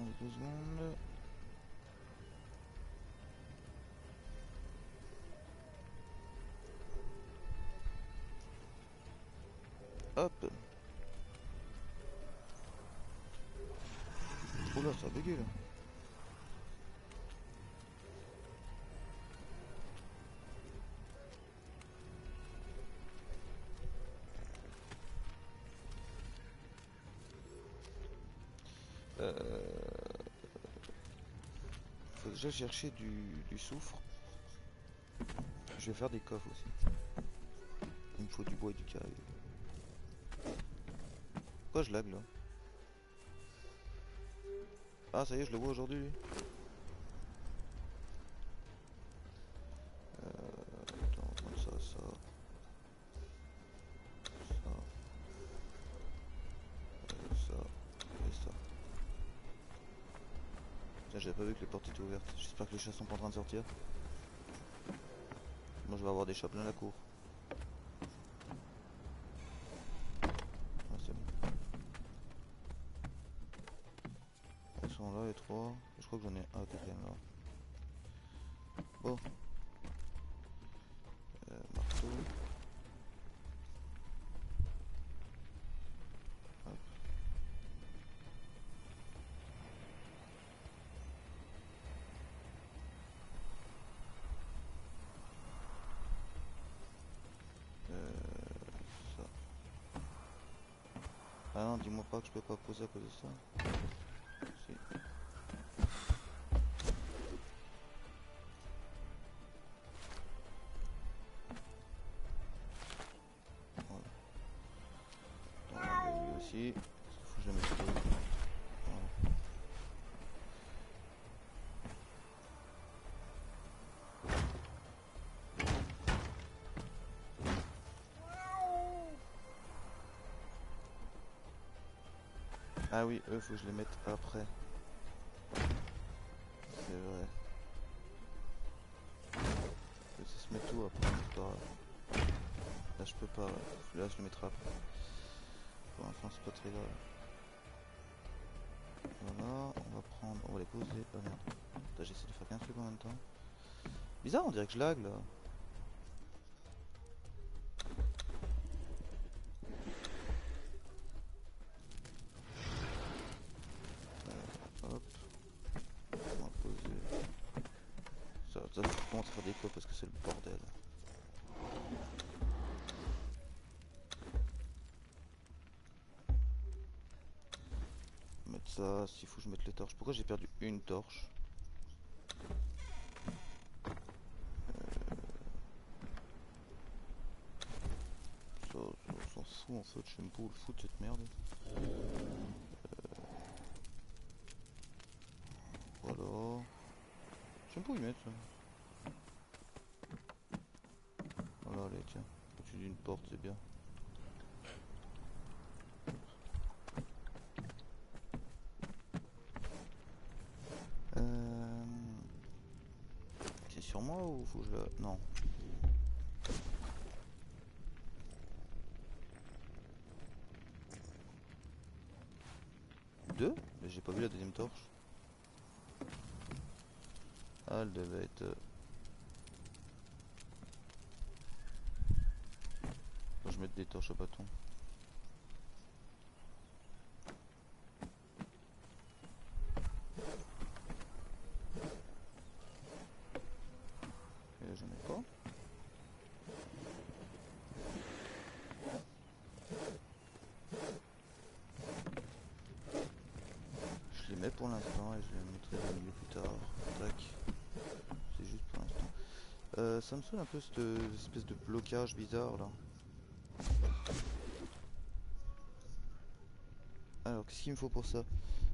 Tac, attendez deux secondes. Hop. Oh là, ça a Faut déjà chercher du, soufre. Je vais faire des coffres aussi. Il me faut du bois et du carré. Pourquoi je lag là? Ah ça y est je le vois aujourd'hui. Euh, ça, ça. Ça. Euh, ça. Ça. Tiens j'avais pas vu que les portes J'espère que les chats sont pas en train de sortir. Moi je vais avoir des chats plein la cour. Ah non, dis-moi pas que je peux pas poser à cause de ça. Ah oui, eux, faut que je les mette après. C'est vrai. Ça se met tout après. Là, je peux pas. Là, je le mettrai après. Pour l'instant, c'est pas très grave. Voilà, on va prendre. On va les poser. Ah merde. J'essaie de faire qu'un truc en même temps. Bizarre, on dirait que je lag là. Hop. On va poser. Ça, ça je commence à faire des copies parce que c'est le bordel. Mettre ça, s'il Pourquoi j'ai perdu une torche Euh, Ça, ça, on s'en fout en fait, je sais même pas le foutre cette merde. Voilà. Je sais pas où y mettre ça. Voilà, allez, tiens. Au-dessus d'une porte, c'est bien. Euh... C'est sur moi ou faut que je la... Non. Deux Mais j'ai pas vu la deuxième torche. Ah, elle devait être... euh, Faut que je mette des torches au bâton. Et là, j'en ai pas. Je les mets pour l'instant et je les mettrai au milieu plus tard. Tac. C'est juste pour l'instant. Euh, ça me saoule un peu cette espèce de blocage bizarre là. Alors, qu'est-ce qu'il me faut pour ça?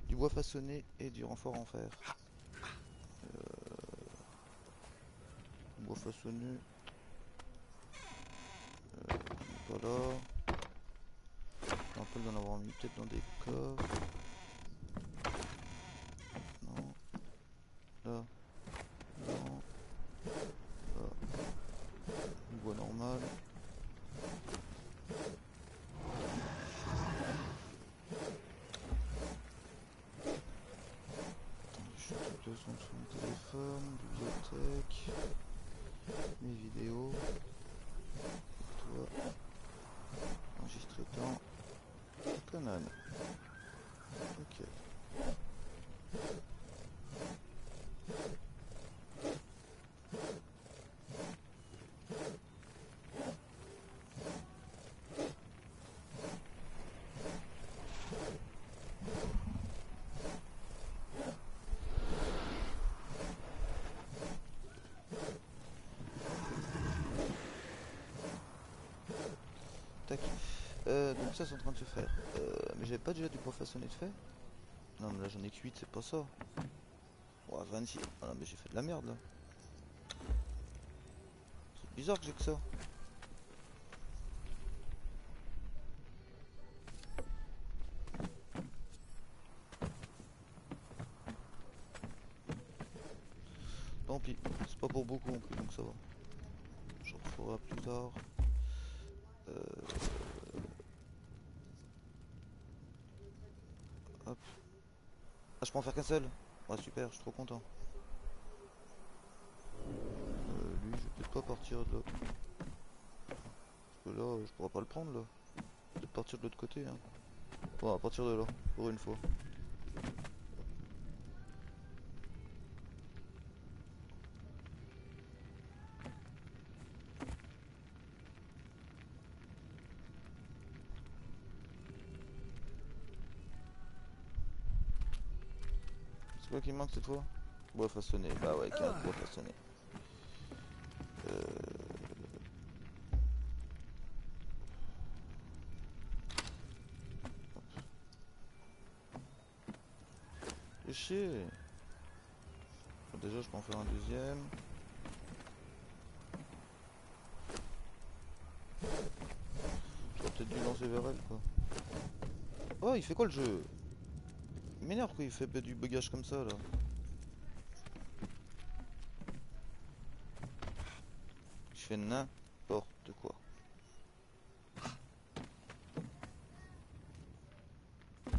Du bois façonné et du renfort en fer. Euh, Bois façonné. Euh, voilà. On peut en avoir mis peut-être dans des coffres. Non. Là. Non. Là. Du bois normal. Carrément. Ok. Euh, donc ça c'est en train de se faire. Euh, mais j'avais pas déjà du de fait Non mais là j'en ai que 8, c'est pas ça. Oh, 26. Ah non mais j'ai fait de la merde là. C'est bizarre que j'ai que ça. Tant pis, c'est pas pour beaucoup non plus donc ça va. Je referai plus tard. Euh, Hop. Ah, je peux en faire qu'un seul Ah, super, je suis trop content. Euh, lui, je vais peut-être pas partir de là. Parce que là, je pourrais pas le prendre là. Peut-être partir de l'autre côté. Hein. Bon, à partir de là, pour une fois. C'est quoi cette fois Bois façonné, bah ouais, 15 bois façonné. Euh... Fais chier Déjà je peux en faire un deuxième. J'aurais peut-être dû lancer vers elle quoi. Oh il fait quoi le jeu? Il m'énerve quand il fait du bugage comme ça là. N'importe quoi.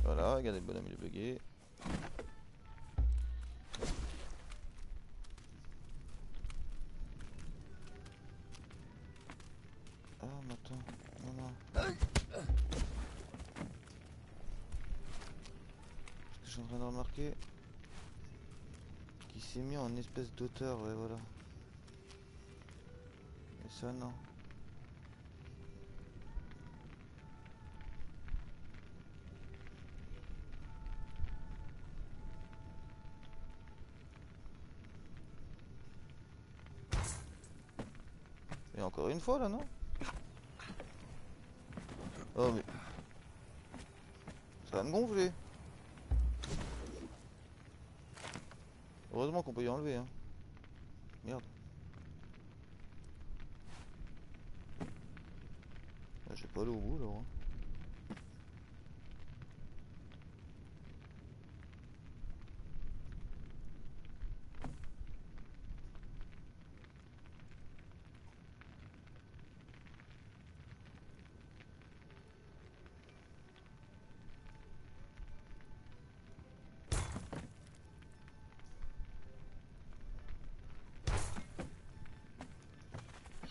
Voilà, regardez bonhomme il est bugué. Ah mais attends, non non. Parce que je suis en train de remarquer qu'il s'est mis en espèce d'auteur, ouais voilà. Non. Et encore une fois là non? Oh mais... Ça va me gonfler Heureusement qu'on peut y enlever hein. Merde. Ah, J'ai pas aller au bout là. hein.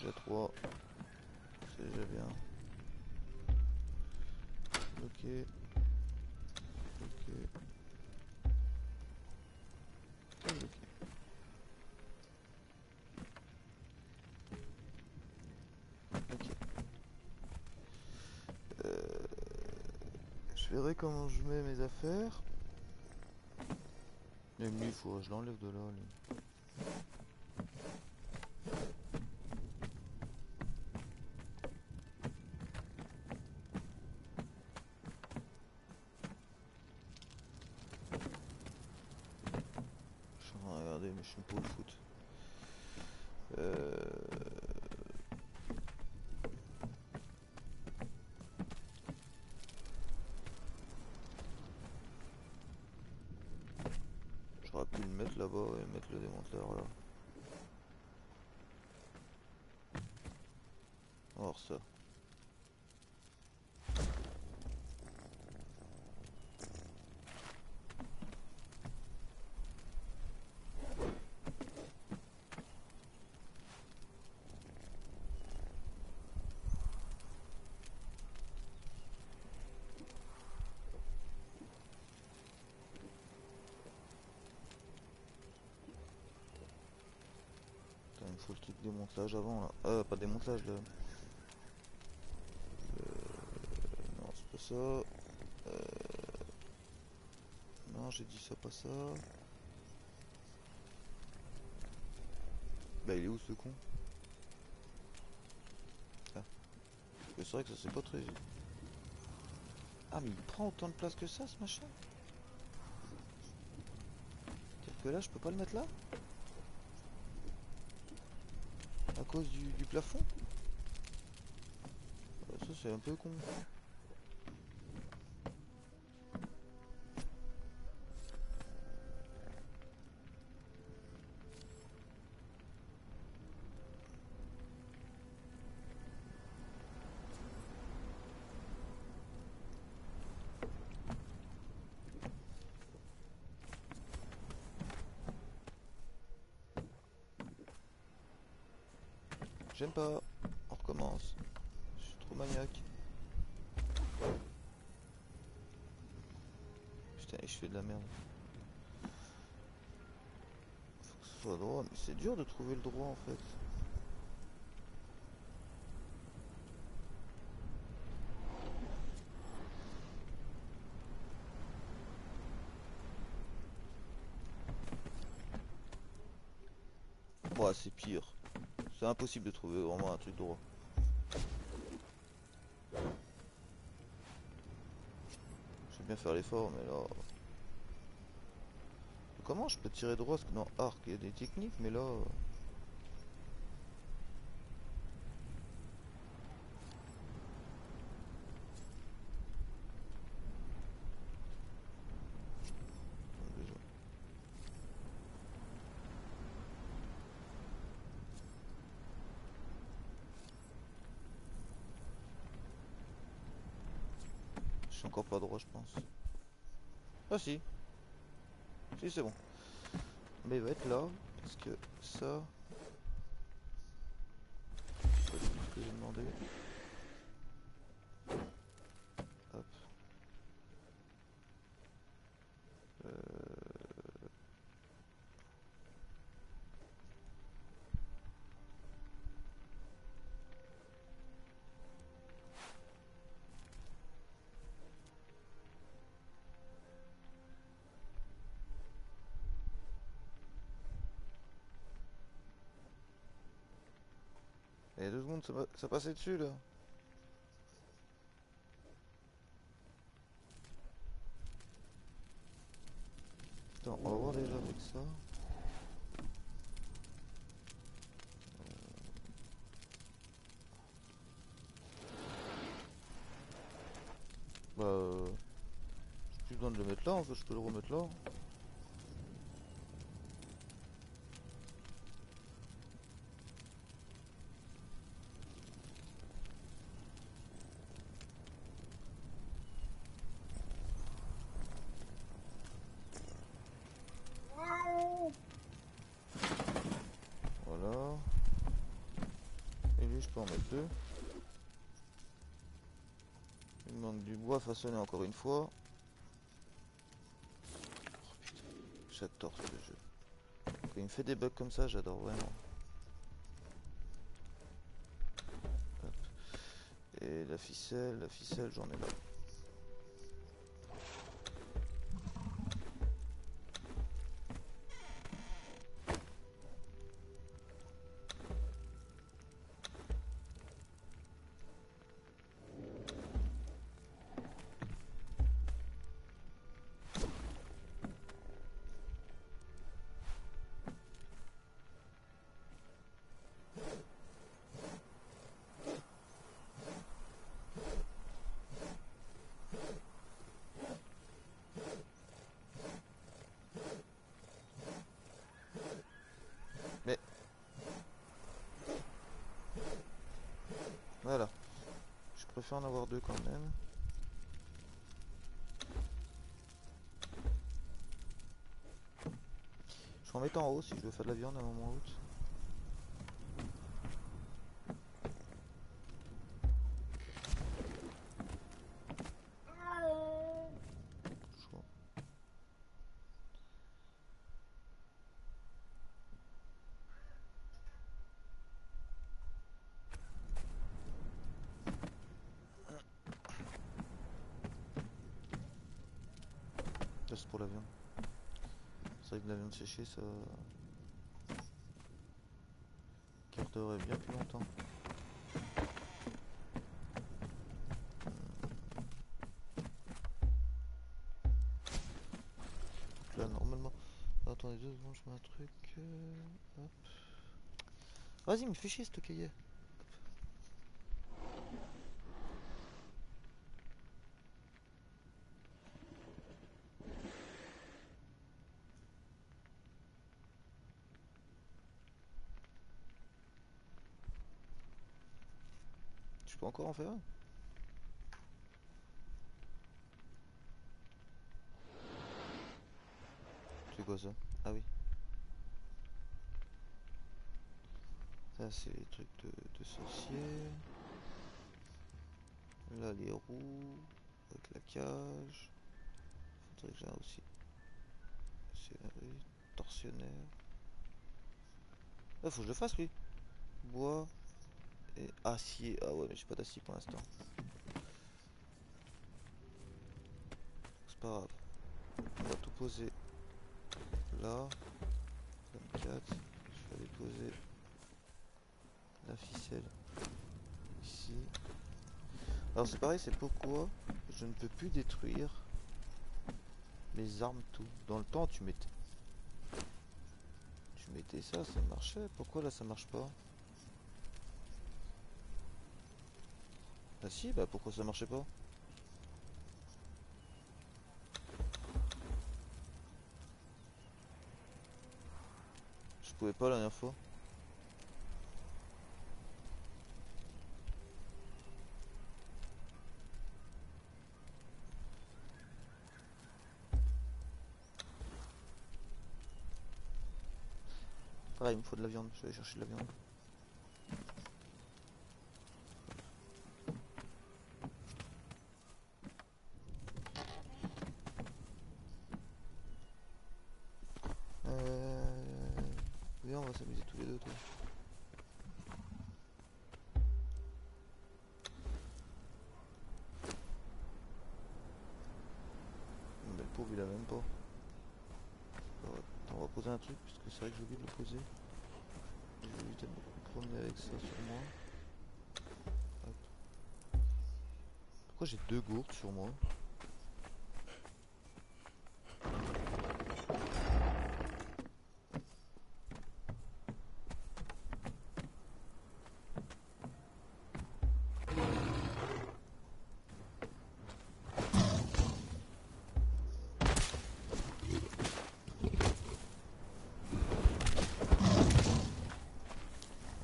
J'ai 3. C'est déjà bien. Ok. Ok. Ok. Euh, je verrai comment je mets mes affaires. Même lui, il faut je l'enlève de là. Je suis en train de regarder, mais je suis pas au foot. Euh... J'aurais là-bas et mettre le démonteur là. Or ça. Démontelage avant là. Euh, pas démontelage là. Euh, non, c'est pas ça. Euh, non, j'ai dit ça, pas ça. Bah, il est où ce con? Ah. C'est vrai que ça c'est pas très. Ah, mais il prend autant de place que ça ce machin? C'est-à-dire que là, je peux pas le mettre là À cause du, du plafond? Ça, c'est un peu con. Pas. On recommence. Je suis trop maniaque. Putain, je fais de la merde. Faut que ce soit droit, mais c'est dur de trouver le droit en fait. Ouais, c'est pire. C'est impossible de trouver vraiment un truc droit. Je vais bien faire l'effort, mais là... Comment je peux tirer droit Parce que dans Arc, il y a des techniques, mais là... Déjà. Je suis encore pas droit, je Ah si. Si, c'est bon. Mais il va être là, parce que ça... ça, passait dessus là. Attends, on va voir déjà avec ça. Bah, euh, j'ai plus besoin de le mettre là, en fait, je peux le remettre là. Voilà. Et deux. Il manque du bois façonné encore une fois. Oh putain, j'adore ce jeu. Il me fait des bugs comme ça, j'adore vraiment. Et la ficelle, la ficelle, j'en ai là. Préfère en avoir deux quand même. Je vais en mettre en haut si je veux faire de la viande à un moment ou l'autre. Chaud. reste pour la viande. Séchée, ça garderait bien plus longtemps. Là, normalement. Attendez deux secondes, je mets un truc. euh. Vas-y, me fais chier ce cahier. Encore en faire un C'est quoi ça Ah oui. Ça c'est les trucs de, de sorcier. Là les roues avec la cage. Faudrait que un aussi. C'est oui, torsionnaire. Ah faut que je le fasse lui. Bois et acier. Ah ouais mais j'ai pas d'acier pour l'instant. C'est pas grave. On va tout poser là. 24. Je vais aller poser la ficelle ici. Alors c'est pareil, c'est pourquoi je ne peux plus détruire les armes tout. Dans le temps tu mettais tu mettais ça, ça marchait. Pourquoi là ça marche pas? Ah si, bah pourquoi ça marchait pas Je pouvais pas la dernière fois. Pareil, il me faut de la viande, je vais aller chercher de la viande. Euh... Oui, on va s'amuser tous les deux, toi. Mais le pauvre, il a même pas. Alors, attends, on va poser un truc, parce que c'est vrai que j'ai oublié de le poser. Je vais éviter de me promener avec ça sur moi. Hop. Pourquoi j'ai deux gourdes sur moi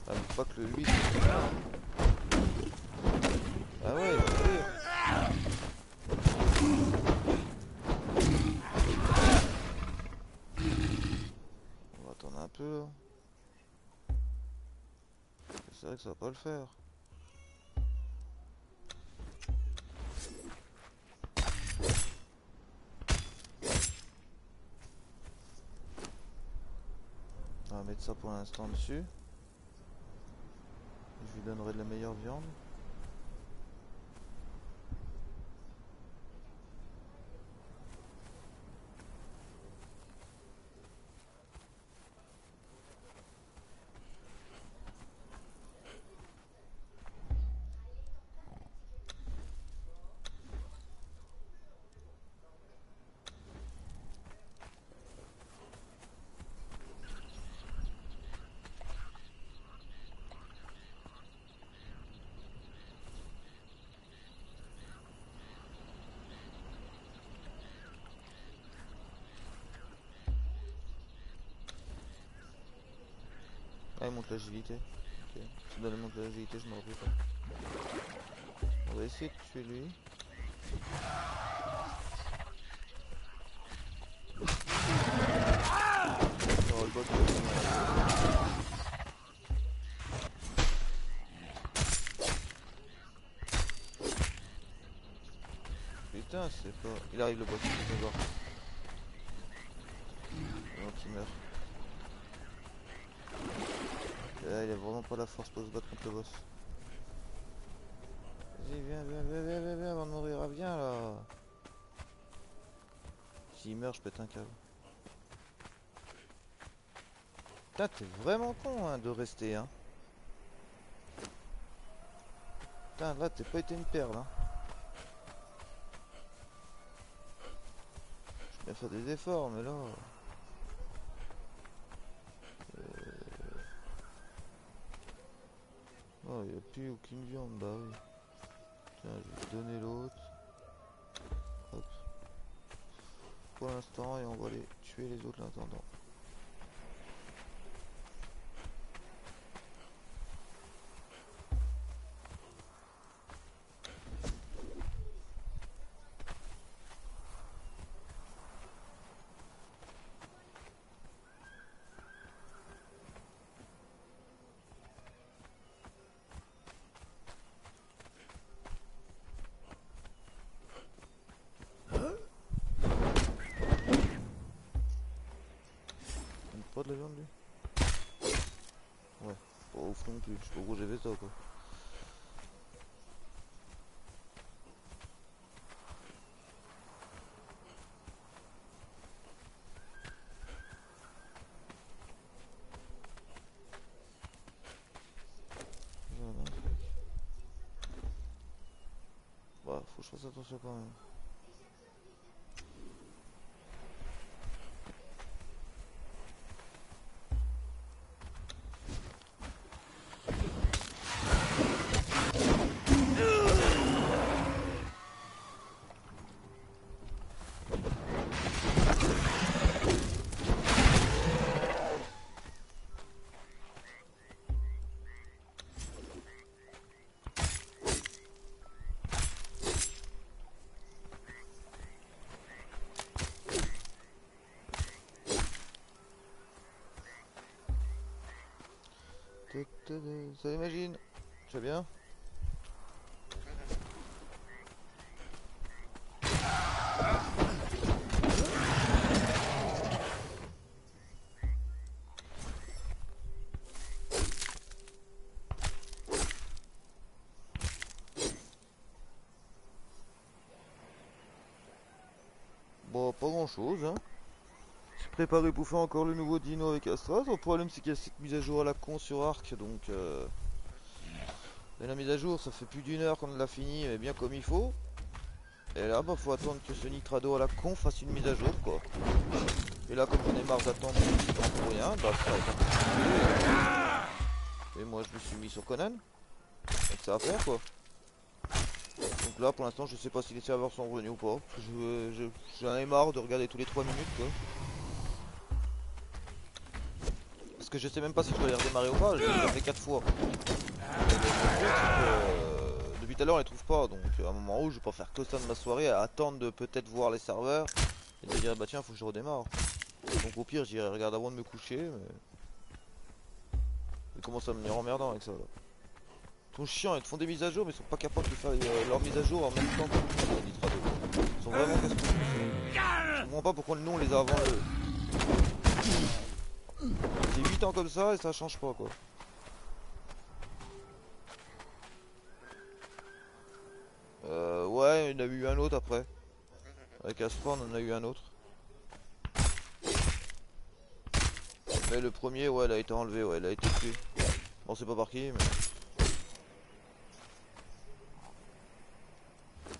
Ah, mais pas que le 8. Ah ouais, ouais. On va attendre un peu là. C'est vrai que ça va pas le faire. On va mettre ça pour l'instant dessus. Je lui donnerai de la meilleure viande. Il monte l'agilité. Ok. Si donne monte l'agilité, je me rappelle pas. On va essayer de tuer lui. Oh, le bot, Putain, c'est pas. Il arrive le boss, qui meurt. Là, il a vraiment pas la force pour se battre contre le boss. Vas-y, viens, viens, viens, viens, viens, viens, avant de mourir, ah, viens là. S'il meurt, je pète un câble. Putain, t'es vraiment con hein, de rester, hein. Putain, là, t'es pas été une perle, hein. Je vais faire des efforts, mais là... Euh... Oh, il n'y a plus aucune viande, bah oui. Tiens, je vais donner l'autre. Pour l'instant, et on va aller tuer les autres en attendant. pas de la viande lui Ouais, pas ouf non plus, je sais pas pourquoi j'avais ça quoi. Voilà. Bah, faut que je fasse Ça imagine. Tu vas bien. Bon, pas grand chose, hein préparé pour faire encore le nouveau dino avec Astras. Le problème c'est qu'il y a cette mise à jour à la con sur Arc, donc euh... la mise à jour ça fait plus d'une heure qu'on l'a fini, mais bien comme il faut. Et là bah faut attendre que ce Nitrado à la con fasse une mise à jour quoi. Et là comme on est marre d'attendre pour rien, bah ça va Et moi je me suis mis sur Conan. Donc ça va faire quoi. Donc là pour l'instant je sais pas si les serveurs sont revenus ou pas. J'en ai marre de regarder tous les 3 minutes quoi que je sais même pas si je dois les redémarrer ou pas, je l'ai fait 4 fois. Euh, depuis tout à l'heure on les trouve pas, donc à un moment où je vais pas faire que ça de ma soirée à attendre de peut-être voir les serveurs et de dire bah tiens faut que je redémarre. Donc au pire j'irai regarder avant de me coucher mais. Il commence à me venir emmerdant avec ça là. Ils sont chiants, ils te font des mises à jour mais ils sont pas capables de faire euh, leur mise à jour en même temps que Ils sont vraiment casse Je comprends pas pourquoi le nom les a avant le. J'ai 8 ans comme ça et ça change pas quoi. Euh, ouais, il y en a eu un autre après. Avec Aspar, on en a eu un autre. Mais le premier, ouais, il a été enlevé, ouais, il a été tué. Bon, c'est pas par qui, mais.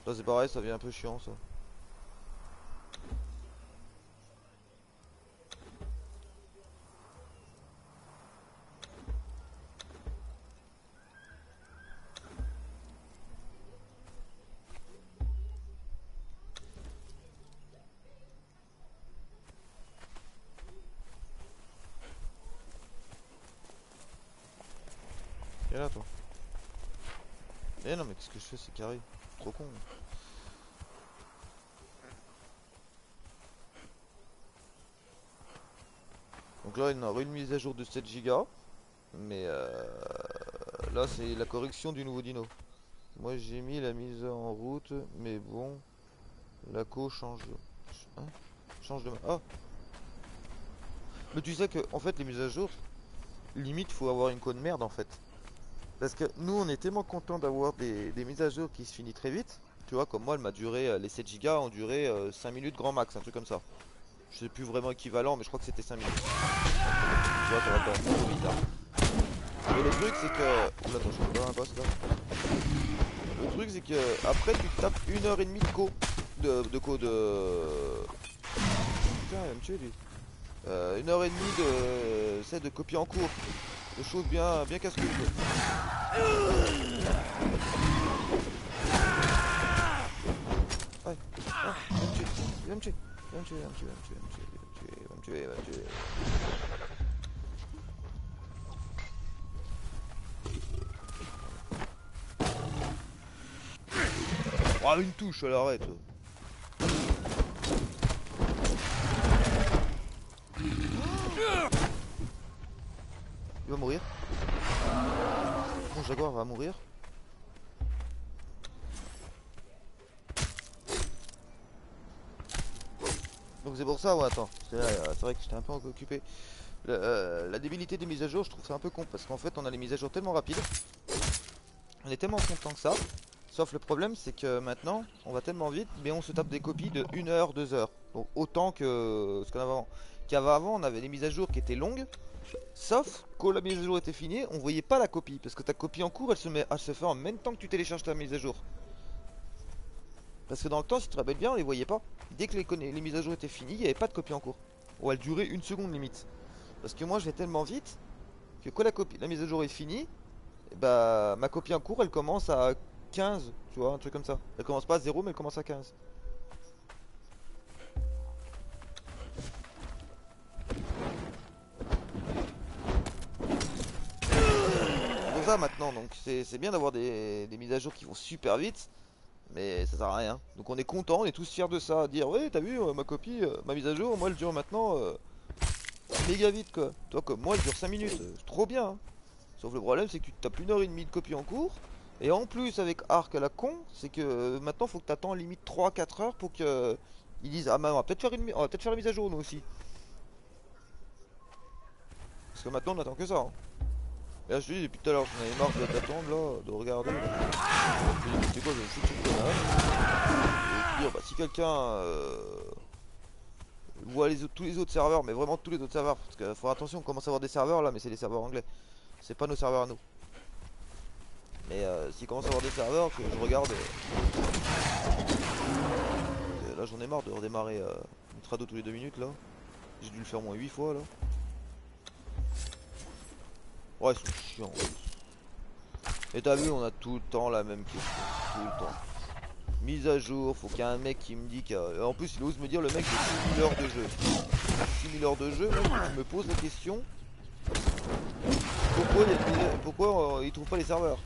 Ça, c'est pareil, ça devient un peu chiant ça. Eh non mais qu'est-ce que je fais c'est carré Trop con. Donc là il y a une mise à jour de 7 Go Mais euh, là c'est la correction du nouveau dino. Moi j'ai mis la mise en route mais bon la co change. Hein change de Ah Mais tu sais que en fait les mises à jour limite faut avoir une code merde en fait. Parce que nous, on est tellement content d'avoir des, mises à jour qui se finissent très vite. Tu vois, comme moi, elle m'a duré, euh, les 7 gigas ont duré 5 euh, minutes grand max, un truc comme ça. Je sais plus vraiment équivalent, mais je crois que c'était 5 minutes. Tu vois, ça va trop vite Et le truc, c'est que. Attends, je suis pas un boss là. Le truc, c'est que après, tu tapes une heure et demie de co. De, de co de. Putain, il va me tuer lui. Euh, une heure et demie de. C'est de copie en cours. De choses bien, bien casse-couilles. Ouais. Ah, il va me tuer. Il va me tuer. Il va me tuer. Il va me tuer. Il va me tuer. Il va me tuer. Il va me tuer. Oh, une touche, elle arrête. Il va mourir. Va mourir. Donc c'est pour ça, ouais, attends. C'est vrai, que j'étais un peu occupé. Euh, la débilité des mises à jour, je trouve ça un peu con parce qu'en fait, on a les mises à jour tellement rapides. On est tellement content que ça. Sauf le problème, c'est que maintenant, on va tellement vite, mais on se tape des copies de 1 heure, 2 heures. Donc autant que ce qu'on avait avant. Qu'avant, on avait des mises à jour qui étaient longues. Sauf quand la mise à jour était finie, on voyait pas la copie. Parce que ta copie en cours, elle se, met, elle se fait en même temps que tu télécharges ta mise à jour. Parce que dans le temps, si tu te rappelles bien, on les voyait pas. Dès que les, mises à jour étaient finies, il n'y avait pas de copie en cours. Ou elle durait une seconde limite. Parce que moi, je vais tellement vite que quand la mise à jour est finie, bah ma copie en cours, elle commence à 15, tu vois, un truc comme ça. Elle commence pas à 0, mais elle commence à 15. Maintenant, donc c'est bien d'avoir des, des mises à jour qui vont super vite mais ça sert à rien. Donc on est content, on est tous fiers de ça, dire ouais t'as vu euh, ma copie, euh, ma mise à jour, moi elle dure maintenant euh, méga vite quoi. Toi comme moi elle dure 5 minutes, trop bien. Hein. Sauf le problème c'est que tu tapes une heure et demie de copie en cours. Et en plus avec Arc à la con, c'est que maintenant faut que t'attends limite 3-4 heures pour que ils disent ah bah on va peut-être faire une peut-être faire la mise à jour nous aussi. Parce que maintenant on attend que ça. Hein. Là je te dis depuis tout à l'heure j'en avais marre d'attendre là, de regarder. C'est quoi je vais foutre Et bah si quelqu'un euh, voit tous les autres serveurs, mais vraiment tous les autres serveurs, parce qu'il faut attention on commence à avoir des serveurs là mais c'est des serveurs anglais. C'est pas nos serveurs à nous. Mais euh, s'il commence à avoir des serveurs que je regarde Là j'en ai marre de redémarrer euh, une trado tous les deux minutes là. J'ai dû le faire au moins 8 fois là. Ouais, ils sont chiants. Et t'as vu, on a tout le temps la même question. Tout le temps. Mise à jour, faut qu'il y ait un mec qui me dit qu'en En plus, il ose me dire le mec j'ai 6000 heures de jeu. 6000 heures de jeu, me pose la question. Pourquoi, il, pourquoi euh, pas les serveurs?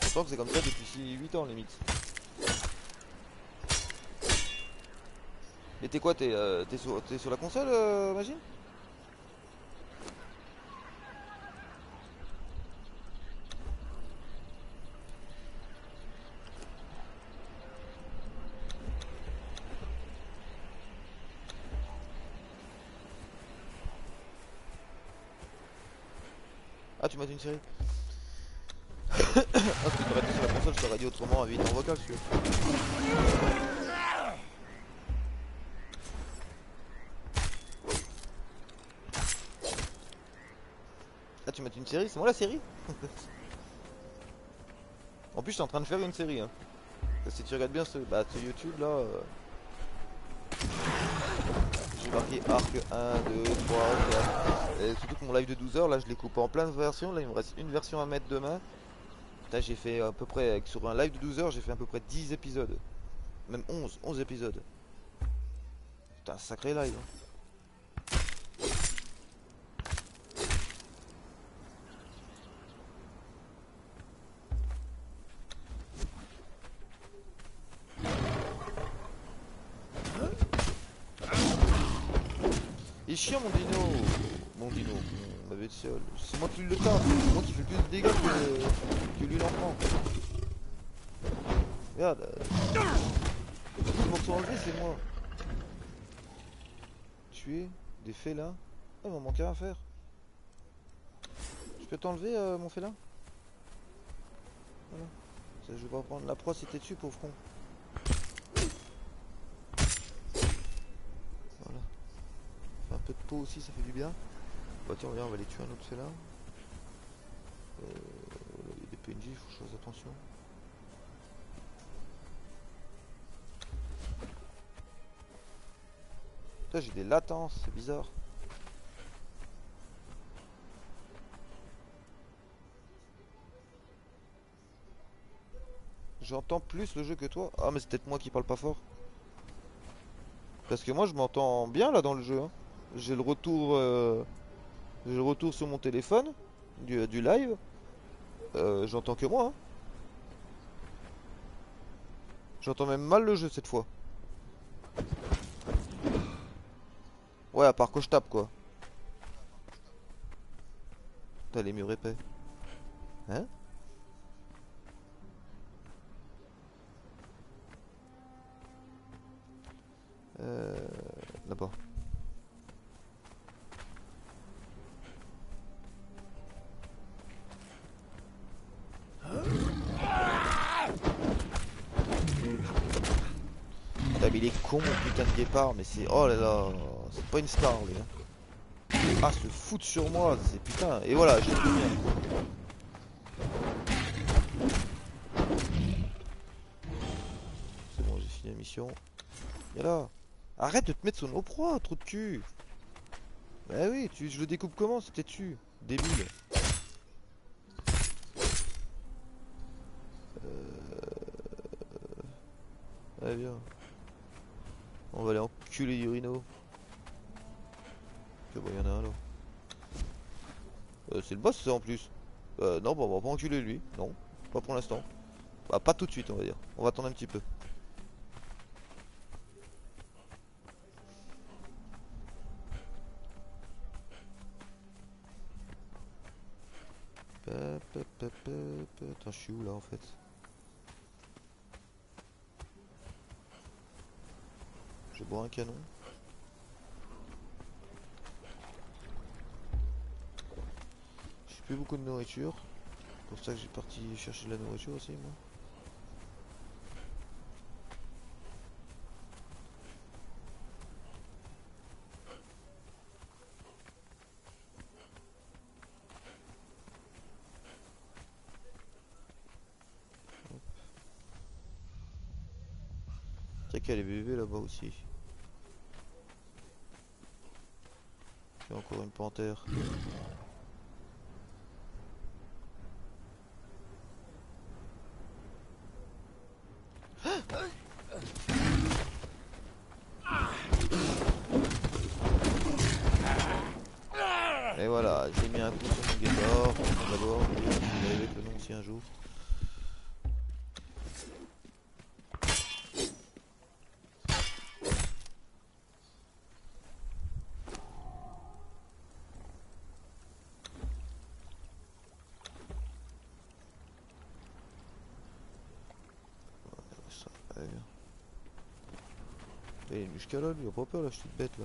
Pourtant que c'est comme ça depuis 8 ans limite. Et t'es quoi T'es euh, sur, sur, la console, euh, Ah, tu m'as dit une série Ah, si t'aurais été sur la console, je t'aurais dit autrement, à vite en vocal, si tu. Tu mets une série C'est moi la série En plus, je en train de faire une série. Hein. Si tu regardes bien ce, bah, YouTube là. Euh, j'ai marqué arc 1, 2, 3, 4. Et surtout que mon live de 12 heures, là je l'ai coupé en plein de versions. Là il me reste une version à mettre demain. Là j'ai fait à peu près, sur un live de 12 heures, j'ai fait à peu près 10 épisodes. Même 11, 11 épisodes. Putain, sacré live. Hein. Chiant mon dino Mon dino, mon bestiole. C'est moi qui le tape, c'est moi qui fais plus de dégâts que, lui l'enfant. Regarde. Tout pour enlever c'est moi. Tuer des félins. Ah, il m'en manquait à faire. Je peux t'enlever euh, mon félin? Voilà. Ça, je vais pas prendre. La proie c'était dessus, pauvre con. Voilà. Aussi, ça fait du bien. Bah tiens, on va aller tuer un autre félin. Euh, il y a des PNJ, il faut que je fasse attention. Putain, j'ai des latences, c'est bizarre. J'entends plus le jeu que toi. Ah mais c'est peut-être moi qui parle pas fort. Parce que moi je m'entends bien là dans le jeu. hein. J'ai le retour euh, le retour sur mon téléphone du, du live. Euh, J'entends que moi. hein. J'entends même mal le jeu cette fois. Ouais à part que je tape quoi. T'as les murs épais. Hein? Euh, Là-bas. Il est con putain de guépard, mais c'est... Oh là là, c'est pas une star lui. hein. Ah, se foutre sur moi, c'est putain. Et voilà, je bien. C'est bon, j'ai fini la mission. Et là Arrête de te mettre sur nos proies, trou de cul Bah oui, tu, je le découpe comment C'était tu Débile Euh... Allez viens. On va aller enculer Urino. Que bon, y'en a un là. Euh, c'est le boss ça en plus. Euh, non, bon, on va pas enculer lui. Non, pas pour l'instant. Bah, pas tout de suite, on va dire. On va attendre un petit peu. Attends, je suis où là en fait? Bois un canon. J'ai plus beaucoup de nourriture. C'est pour ça que j'ai parti chercher de la nourriture aussi moi. Tiens qu'il y a les bébés là-bas aussi. Il y a encore une panthère. Et voilà, j'ai mis un coup sur mon guépard. D'abord, je vais avec le nom si un jour. Ça, allez, viens. Là, lui, il a pas peur la petite bête là.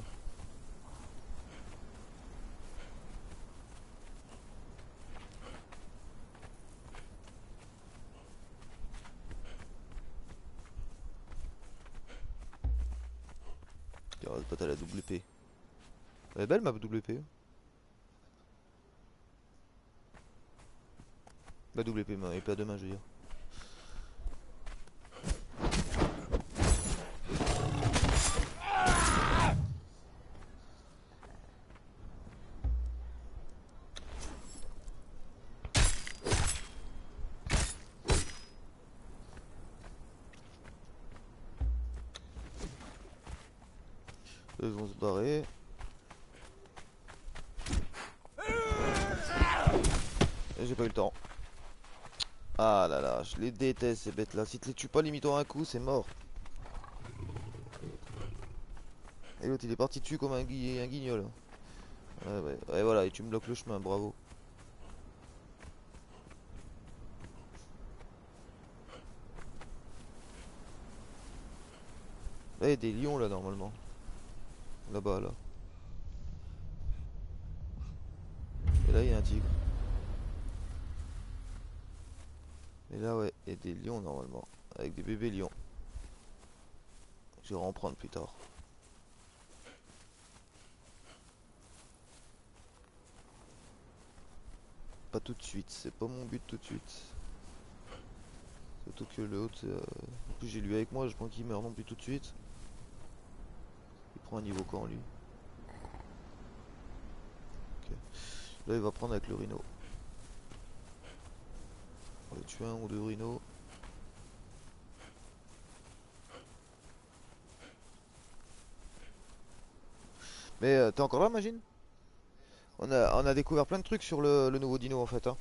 Il regarde pas t'as la épée. Elle est belle ma épée, ma épée à deux mains, je veux dire. Eux vont se barrer. Et j'ai pas eu le temps. Ah là là, je les déteste ces bêtes là. Si tu les tues pas limite un coup, c'est mort. Et l'autre il est parti dessus comme un, gui un guignol. Ouais voilà, et tu me bloques le chemin, bravo. Là, il y a des lions là normalement. Là-bas là. Et là il y a un tigre. Mais là, ouais, des lions normalement. Avec des bébés lions. Je vais en prendre plus tard. Pas tout de suite, c'est pas mon but tout de suite. Surtout que l'autre, euh... en plus j'ai lui avec moi, je pense qu'il meurt non plus tout de suite. Il prend un niveau quand lui. Là il va prendre avec le rhino. Un ou deux rhinos. Mais euh, t'es encore là, imagine on a, on a découvert plein de trucs sur le, nouveau dino en fait.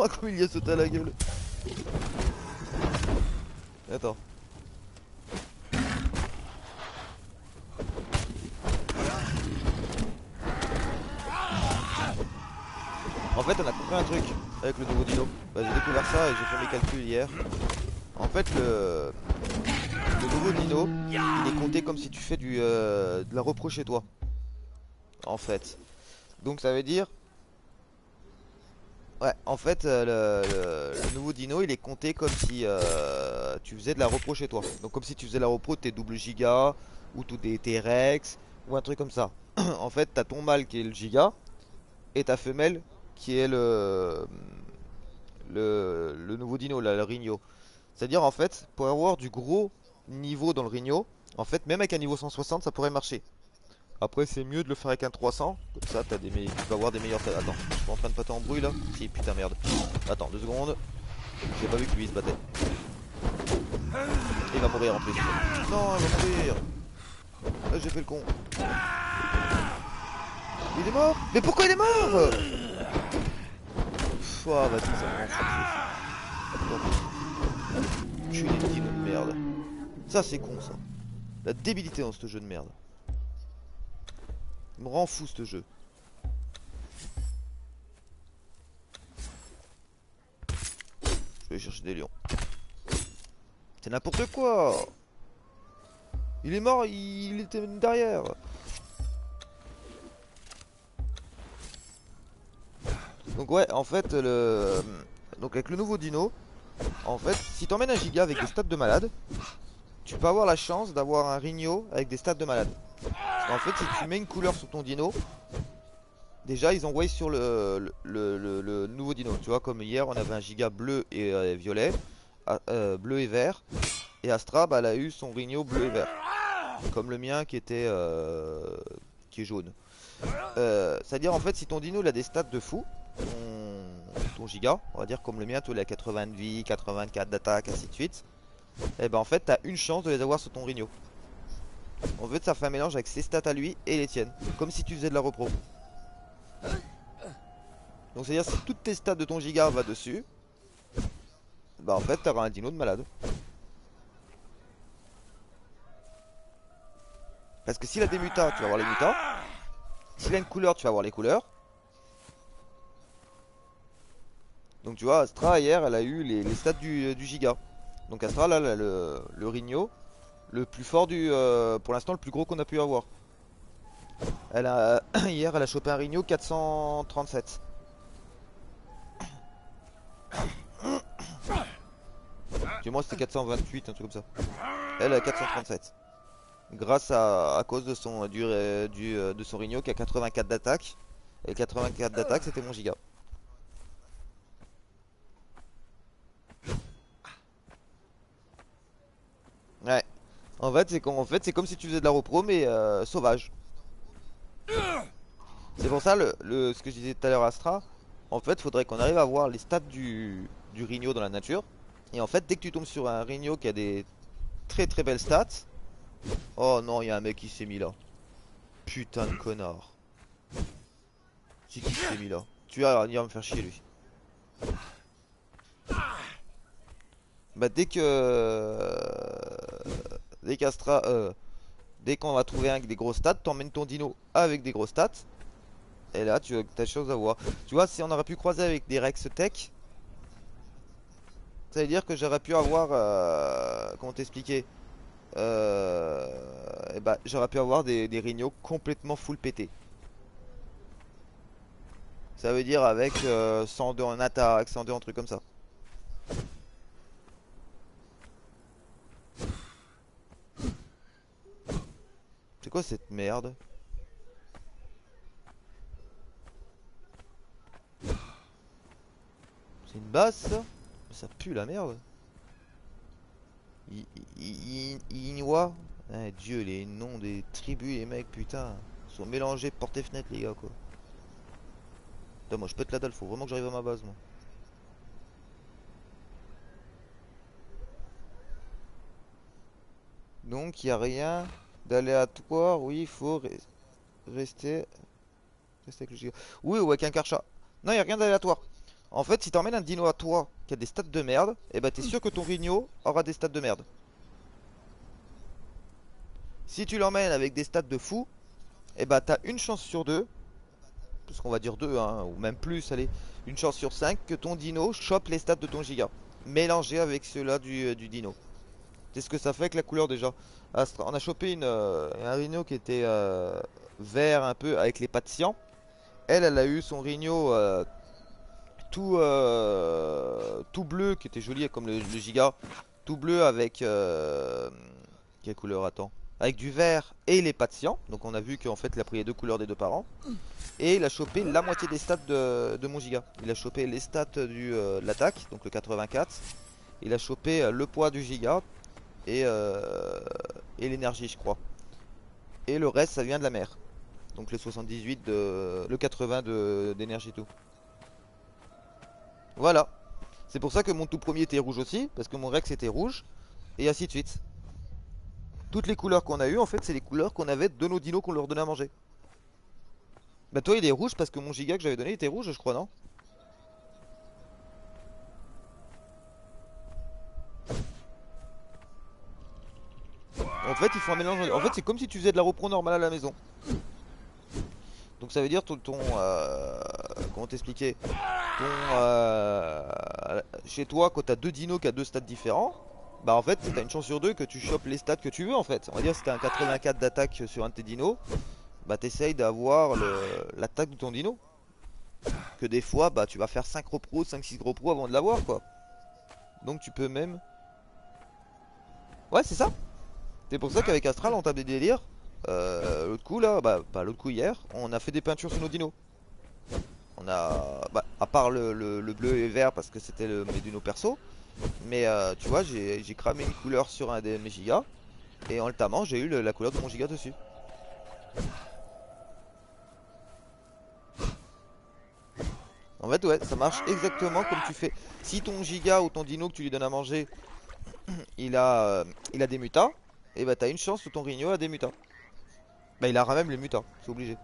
Oh, comme il y a sauté à la gueule. Attends. Fait, on a compris un truc avec le nouveau dino. Bah, j'ai découvert ça et j'ai fait mes calculs hier. En fait, le, nouveau dino, il est compté comme si tu fais du, euh, de la repro chez toi. En fait. Donc ça veut dire... Ouais, en fait, euh, le, nouveau dino, il est compté comme si euh, tu faisais de la repro chez toi. Donc comme si tu faisais la repro de tes double giga, ou tous tes, tes rex, ou un truc comme ça. en fait, t'as ton mâle qui est le giga, et ta femelle qui est le, le, nouveau dino, là, le Rigno. C'est-à-dire, en fait, pour avoir du gros niveau dans le Rigno, en fait, même avec un niveau 160, ça pourrait marcher. Après, c'est mieux de le faire avec un 300, comme ça, as des tu vas avoir des meilleurs... Attends, je suis en train de pas en bruit, là Si, putain, merde. Attends, deux secondes. J'ai pas vu que lui, il se battait. Il va mourir en plus. Non, il va mourir. Là, j'ai fait le con. Il est mort? Mais pourquoi il est mort? Pff, oh, vas-y, ça une de merde. Ça, c'est con, ça. La débilité dans ce jeu de merde. Il me rend fou, ce jeu. Je vais chercher des lions. C'est n'importe quoi Il est mort, il était derrière Donc ouais, en fait, le... Donc avec le nouveau dino, en fait, si t'emmènes un giga avec des stats de malade, tu peux avoir la chance d'avoir un Rigno avec des stats de malade. En fait, si tu mets une couleur sur ton dino, déjà ils envoient sur le, le, nouveau dino. Tu vois, comme hier, on avait un giga bleu et euh, violet, euh, bleu et vert, et Astra, bah, elle a eu son Rigno bleu et vert. Comme le mien qui était euh, qui est jaune. C'est-à-dire en fait si ton dino il a des stats de fou, ton, giga, on va dire comme le mien, tous les 80 de vie, 84 d'attaque, ainsi de suite, et eh ben en fait t'as une chance de les avoir sur ton Rigno. En fait ça fait un mélange avec ses stats à lui et les tiennes, comme si tu faisais de la repro. Donc c'est à dire si toutes tes stats de ton giga va dessus, bah en fait t'auras un dino de malade. Parce que s'il a des mutas, tu vas avoir les mutas. S'il a une couleur, tu vas avoir les couleurs. Donc tu vois, Astra hier, elle a eu les, stats du, giga. Donc Astra, là, le, Rigno, le plus fort du, euh, pour l'instant, le plus gros qu'on a pu avoir. Elle a, hier, elle a chopé un Rigno 437. Du moins, c'était 428, un truc comme ça. Elle a 437. Grâce à, à cause de son, du, du, de son Rigno qui a 84 d'attaque. Et 84 d'attaque, c'était mon giga. Ouais. En fait, c'est comme, en comme si tu faisais de la repro, mais euh, sauvage. C'est pour ça, le, ce que je disais tout à l'heure Astra, en fait, faudrait qu'on arrive à voir les stats du, du Rigno dans la nature. Et en fait, dès que tu tombes sur un Rigno qui a des très très belles stats... Oh non, il y a un mec qui s'est mis là. Putain de connard. C'est qui s'est mis là? Tu vas venir me faire chier lui. Bah dès que... Dès qu'Astra... Euh, dès qu'on va trouver un avec des gros stats, t'emmènes ton dino avec des gros stats. Et là, tu as des choses à voir. Tu vois, si on aurait pu croiser avec des Rex Tech... Ça veut dire que j'aurais pu avoir... Euh, comment t'expliquer euh, eh bah, J'aurais pu avoir des, des Rignos complètement full pété. Ça veut dire avec 102 en attaque, 102 en truc comme ça. C'est quoi cette merde C'est une base ça Ça pue la merde. Inwa eh, Dieu, les noms des tribus, les mecs, putain. sont mélangés porte et fenêtre, les gars, quoi. Putain, moi je pète la dalle, faut vraiment que j'arrive à ma base, moi. Donc, il a rien d'aléatoire. Oui, il faut rester... Rester avec le giga. Oui, ou avec un karcha. Non, il a rien d'aléatoire. En fait, si t'emmènes un dino à toi qui a des stats de merde, et eh bah ben, t'es sûr que ton Rigno aura des stats de merde. Si tu l'emmènes avec des stats de fou, et eh bah ben, t'as une chance sur deux, parce qu'on va dire deux, hein, ou même plus, allez, une chance sur cinq que ton dino chope les stats de ton giga, mélangé avec ceux-là du, euh, dino. C'est ce que ça fait avec la couleur déjà. On a chopé euh, un Rhino qui était euh, vert un peu avec les cyan. Elle, elle a eu son Rhino tout, euh, tout bleu qui était joli comme le, giga. Tout bleu avec... Quelle couleur attends? Avec du vert et les patients. Donc on a vu qu'en fait il a pris les deux couleurs des deux parents. Et il a chopé la moitié des stats de, mon giga. Il a chopé les stats de l'attaque, donc le 84. Il a chopé le poids du giga et, et l'énergie je crois. Et le reste ça vient de la mer. Donc le 78 de. le 80 d'énergie tout. Voilà. C'est pour ça que mon tout premier était rouge aussi, parce que mon Rex était rouge, et ainsi de suite. Toutes les couleurs qu'on a eu en fait, c'est les couleurs qu'on avait de nos dinos qu'on leur donnait à manger. Bah toi il est rouge parce que mon giga que j'avais donné était rouge je crois non? En fait il faut un mélange En fait c'est comme si tu faisais de la repro normale à la maison Donc ça veut dire ton... ton euh, comment t'expliquer? Euh, chez toi, quand t'as deux dinos qui a deux stats différents, bah en fait, t'as une chance sur deux que tu chopes les stats que tu veux en fait. On va dire si t'as un 84 d'attaque sur un de tes dinos, bah t'essayes d'avoir l'attaque de ton dino. Que des fois, bah tu vas faire 5 repro, 5-6 gros pro avant de l'avoir quoi. Donc tu peux même... Ouais, c'est ça? C'est pour ça qu'avec Astral, on tape des délires. Euh, l'autre coup là, bah, bah l'autre coup hier, on a fait des peintures sur nos dinos. On a, bah, à part le, bleu et vert parce que c'était le Meduno perso, mais euh, tu vois, j'ai cramé une couleur sur un des mes gigas et en le tamant, j'ai eu la couleur de mon giga dessus. En fait, ouais, ça marche exactement comme tu fais. Si ton giga ou ton dino que tu lui donnes à manger, il a, euh, il a des mutas, et bah t'as une chance que ton rigno a des mutas. Bah il aura même les mutas, c'est obligé.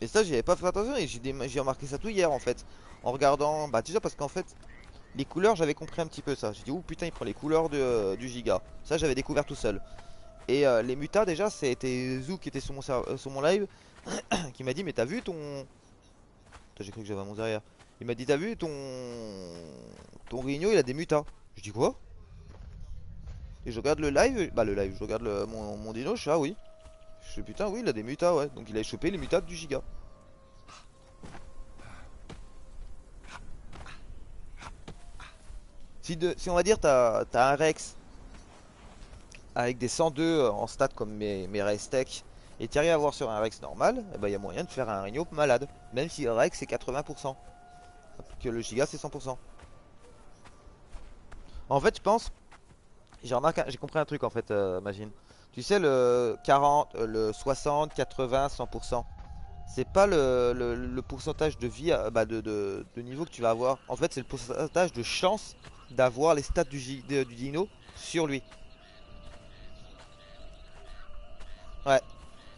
Et ça, j'y avais pas fait attention et j'ai remarqué ça tout hier en fait. En regardant, bah déjà parce qu'en fait, les couleurs, j'avais compris un petit peu ça. J'ai dit, oh putain, il prend les couleurs euh, du giga. Ça, j'avais découvert tout seul. Et euh, les mutas, déjà, c'était Zou qui était sur mon, euh, sur mon live qui m'a dit, mais t'as vu ton. J'ai cru que j'avais mon derrière. Il m'a dit, t'as vu ton. Ton Rigno, il a des mutas. Je dis quoi? Et je regarde le live, bah le live, je regarde mon, mon dino, je suis ah oui. Je putain oui il a des mutas ouais Donc il a chopé les mutas du giga Si, on va dire t'as as un Rex avec des 102 en stats comme mes, mes Tech et tu arrives à voir sur un Rex normal, il eh ben, y a moyen de faire un Rhino malade. Même si le Rex c'est 80%. Que le Giga c'est 100%. En fait je pense, j'ai compris un truc en fait, euh, Magine. Tu sais, le 40, euh, le 60, 80, 100%. C'est pas le, pourcentage de vie, euh, bah, de, niveau que tu vas avoir. En fait, c'est le pourcentage de chance d'avoir les stats du, du dino sur lui. Ouais.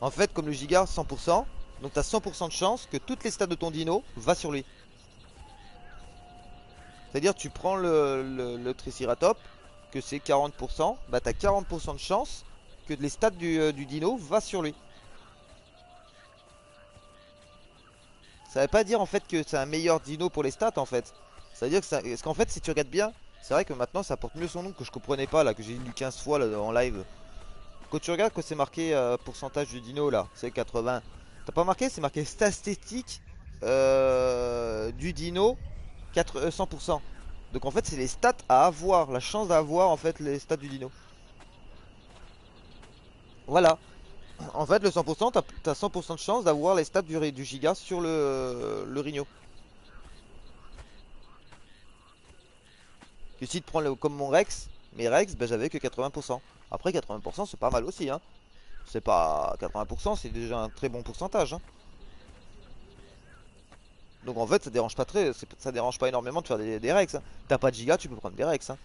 En fait, comme le giga 100%, donc tu as 100% de chance que toutes les stats de ton dino va sur lui. C'est-à-dire, tu prends le, le, que c'est 40%, bah t'as 40% de chance que les stats du, euh, du dino va sur lui. ça veut pas dire en fait que c'est un meilleur dino pour les stats en fait. Ça veut dire que ça... Parce qu'en fait si tu regardes bien, c'est vrai que maintenant ça porte mieux son nom que je comprenais pas là, que j'ai lu 15 fois là, en live. Quand tu regardes que c'est marqué euh, pourcentage du dino là, c'est 80. T'as pas marqué C'est marqué statistique euh, du dino 4, 100%. Euh, Donc en fait c'est les stats à avoir, la chance d'avoir en fait les stats du dino. Voilà. En fait le 100% t'as as 100% de chance d'avoir les stats du, du giga sur le, le Rigno. Que si tu prends comme mon Rex, mes Rex, ben, j'avais que 80%. Après 80% c'est pas mal aussi hein. C'est pas 80%, c'est déjà un très bon pourcentage. Hein. Donc en fait ça dérange pas très, ça dérange pas énormément de faire des, Rex. Hein. T'as pas de giga, tu peux prendre des Rex. Hein.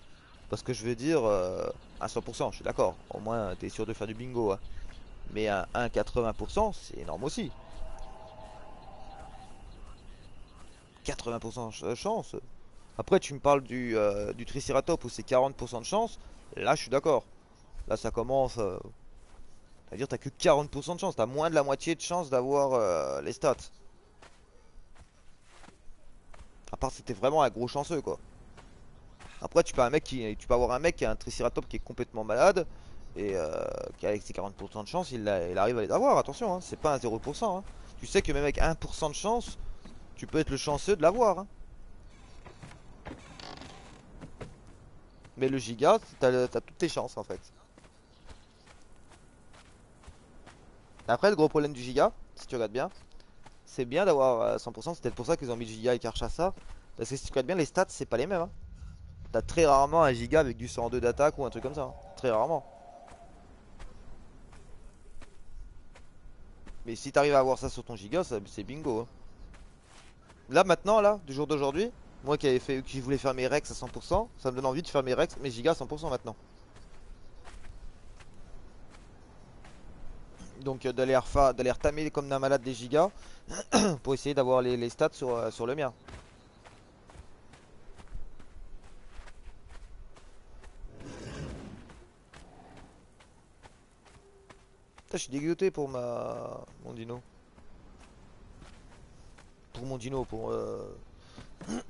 Parce que je veux dire, euh, à 100%, je suis d'accord. Au moins t'es sûr de faire du bingo. Hein. Mais à 1,80% c'est énorme aussi. 80% de chance. Après tu me parles du, euh, Triceratops où c'est 40% de chance. Là je suis d'accord. Là ça commence... Euh, c'est-à-dire t'as que 40% de chance, t'as moins de la moitié de chance d'avoir euh, les stats. À part t'es vraiment un gros chanceux quoi. Après. Tu peux avoir un mec qui a un triceratops qui est complètement malade. Et euh, qui avec ses 40% de chance il, arrive à les avoir, attention, hein, c'est pas un 0%. Hein. Tu sais que même avec 1% de chance, tu peux être le chanceux de l'avoir. Hein. Mais le giga, t'as toutes tes chances en fait. Après, le gros problème du giga, si tu regardes bien, c'est bien d'avoir 100%. Euh, c'est peut-être pour ça qu'ils ont mis giga et ça. Parce que si tu regardes bien, les stats, c'est pas les mêmes. Hein. T'as très rarement un giga avec du 102 d'attaque ou un truc comme ça. Hein. Très rarement. Mais si t'arrives à avoir ça sur ton giga, c'est bingo. Hein. Là, maintenant, là, du jour d'aujourd'hui, moi qui, avais fait, qui voulais faire mes rex à 100%, ça me donne envie de faire mes rex, mes gigas à 100% maintenant. Donc euh, d'aller retamer comme d'un malade des gigas pour essayer d'avoir les, stats sur, euh, sur le mien. je suis dégoûté pour ma mon dino. Pour mon dino, pour euh...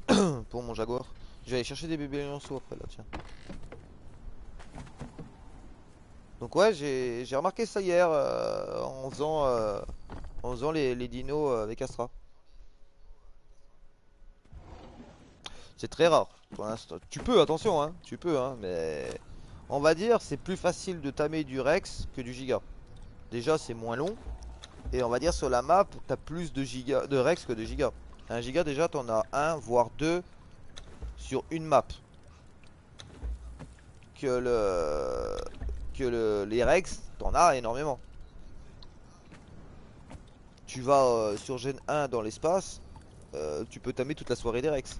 pour mon jaguar. Je vais aller chercher des bébés lionceaux après là, tiens. Donc ouais, j'ai remarqué ça hier euh, en faisant, euh, en faisant les, dinos euh, avec Astra. C'est très rare pour l'instant. Tu peux, attention, hein, tu peux, hein, mais on va dire c'est plus facile de tamer du Rex que du Giga. Déjà, c'est moins long. Et on va dire sur la map, t'as plus de, giga, de Rex que de Giga. Un Giga, déjà, t'en as un, voire deux sur une map. Que le les Rex, t'en as énormément. Tu vas euh, sur Gen 1 dans l'espace, euh, tu peux tamer toute la soirée des Rex.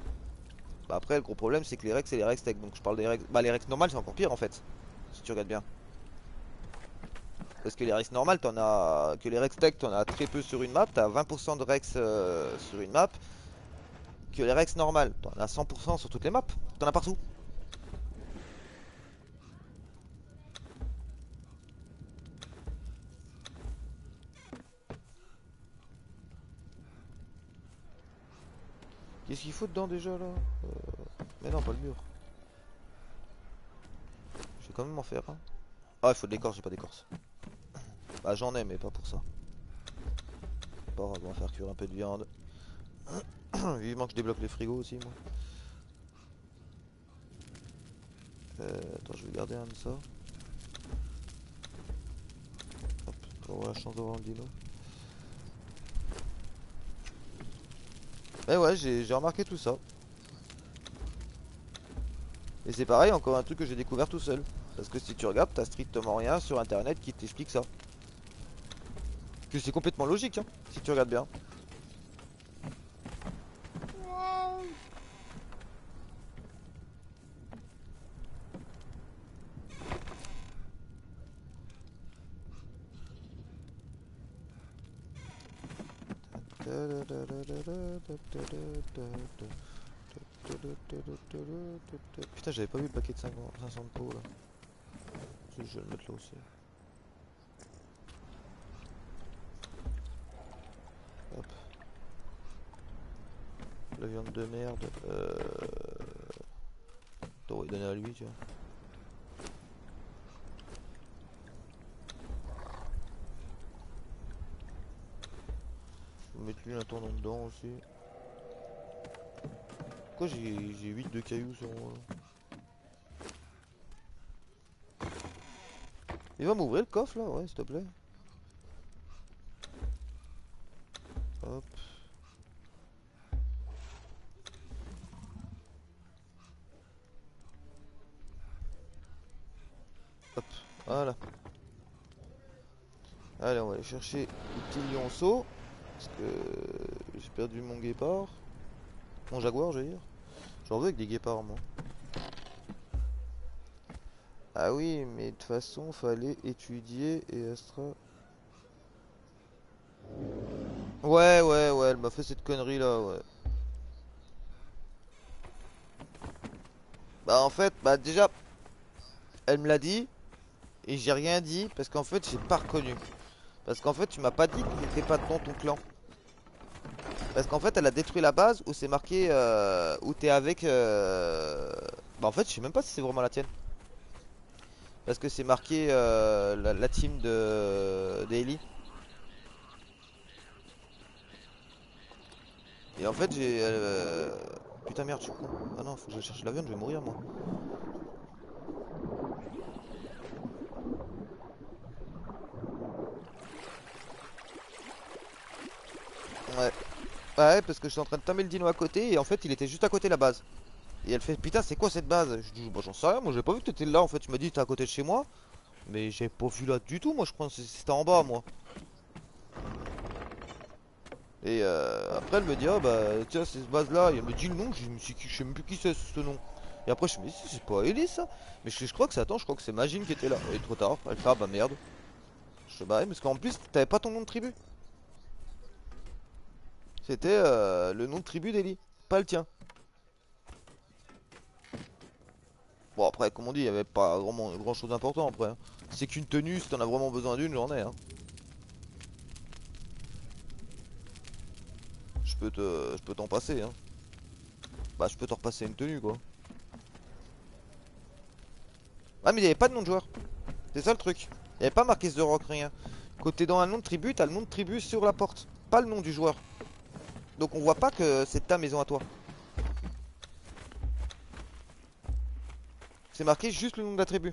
Bah après, le gros problème, c'est que les Rex, c'est les Rex Tech. Donc je parle des Rex. Bah, les Rex normales, c'est encore pire en fait. Si tu regardes bien. Parce que les Rex normales, t'en as. Que les Rex Tech, t'en as très peu sur une map. T'as 20% de Rex euh, sur une map. Que les Rex normales, t'en as 100% sur toutes les maps. T'en as partout. Qu'est-ce qu'il faut dedans déjà là euh, Mais non, pas le mur. Je vais quand même en faire un. Ah, il faut de l'écorce, j'ai pas d'écorce. Bah, j'en ai, mais pas pour ça. Pas on va faire cuire un peu de viande. Vivement que je débloque les frigos aussi, moi. Euh, attends, je vais garder un de ça. Hop, pour avoir la chance d'avoir un dino. Et ouais, j'ai remarqué tout ça. Et c'est pareil, encore un truc que j'ai découvert tout seul. Parce que si tu regardes, t'as strictement rien sur internet qui t'explique ça. Que c'est complètement logique, hein, si tu regardes bien. Putain, j'avais pas vu le paquet de 500 pots là. Je vais le mettre là aussi. Hop. la viande de merde. Euh... T'aurais donné à lui, tu vois. mettre lui un tournant dedans aussi. Pourquoi j'ai 8 de cailloux sur moi Il va m'ouvrir le coffre là, ouais, s'il te plaît. Hop. Hop, voilà. Allez, on va aller chercher le petit lionceau. Parce que j'ai perdu mon guépard. Mon jaguar, je veux dire. J'en veux avec des guépards, moi? Ah oui, mais de toute façon, fallait étudier et Astra... Ouais, ouais, ouais, elle m'a fait cette connerie là, ouais. Bah en fait, bah déjà, elle me l'a dit, et j'ai rien dit, parce qu'en fait, j'ai pas reconnu. Parce qu'en fait, tu m'as pas dit que t'étais pas dans ton clan. Parce qu'en fait, elle a détruit la base où c'est marqué euh, où t'es avec. Euh... Bah, en fait, je sais même pas si c'est vraiment la tienne. Parce que c'est marqué euh, la, team de d'Eli. Et en fait, j'ai. Euh, putain, merde, je suis con. Ah non, faut que je cherche l'avion, je vais mourir moi. Ouais. Ouais, parce que je suis en train de tamer le dino à côté et en fait il était juste à côté la base. Et elle fait putain c'est quoi cette base? Je dis bah j'en sais rien, moi j'ai pas vu que t'étais là en fait, tu m'as dit t'es à côté de chez moi. Mais j'ai pas vu là du tout, moi je crois que c'était en bas moi. Et euh, après elle me dit ah bah tiens c'est cette base là, et elle me dit le nom, je me suis je sais même plus qui c'est ce nom. Et après je me dis c'est pas Ellie Mais je, crois que c'est attends, je crois que c'est Magine qui était là. Et trop tard, elle fait ah bah merde. Je sais bah parce qu'en plus t'avais pas ton nom de tribu? C'était euh, le nom de tribu d'Eli, pas le tien. Bon après comme on dit il n'y avait pas vraiment grand chose d'important après hein. C'est qu'une tenue si t'en as vraiment besoin d'une j'en ai hein. Je peux te. Je peux t'en passer hein. Bah je peux t'en repasser une tenue quoi Ah mais il n'y avait pas de nom de joueur C'est ça le truc Il n'y avait pas marqué The Rock rien t'es dans un nom de tribu t'as le nom de tribu sur la porte Pas le nom du joueur donc on voit pas que c'est ta maison à toi. C'est marqué juste le nom de la tribu.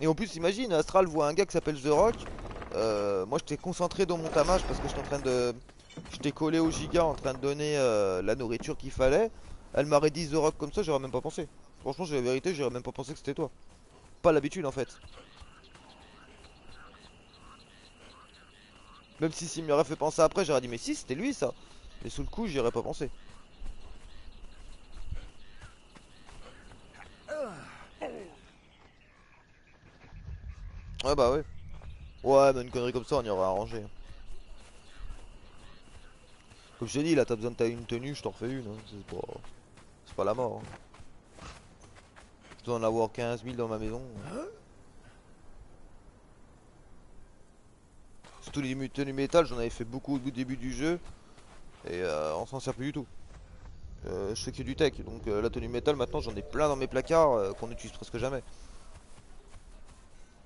Et en plus, imagine, Astral voit un gars qui s'appelle The Rock. Euh, moi, j'étais concentré dans mon tamage parce que j'étais en train de. J'étais collé au giga en train de donner euh, la nourriture qu'il fallait. Elle m'aurait dit The Rock comme ça, j'aurais même pas pensé. Franchement, j'ai la vérité, j'aurais même pas pensé que c'était toi. Pas l'habitude en fait. Même si s'il m'y aurait fait penser après, j'aurais dit mais si c'était lui ça. Mais sous le coup, j'y aurais pas pensé. Ouais bah ouais. Ouais mais une connerie comme ça on y aurait arrangé. Comme je t'ai dit là t'as besoin de ta une tenue, je t'en refais une. Hein. C'est pas... pas la mort. Hein. Je dois en avoir 15 000 dans ma maison. Tous les tenues métal, j'en avais fait beaucoup au début du jeu. Et euh, on s'en sert plus du tout. Euh, je fais que du tech. Donc euh, la tenue métal, maintenant j'en ai plein dans mes placards qu'on n'utilise presque jamais.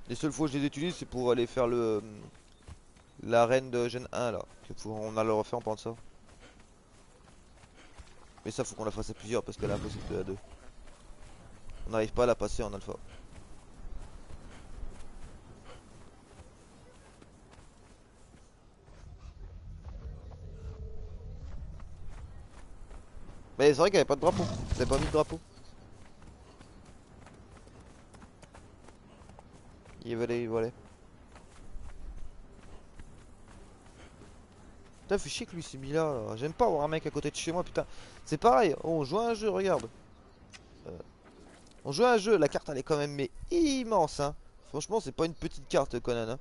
Les seules fois que je les utilise, c'est pour aller faire le l'arène de Gen 1 là. on a le refaire en de ça. Mais ça, faut qu'on la fasse à plusieurs parce qu'elle est impossible de à deux. On n'arrive pas à la passer en alpha. Mais c'est vrai qu'il n'y avait pas de drapeau. Vous pas mis de drapeau. Il volait, il volait. Putain, fait chier que lui s'est mis là. J'aime pas avoir un mec à côté de chez moi, putain. C'est pareil, on joue à un jeu, regarde. Euh, on joue à un jeu, la carte elle est quand même mais immense, hein. Franchement, c'est pas une petite carte, Conan. Hein.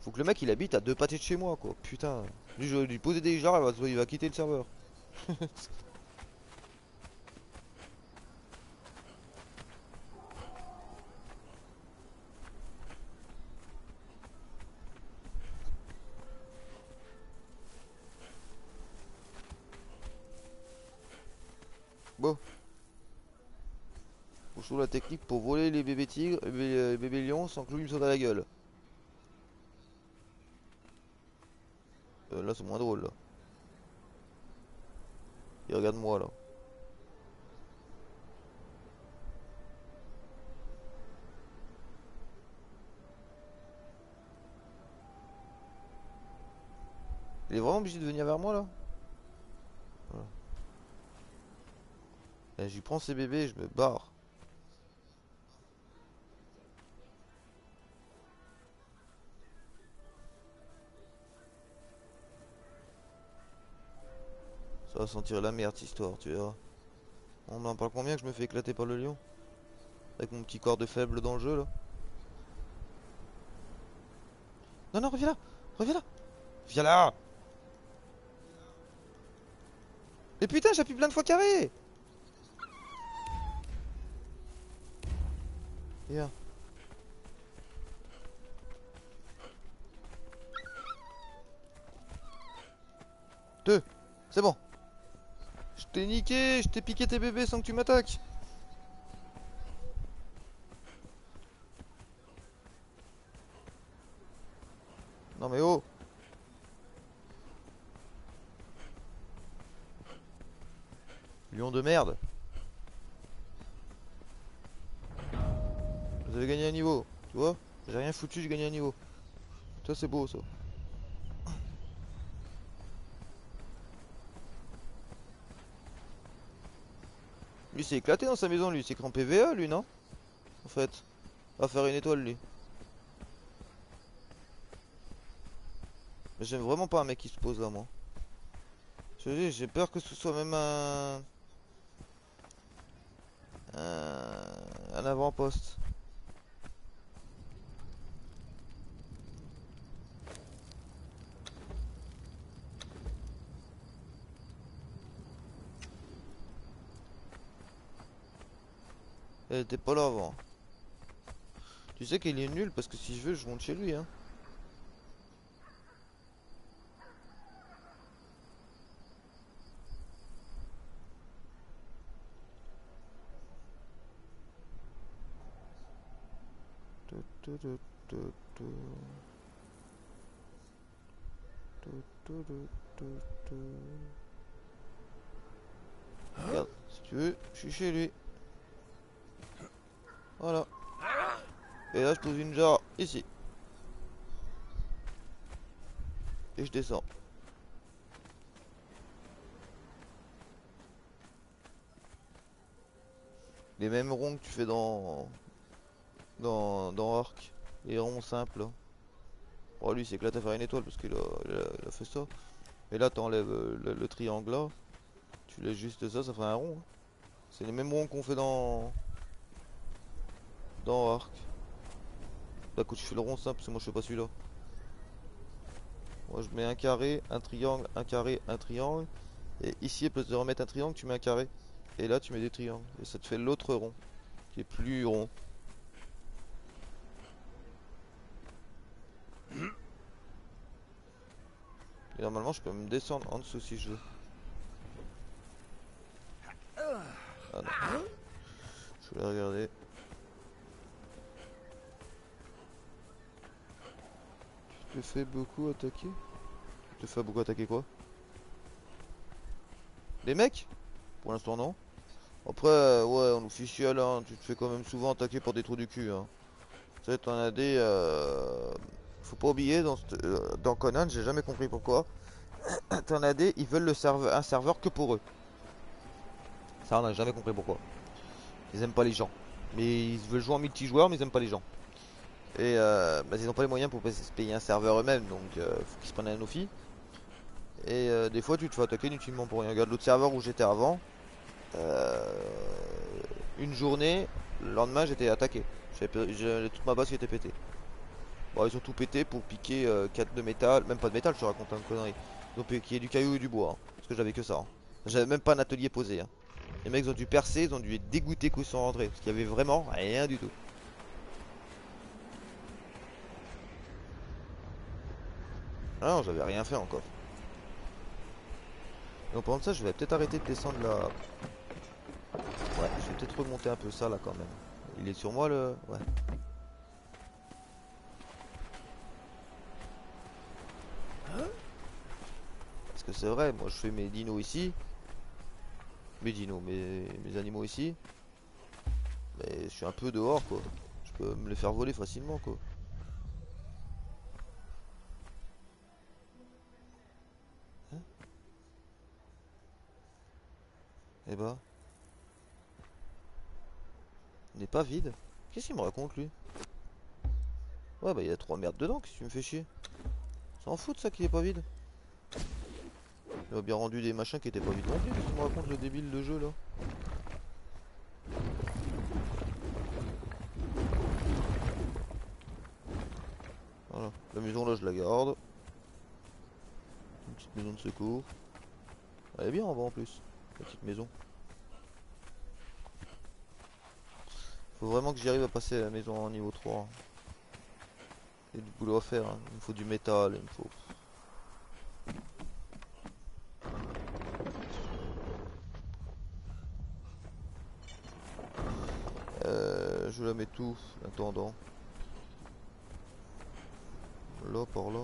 Faut que le mec il habite à deux pâtés de chez moi, quoi. Putain. Lui, je lui poser des genres, il va, il va quitter le serveur. Bon. La technique pour voler les bébés tigres, les bébés, bébés lions sans que lui me saute à la gueule. Euh, là c'est moins drôle là. Regarde-moi là. Il est vraiment obligé de venir vers moi là voilà. Et j'y prends ses bébés et je me barre. Ça va sentir la merde cette histoire, tu verras. On m'en parle combien que je me fais éclater par le lion Avec mon petit corps de faible dans le jeu là. Non non reviens là Reviens là. Viens là. Mais putain j'appuie plein de fois carré. Viens. Deux. C'est bon t'ai niqué, je t'ai piqué tes bébés sans que tu m'attaques. Non mais oh Lion de merde Vous avez gagné un niveau, tu vois? J'ai rien foutu, j'ai gagné un niveau. Ça c'est beau ça. Lui s'est éclaté dans sa maison, lui. C'est crampé PVE, lui, non? En fait. Va faire une étoile, lui. J'aime vraiment pas un mec qui se pose là, moi. Je j'ai peur que ce soit même un... Un, un avant-poste. Elle était pas là avant. Tu sais qu'il est nul parce que si je veux, je monte chez lui. Hein. Regarde, si tu veux, je suis chez lui. Voilà. Et là, je pose une jarre ici. Et je descends. Les mêmes ronds que tu fais dans dans, dans Arc. Les ronds simples. Oh lui c'est éclate à faire une étoile parce qu'il a, fait ça. Et là t'enlèves euh, le, le, triangle là. Tu laisses juste ça, ça fait un rond. Hein. C'est les mêmes ronds qu'on fait dans dans Arc. Bah écoute, je fais le rond simple parce que moi je fais pas celui-là. Moi je mets un carré, un triangle, un carré, un triangle. Et ici, à place de remettre un triangle, tu mets un carré. Et là, tu mets des triangles. Et ça te fait l'autre rond, qui est plus rond. Et normalement, je peux me descendre en dessous si je veux. Je voulais regarder. Fais beaucoup attaquer Tu te fais beaucoup attaquer quoi? Les mecs? Pour l'instant non. Après, ouais, on officiel, hein, tu te fais quand même souvent attaquer par des trous du cul. Hein. T'en as des... Euh... Faut pas oublier, dans, euh, dans Conan, j'ai jamais compris pourquoi. as des, ils veulent le serveur, un serveur que pour eux. Ça, on a jamais compris pourquoi. Ils aiment pas les gens. Mais ils veulent jouer en multijoueur, mais ils aiment pas les gens. Et euh, bah, ils n'ont pas les moyens pour se payer un serveur eux-mêmes, donc euh, faut qu'ils se prennent un Nofi. Et euh, des fois tu te fais attaquer inutilement pour rien. Regarde l'autre serveur où j'étais avant. une journée, le lendemain j'étais attaqué. J'avais toute ma base qui était pétée. Bon, ils ont tout pété pour piquer 4 de métal, même pas de métal, je te raconte une connerie. Ils ont piqué du caillou et du bois, hein, parce que j'avais que ça. Hein. J'avais même pas un atelier posé. Hein. Les mecs ont dû percer, ils ont dû être dégoûtés qu'ils sont rentrés, parce qu'il y avait vraiment rien du tout. Ah non, j'avais rien fait encore. Donc pendant ça, je vais peut-être arrêter de descendre la... peut-être remonter un peu ça là quand même. Il est sur moi le... Ouais. Parce que c'est vrai, moi je fais mes dinos ici. Mes dinos, mes, mes animaux ici. Mais je suis un peu dehors quoi. Je peux me les faire voler facilement quoi. Eh bah. Il n'est pas vide. Qu'est-ce qu'il me raconte lui? Ouais bah il y a trois merdes dedans, qu'est-ce que tu me fais chier? S'en fout de ça qu'il est pas vide. Il a bien rendu des machins qui étaient pas vides non plus, qu'est-ce qu'il me raconte le débile de jeu là? Voilà, la maison là je la garde. Une petite maison de secours. Elle est bien en bas en plus, petite maison. Faut vraiment que j'y arrive à passer la maison en niveau 3. Il y a du boulot à faire, hein. il me faut du métal, il me faut... Euh, je la mets tout, en attendant. Là, par là.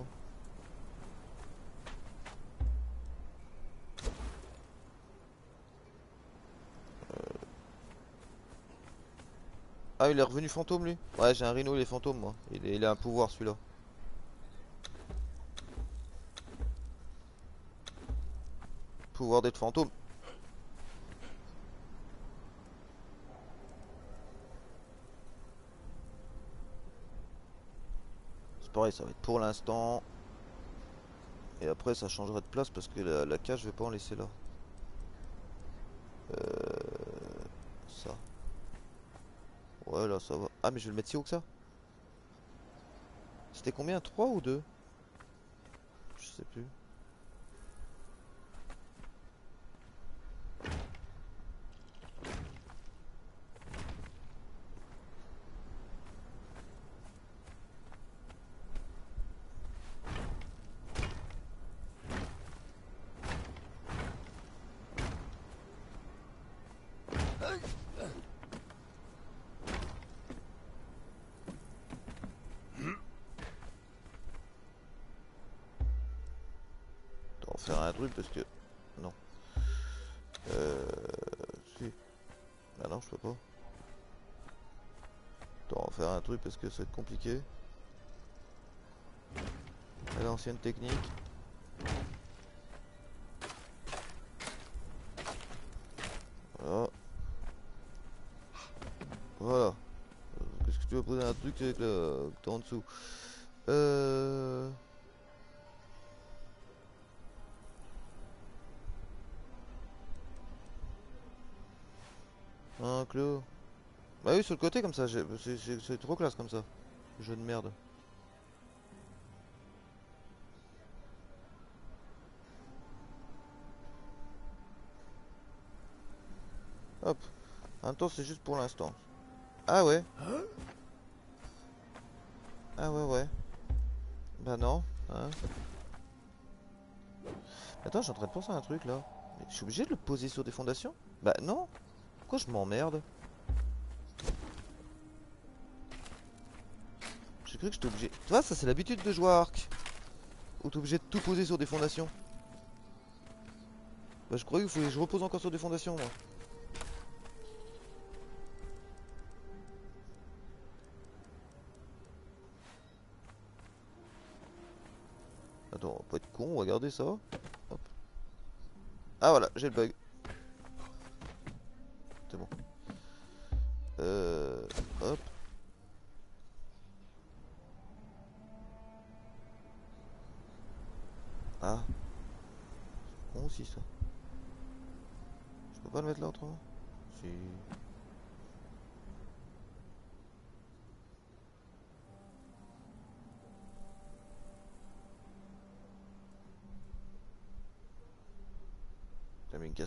Ah, il est revenu fantôme lui? Ouais, j'ai un rhino, il est fantôme moi. Il, a un pouvoir celui-là. Pouvoir d'être fantôme. C'est pareil, ça va être pour l'instant. Et après, ça changera de place parce que la, la cage, je vais pas en laisser là. Euh... Ça. Ouais, là, ça va. Ah, mais je vais le mettre si haut que ça C'était combien? 3 ou 2 Je sais plus. Va parce que... Non. Euh... Si. Ah non, je peux pas. Attends, va faire un truc parce que c'est compliqué. À l'ancienne technique. Voilà. Voilà. Qu'est-ce que tu veux poser un truc avec le... en dessous? Euh... Bah oui, sur le côté comme ça, c'est trop classe comme ça. Jeu de merde. Hop. En même temps, c'est juste pour l'instant. Ah ouais. Ah ouais, ouais. Bah non. Hein. Attends, je suis en train de penser à un truc là. Je suis obligé de le poser sur des fondations? Bah non. Pourquoi je m'emmerde J'ai cru que j'étais obligé. Tu vois, ça c'est l'habitude de jouer à Arc. Où t'es obligé de tout poser sur des fondations. Bah je croyais que je repose encore sur des fondations moi. Attends, on va pas être con, on va garder ça. Ah voilà, j'ai le bug.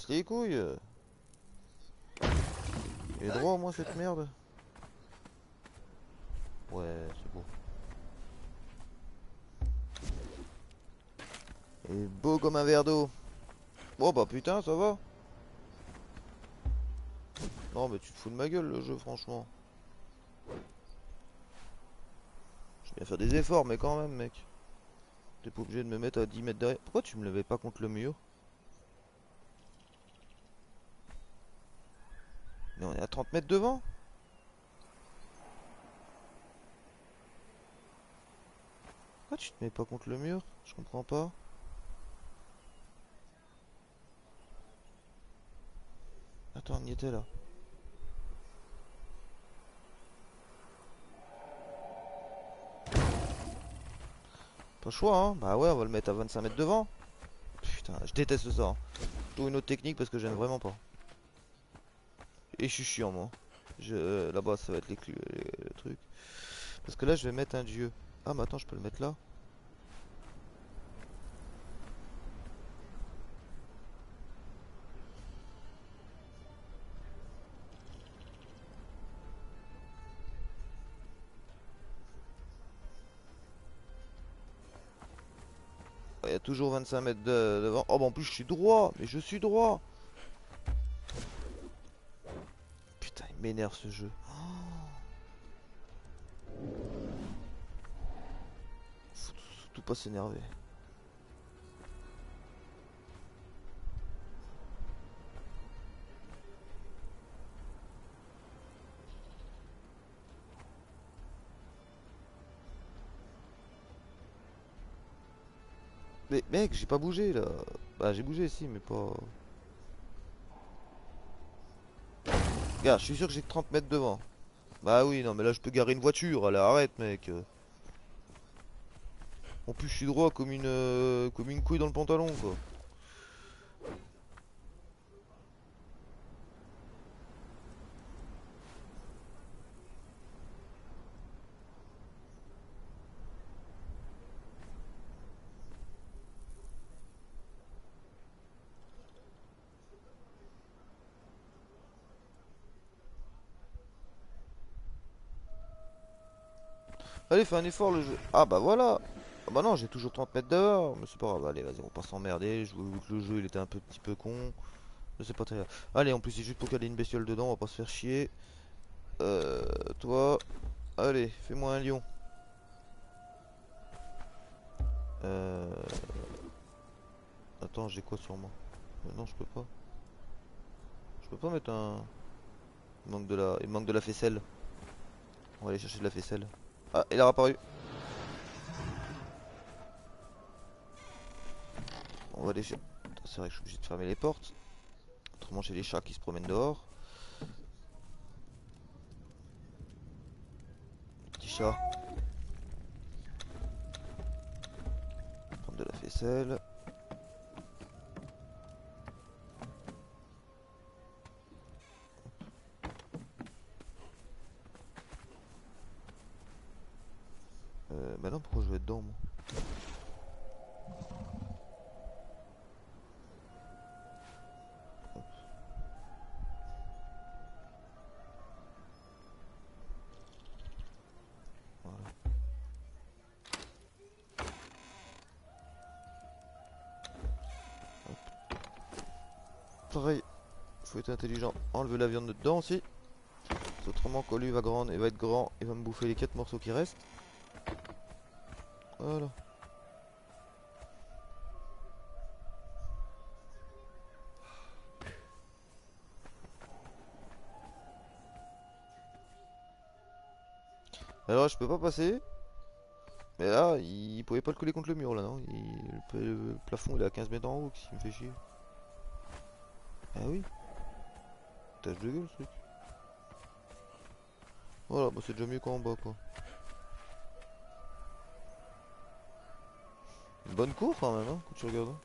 Casse les couilles. Il est droit au moins cette merde. Ouais, c'est beau. Il est beau comme un verre d'eau. Oh bah putain, ça va. Non mais tu te fous de ma gueule le jeu franchement. Je vais bien faire des efforts mais quand même mec. T'es pas obligé de me mettre à 10 mètres derrière. Pourquoi tu me levais pas contre le mur? On est à 30 mètres devant Pourquoi tu te mets pas contre le mur? Je comprends pas. Attends, on y était là. Pas choix, hein. Bah ouais, on va le mettre à 25 mètres devant. Putain, je déteste ça. hein. Trouve une autre technique parce que j'aime vraiment pas. Et je suis chiant, moi. Je... euh, Là-bas, ça va être les, les- le truc. Parce que là, je vais mettre un dieu. Ah, mais attends, je peux le mettre là. Il y a toujours 25 mètres de- devant. Oh, bah en plus, je suis droit. Mais je suis droit. M'énerve ce jeu. Faut surtout pas s'énerver. Mais mec, j'ai pas bougé là. Bah j'ai bougé si, mais pas... Regarde, je suis sûr que j'ai que 30 mètres devant. Bah oui, non mais là je peux garer une voiture. Allez, arrête mec. En plus je suis droit comme une, euh, comme une couille dans le pantalon quoi. Allez, fais un effort le jeu. Ah bah voilà. Ah bah non, j'ai toujours 30 mètres dehors. Mais c'est pas grave, allez, vas-y, on va pas s'emmerder. Je voulais que le jeu il était un petit peu con. C'est pas très grave. Allez, en plus, c'est juste pour caler une bestiole dedans, on va pas se faire chier. Euh, toi, allez, fais-moi un lion. Euh... Attends, j'ai quoi sur moi? Euh, Non, je peux pas. Je peux pas mettre un... Manque de la... Il manque de la faisselle. On va aller chercher de la faisselle. Ah, il a apparu. On va chercher... C'est vrai que je suis obligé de fermer les portes. Autrement, j'ai les chats qui se promènent dehors. Petit chat. Prendre de la faisselle. Pareil, faut être intelligent. Enlever la viande de dedans aussi. Autrement, quand lui va grand, il va être grand, il va me bouffer les 4 morceaux qui restent. Voilà. Alors je peux pas passer. Mais là, il pouvait pas le coller contre le mur là, non? Le plafond il est à 15 mètres en haut, qui me fait chier. Ah oui. Tâche de gueule ce truc. Voilà, bah c'est déjà mieux qu'en bas quoi. Une bonne cour quand même, hein, quand tu regardes.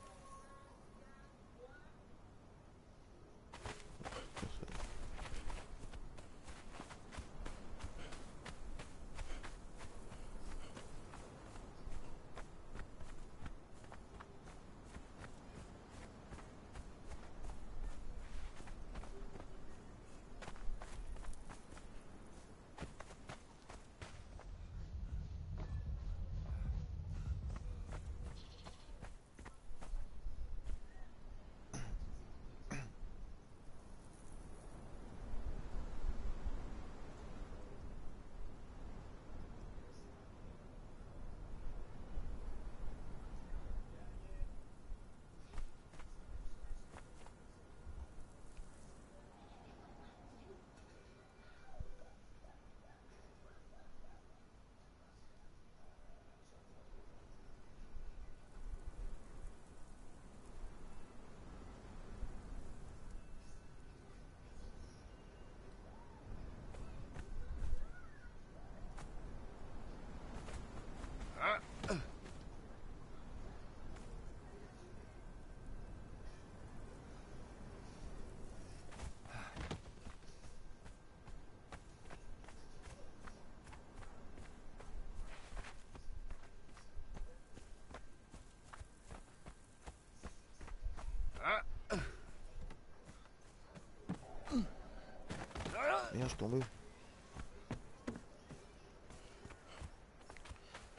Tombé.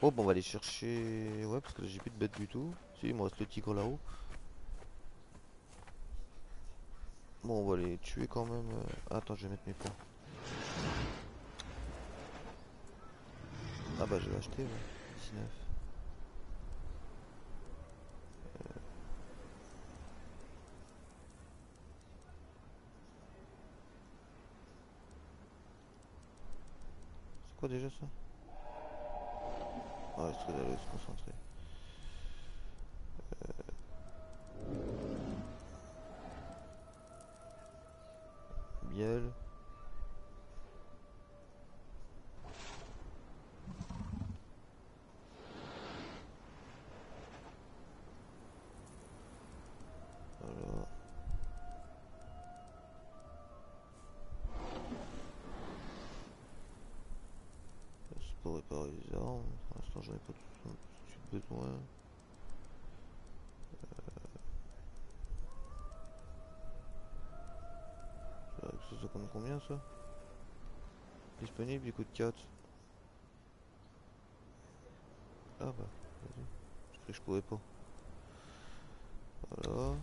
Oh, bon, on va aller chercher... Ouais, parce que j'ai plus de bêtes du tout. Si, me reste le tigre là-haut. Bon, on va les tuer quand même. euh. Attends, je vais mettre mes points. Ah bah, je vais acheter, ouais. 19. Déjà ça? Ah, il serait d'aller se concentrer. Disponible, il coûte 4. Ah bah, vas-y. Je que je pouvais pas. Voilà.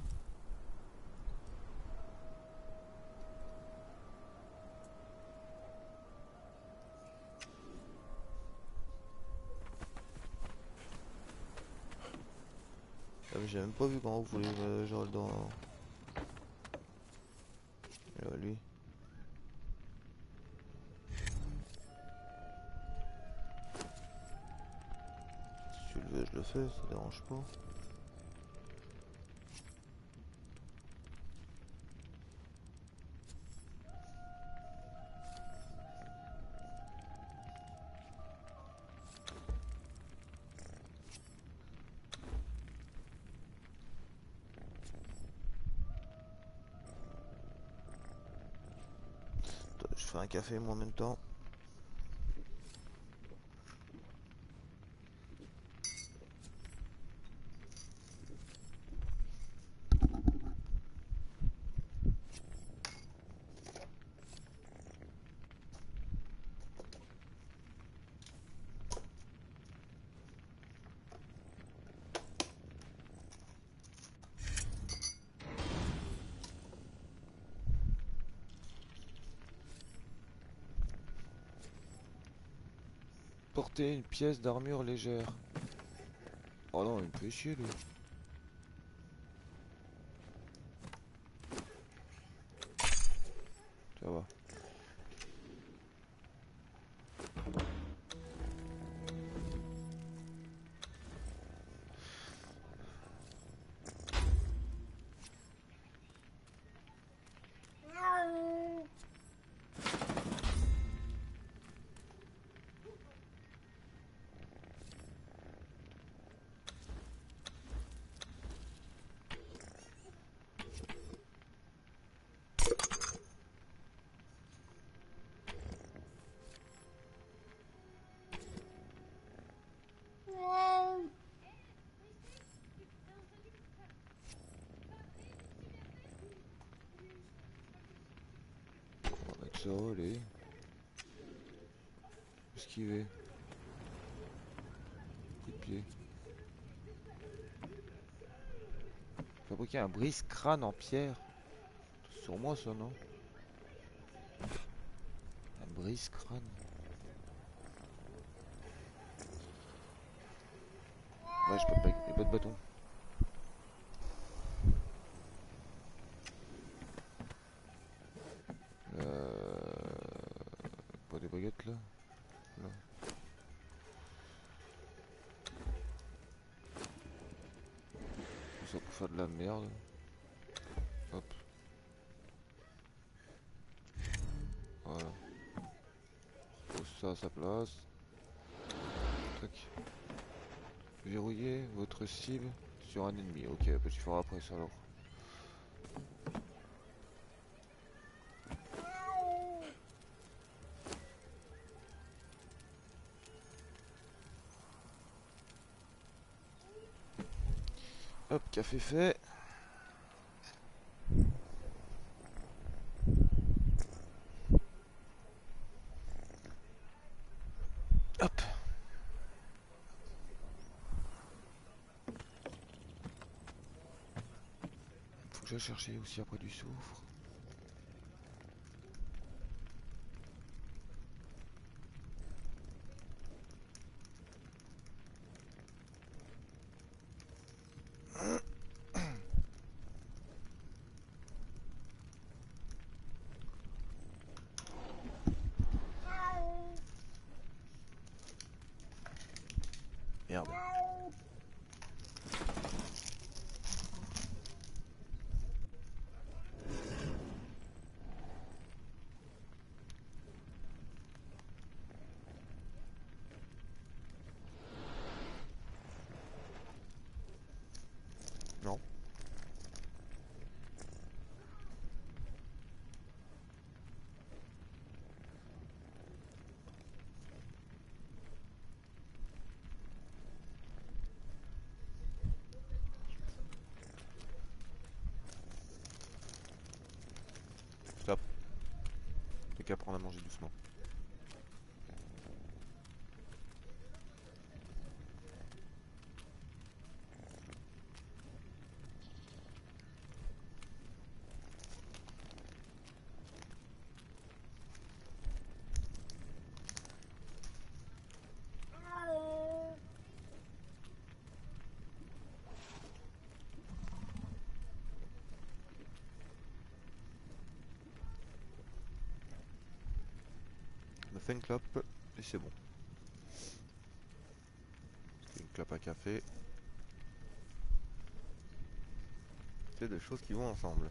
Ah, mais j'ai même pas vu comment vous voulez euh, genre dans. Ça dérange pas. Je fais un café moi en même temps. Porter une pièce d'armure légère. Oh non, il me fait chier lui. Allez. Esquiver. Coup de pied. Fabriquer un brise-crâne en pierre. Sur moi ça, non? Un brise-crâne. Ouais, je peux pas, y a pas de bâton. Sa place. Tac. Verrouillez votre cible sur un ennemi. Ok, tu feras après ça alors. Hop, café fait. Je vais chercher aussi après du soufre. Doucement. Une clope et c'est bon. Une clope à café. C'est des choses qui vont ensemble.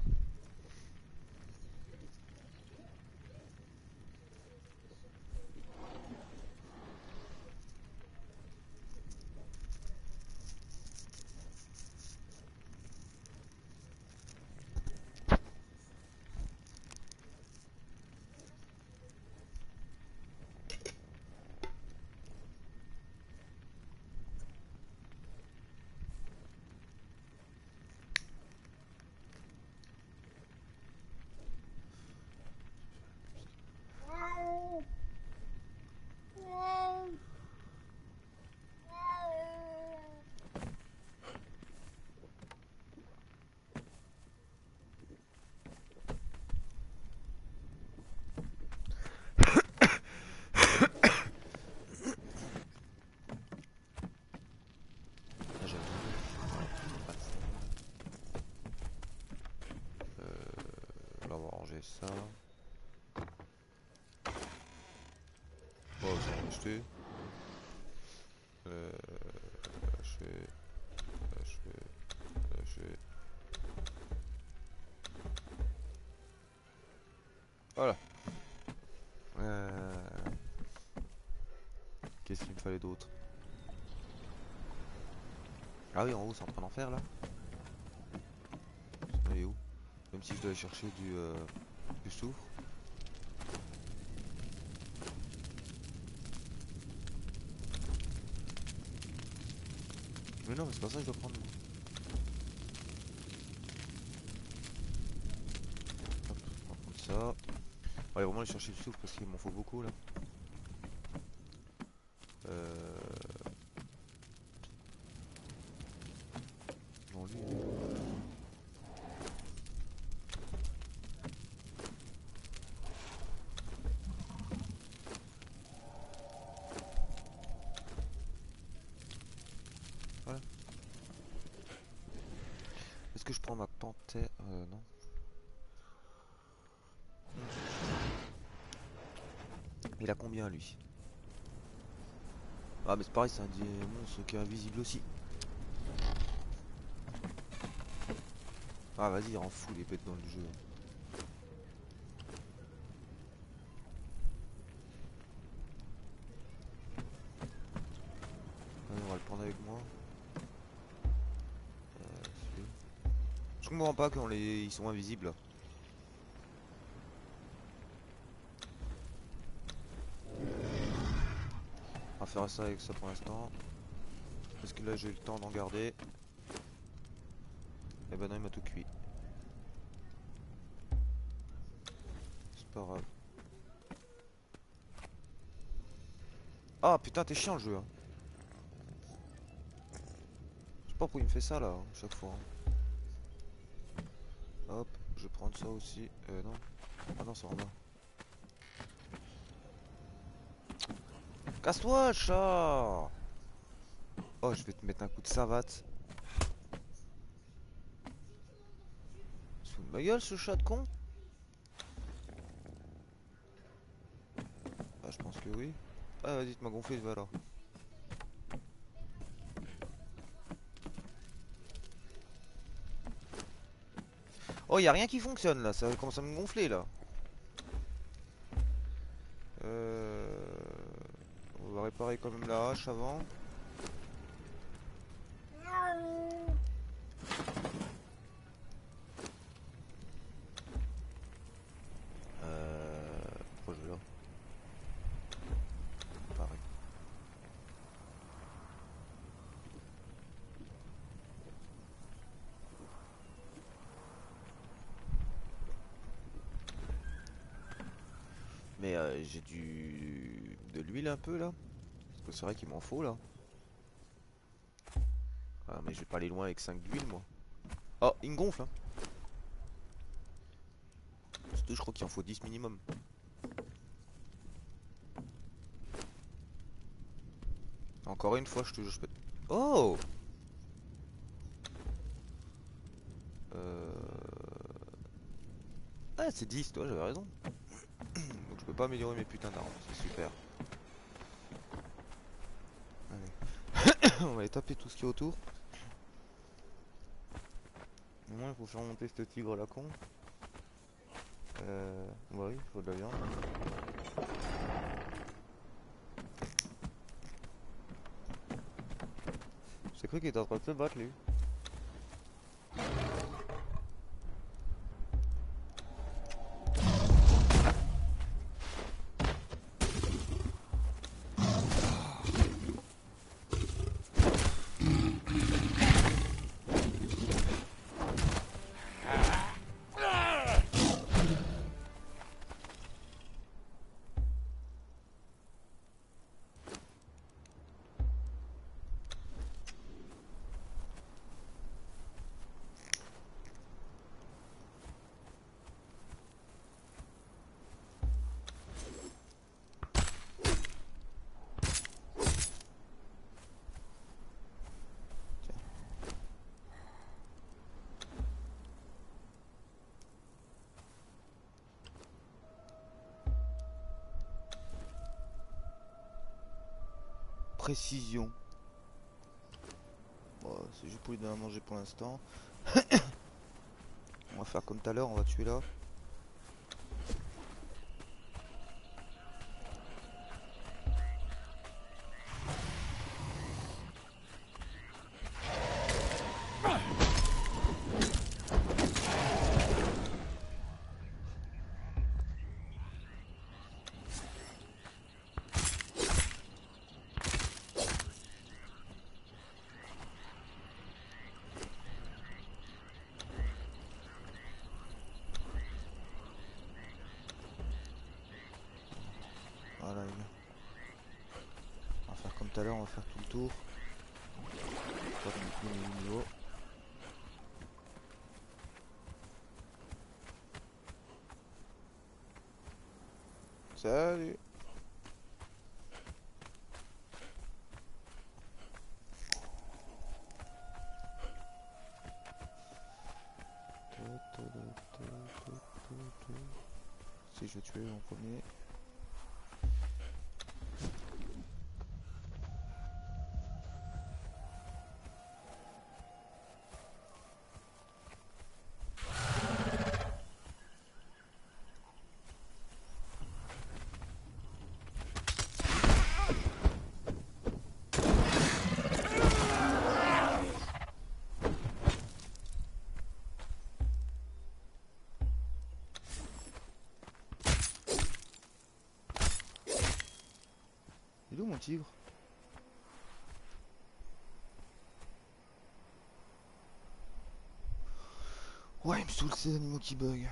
Ah, j'ai attendu. Euh, là, on va ranger ça. Bon, ça va acheter. Euh, acheter. Acheter. Acheter. Voilà. Euh... Qu'est-ce qu'il me fallait d'autre? Ah oui, en haut, c'est en train d'en faire là. Elle est où? Même si je dois aller chercher du, euh, du soufre. Mais non, mais c'est pas ça que je dois prendre. Hop, on va ça. Vraiment aller chercher du soufre parce qu'il m'en faut beaucoup là. Euh... Non, lui. il est où Voilà. Est-ce que je prends ma panthère Euh, non. Lui Ah mais c'est pareil, c'est un monstre qui est invisible aussi. Ah vas-y, rend fou les bêtes dans le jeu. On va le prendre avec moi. Euh, Je comprends pas quand les... ils sont invisibles. là. On va faire ça avec ça pour l'instant. Parce que là j'ai eu le temps d'en garder. Et ben non il m'a tout cuit. C'est pas grave. Ah putain t'es chiant le jeu. hein. Je sais pas pourquoi il me fait ça là, hein, chaque fois. hein. Hop, je vais prendre ça aussi. Euh, non. Ah non, c'est en. Casse-toi, chat Oh, je vais te mettre un coup de savate. Sous ma gueule, ce chat de con Ah, je pense que oui. Ah, vas-y, tu m'as gonflé, va alors. Oh, y a rien qui fonctionne là, ça commence à me gonfler là. Euh... On va réparer quand même la hache avant. Euh... Euh, j'ai du... de l'huile un peu là? C'est vrai qu'il m'en faut là. Ah mais je vais pas aller loin avec 5 d'huile moi. Oh, il me gonfle hein. Surtout je crois qu'il en faut 10 minimum. Encore une fois, je te. Oh Euh... Ah, c'est 10, toi, j'avais raison. Donc je peux pas améliorer mes putains d'armes, c'est super. Allez. On va aller taper tout ce qui est autour. Au moins, il faut faire monter ce tigre là con. Euh... bah Oui, il faut de la viande. J'ai cru qu'il était en train de se battre lui. Précision. C'est juste pour lui donner à manger pour l'instant. on va faire comme tout à l'heure, on va tuer là. Voilà, il est là. On va faire comme tout à l'heure, on va faire tout le tour. Salut Si je vais tuer en premier? Tigre Ouais, il me saoule ces animaux qui bug.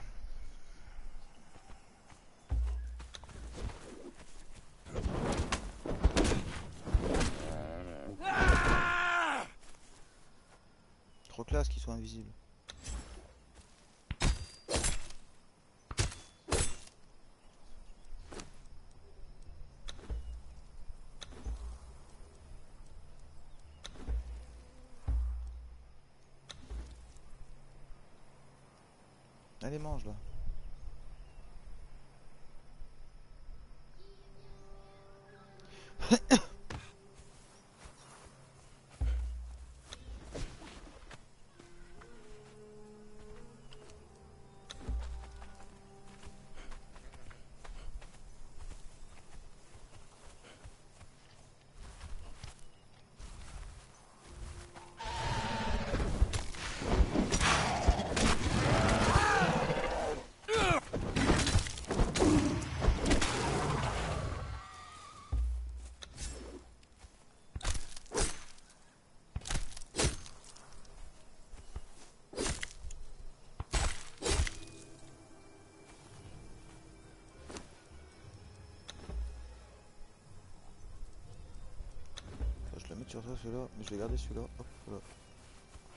Je le mets sur toi celui-là, mais je vais garder celui-là. Hop, voilà.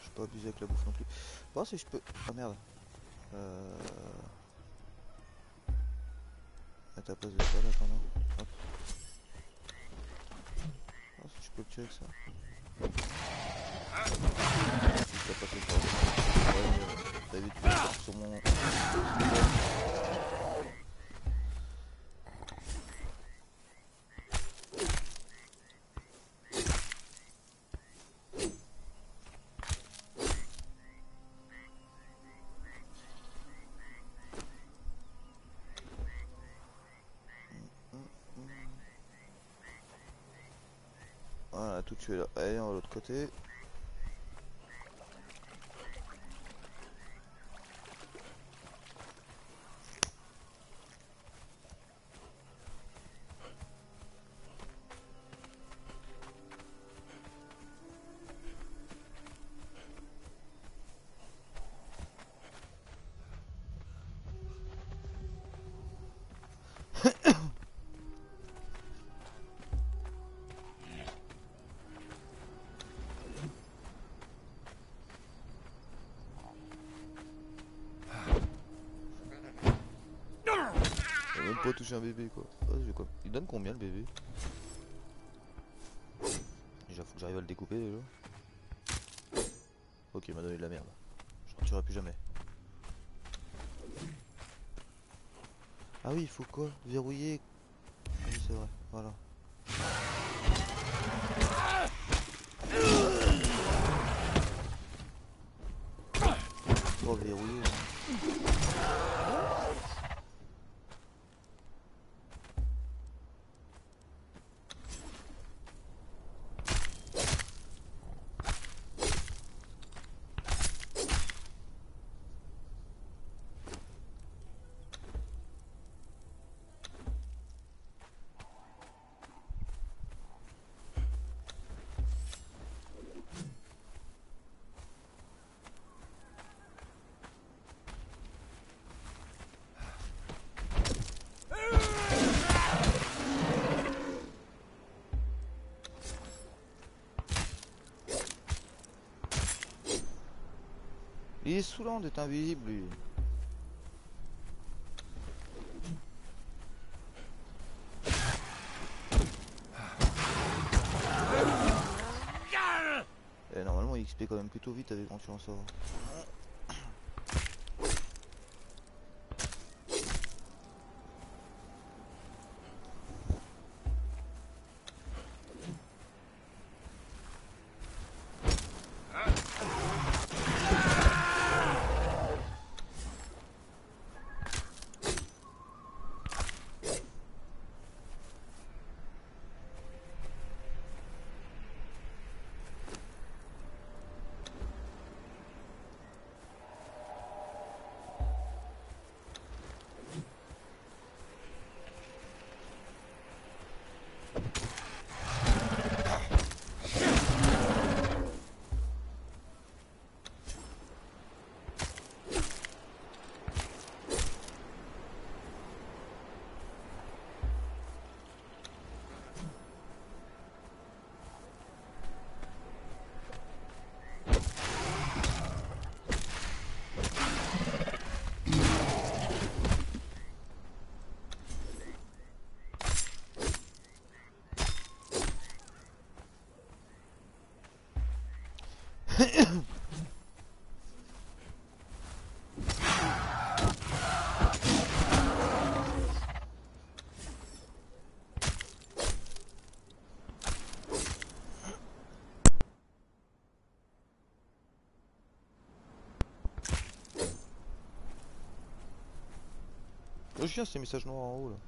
Je vais pas abuser avec la bouffe non plus. Voir si je peux. Ah merde. Euh... Mettre à place de ça là, attends. Hop. Voir si je peux le tuer avec ça. Si t'as passé par Ouais, mais, euh, tu vas sur mon. Tout tué là. Allez, on va l'autre côté. Touché un bébé quoi. Ah. Il donne combien le bébé? Déjà faut que j'arrive à le découper déjà. Ok il m'a donné de la merde. Je n'en tuerai plus jamais. Ah oui il faut quoi? Verrouiller Ah oui c'est vrai, voilà. Oh verrouiller. Il est saoulant d'être invisible lui. Et normalement il XP quand même plutôt vite avec quand tu en sors. Hoje já sei, me nu au ură.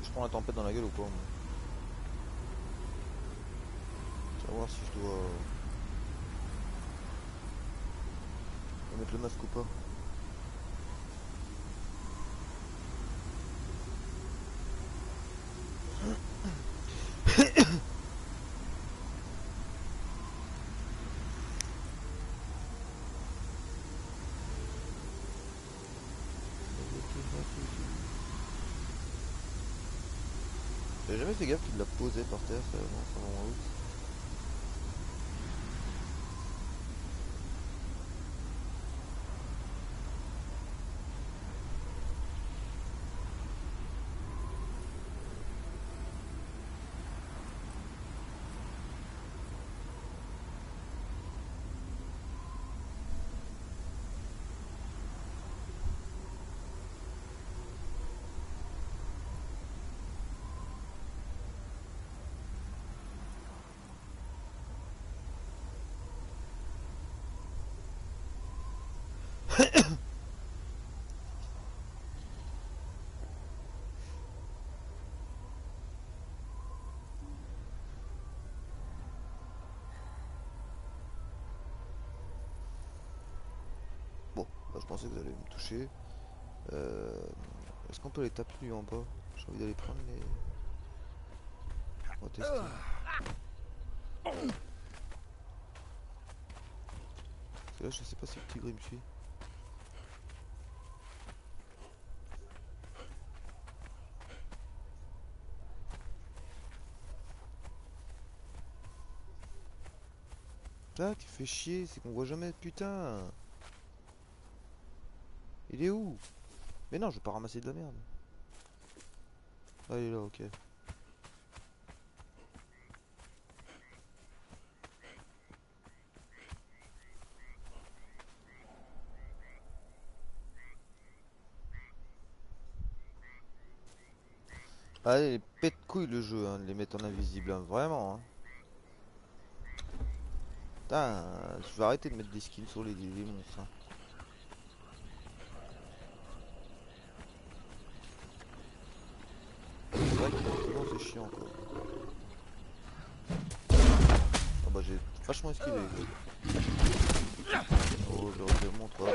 je prends la tempête dans la gueule ou pas moi On va voir si je dois... dois mettre le masque ou pas. J'ai jamais fait gaffe qu'il l'a posé par terre, ça, non, ça Bon, bah, je pensais que vous allez me toucher. Euh, Est-ce qu'on peut les taper lui en bas? J'ai envie d'aller prendre les... On va tester. Parce que là je sais pas si le tigre il me suit. Tu fais chier, c'est qu'on voit jamais, putain. Il est où? Mais non, je vais pas ramasser de la merde. Ah, il est là, ok. Allez, les pète couilles le jeu, hein, de les mettre en invisible, hein, vraiment. Hein. Putain, je vais arrêter de mettre des skins sur les, les monstres. hein. C'est vrai que c'est chiant quoi. Ah bah j'ai vachement esquivé. Oh, je refais mon toit.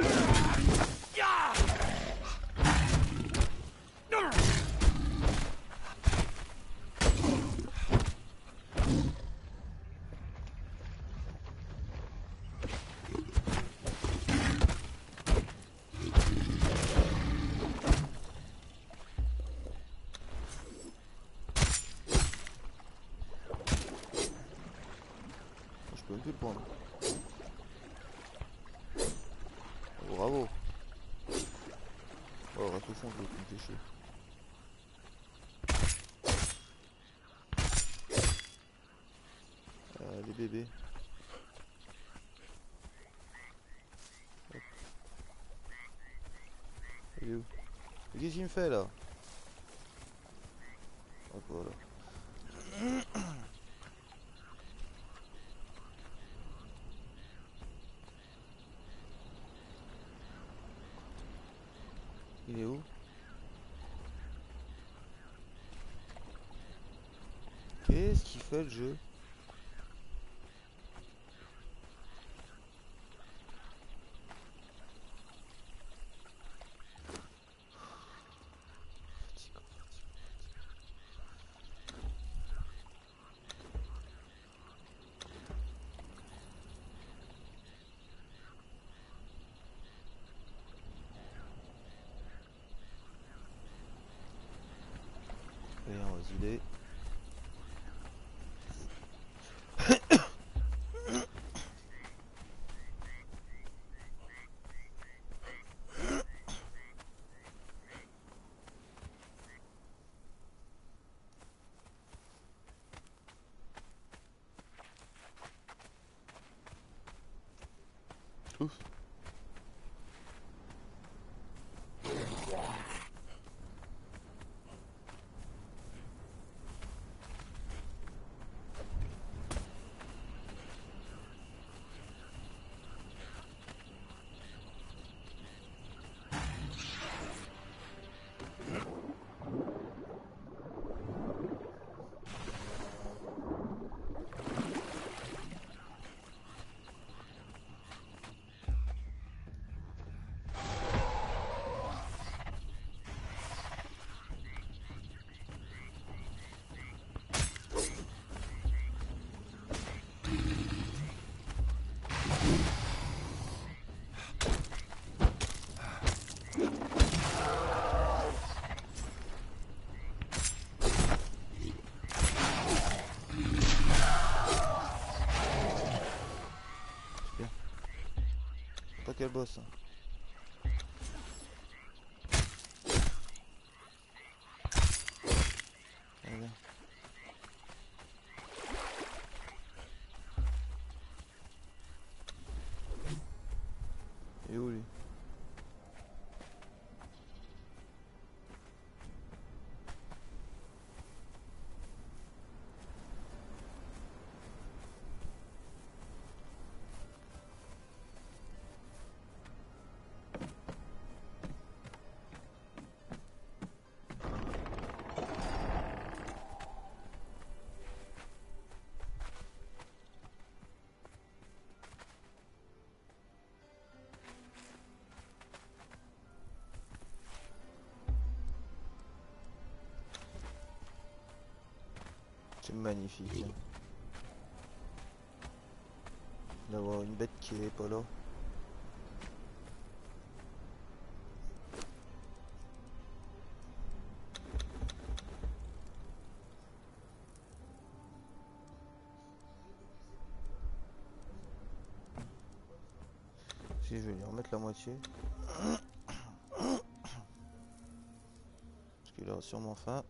Je peux même plus le prendre. Oh, bravo. Oh, reste au Euh, les bébés. Il est où? Qu'est-ce qu'il me fait là Hop, voilà. Qu'est-ce qu'il fait le jeu. Et on va Tschüss. Ouf. Pas C'est magnifique. D'avoir une bête qui est pas là. Si je vais lui remettre la moitié. Parce qu'il aura sûrement faim.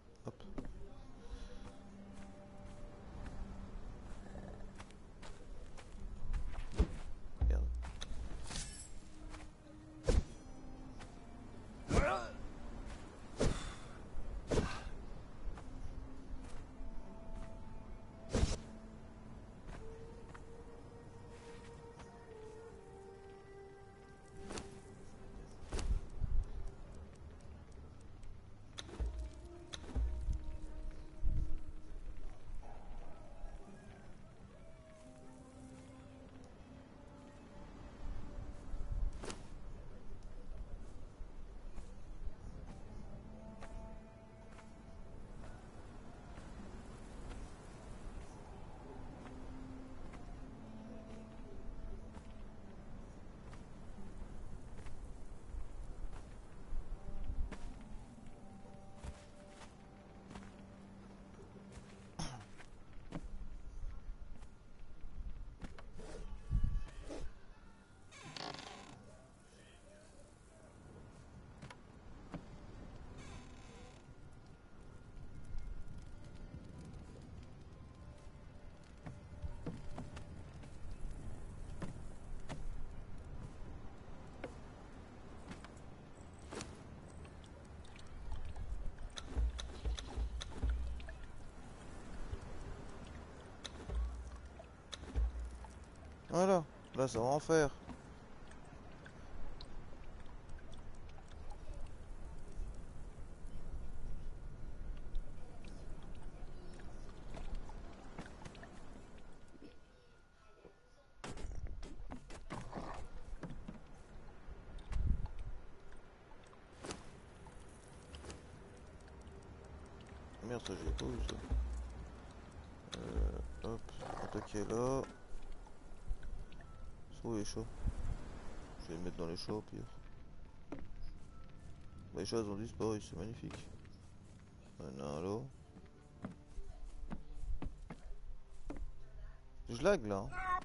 Voilà, là ça va en faire. Merde, j'ai pas vu ça. Euh, hop, attaquer là. Les chats Je vais les mettre dans les chats au pire. Les chats ont disparu, c'est magnifique. Là. Je lag là. hein.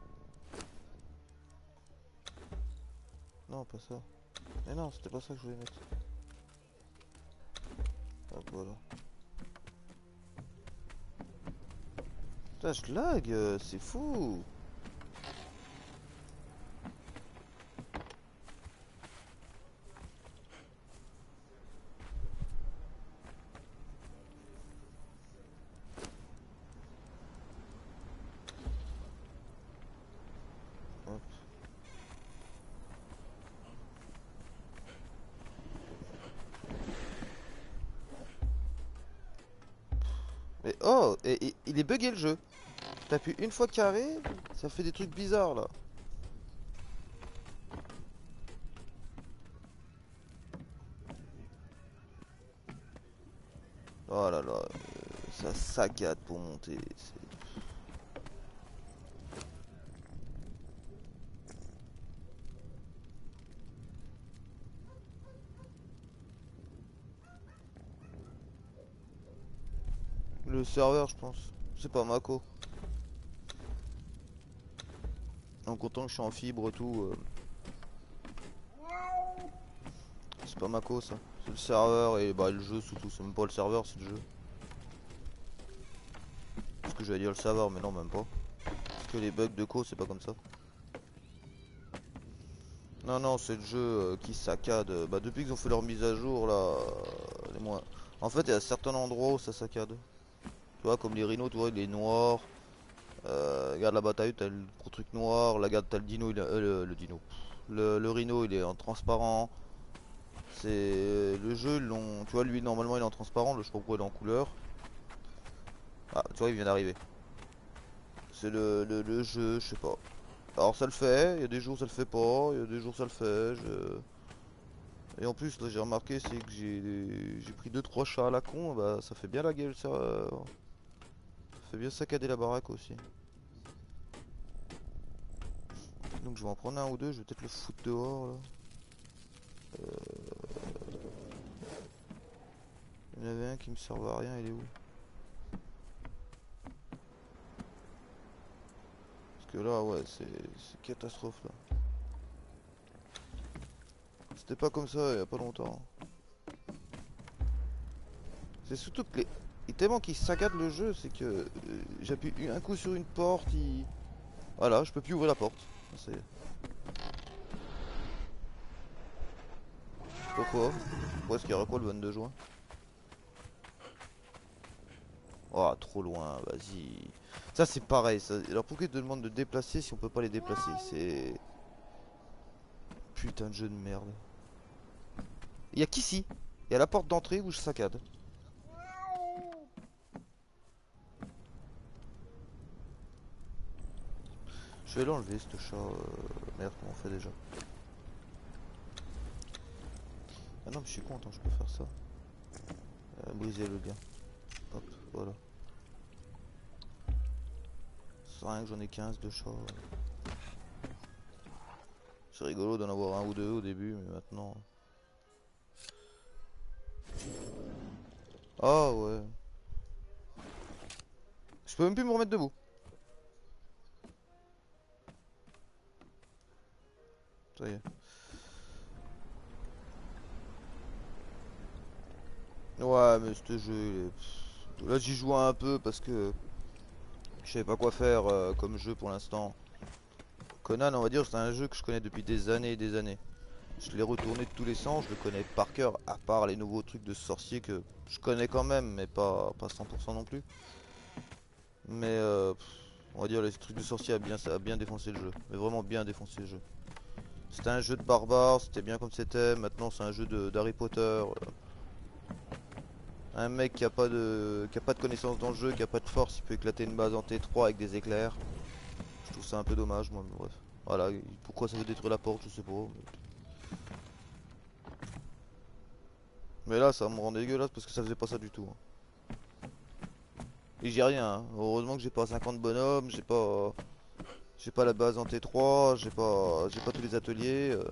Non, pas ça. Mais non, c'était pas ça que je voulais mettre. Hop, voilà. Putain, je lag, euh, c'est fou. Hop. Mais oh, et, et- il est le jeu. T'appuies une fois carré, ça fait des trucs bizarres là. Oh là là, euh, ça saccade pour monter. Le serveur, je pense. C'est pas Mako. En comptant que je suis en fibre, tout. euh, C'est pas Mako ça. C'est le serveur et bah, le jeu surtout. C'est même pas le serveur, c'est le jeu. Parce que j'allais dire le serveur, mais non, même pas. Parce que les bugs de Co, c'est pas comme ça. Non, non, c'est le jeu euh, qui saccade. Bah, depuis qu'ils ont fait leur mise à jour là. euh, les. En fait, il y a certains endroits où ça saccade. Tu vois, comme les rhinos, tu vois, il est noir. Euh, regarde t'as eu, t'as le gros truc noir. Là, regarde, t'as le dino, il euh, le, dino. Le, rhino, il est en transparent. C'est le jeu. Tu vois, lui, normalement, il est en transparent. Le, je sais pas pourquoi il est en couleur. Ah, tu vois, il vient d'arriver. C'est le, le, jeu, je sais pas. Alors, ça le fait. Il y a des jours, ça le fait pas. Il y a des jours, ça le fait. Je... Et en plus, là, j'ai remarqué, c'est que j'ai j'ai pris 2-3 chats à la con. Bah, ça fait bien la gueule, ça. Fait bien saccader la baraque aussi. Donc je vais en prendre un ou deux, je vais peut-être le foutre dehors là. Euh, Il y en avait un qui me servait à rien, il est où? Parce que là ouais c'est catastrophe là. C'était pas comme ça il y a pas longtemps. C'est surtout que les... Tellement qu'il saccade le jeu, c'est que euh, j'appuie un coup sur une porte, il... Voilà, je peux plus ouvrir la porte. Pourquoi? Pourquoi est-ce qu'il y aura quoi le 22 juin? Oh, trop loin, vas-y. Ça c'est pareil, ça... alors pourquoi ils te demandent de déplacer si on peut pas les déplacer? C'est... Putain de jeu de merde. Il y a qu'ici, il y a la porte d'entrée où je saccade. Je vais l'enlever ce chat. euh, Merde, comment on fait déjà Ah non, mais je suis content, je peux faire ça. Euh, briser le lien. Hop, voilà. Ça rien que j'en ai 15 de chats. C'est rigolo d'en avoir un ou deux au début, mais maintenant. Ah ouais. Je peux même plus me remettre debout. Ouais, mais ce jeu, là j'y joue un peu parce que je savais pas quoi faire euh, comme jeu pour l'instant. Conan, on va dire, c'est un jeu que je connais depuis des années et des années. Je l'ai retourné de tous les sens, je le connais par cœur, à part les nouveaux trucs de sorcier que je connais quand même, mais pas, pas 100% non plus. Mais euh, on va dire les trucs de sorcier a bien, ça a bien défoncé le jeu, mais vraiment bien défoncé le jeu. C'était un jeu de barbare, c'était bien comme c'était. Maintenant, c'est un jeu d'Harry Potter. Un mec qui a pas de qui a pas de connaissances dans le jeu, qui a pas de force, il peut éclater une base en T3 avec des éclairs. Je trouve ça un peu dommage, moi. Mais bref, voilà. Pourquoi ça veut détruire la porte, je sais pas. mais- Mais là, ça me rend dégueulasse parce que ça faisait pas ça du tout. hein. Et j'ai rien. hein. Heureusement que j'ai pas 50 bonhommes, j'ai pas. J'ai pas la base en T3, j'ai pas. J'ai pas tous les ateliers. euh.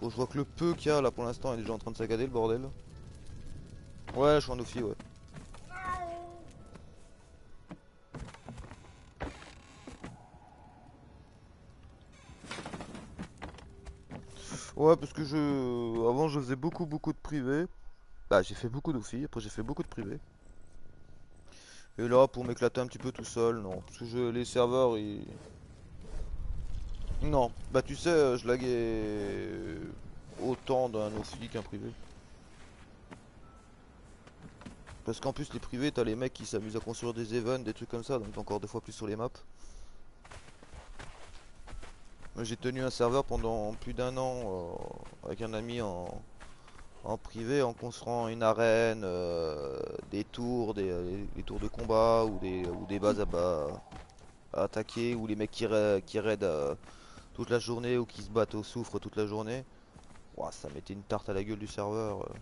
Bon, je vois que le peu qu'il y a là pour l'instant est déjà en train de saccader le bordel. Ouais, je suis en Ophi, ouais. Ouais, parce que je. Avant, je faisais beaucoup, beaucoup de privés. Bah, j'ai fait beaucoup d'Ophi, après j'ai fait beaucoup de privés. Et là, pour m'éclater un petit peu tout seul, non. Parce que je... les serveurs, ils. Non. Bah, tu sais, euh, je laguais autant d'un Ophi qu'un privé. Parce qu'en plus, les privés, t'as les mecs qui s'amusent à construire des events, des trucs comme ça, donc t'es encore deux fois plus sur les maps. J'ai tenu un serveur pendant plus d'un an euh, avec un ami en, privé en construisant une arène, euh, des tours, des, euh, tours de combat ou des, ou bases à, à attaquer ou les mecs qui, ra- qui raident euh, toute la journée ou qui se battent au soufre toute la journée. Ouah, ça mettait une tarte à la gueule du serveur. euh.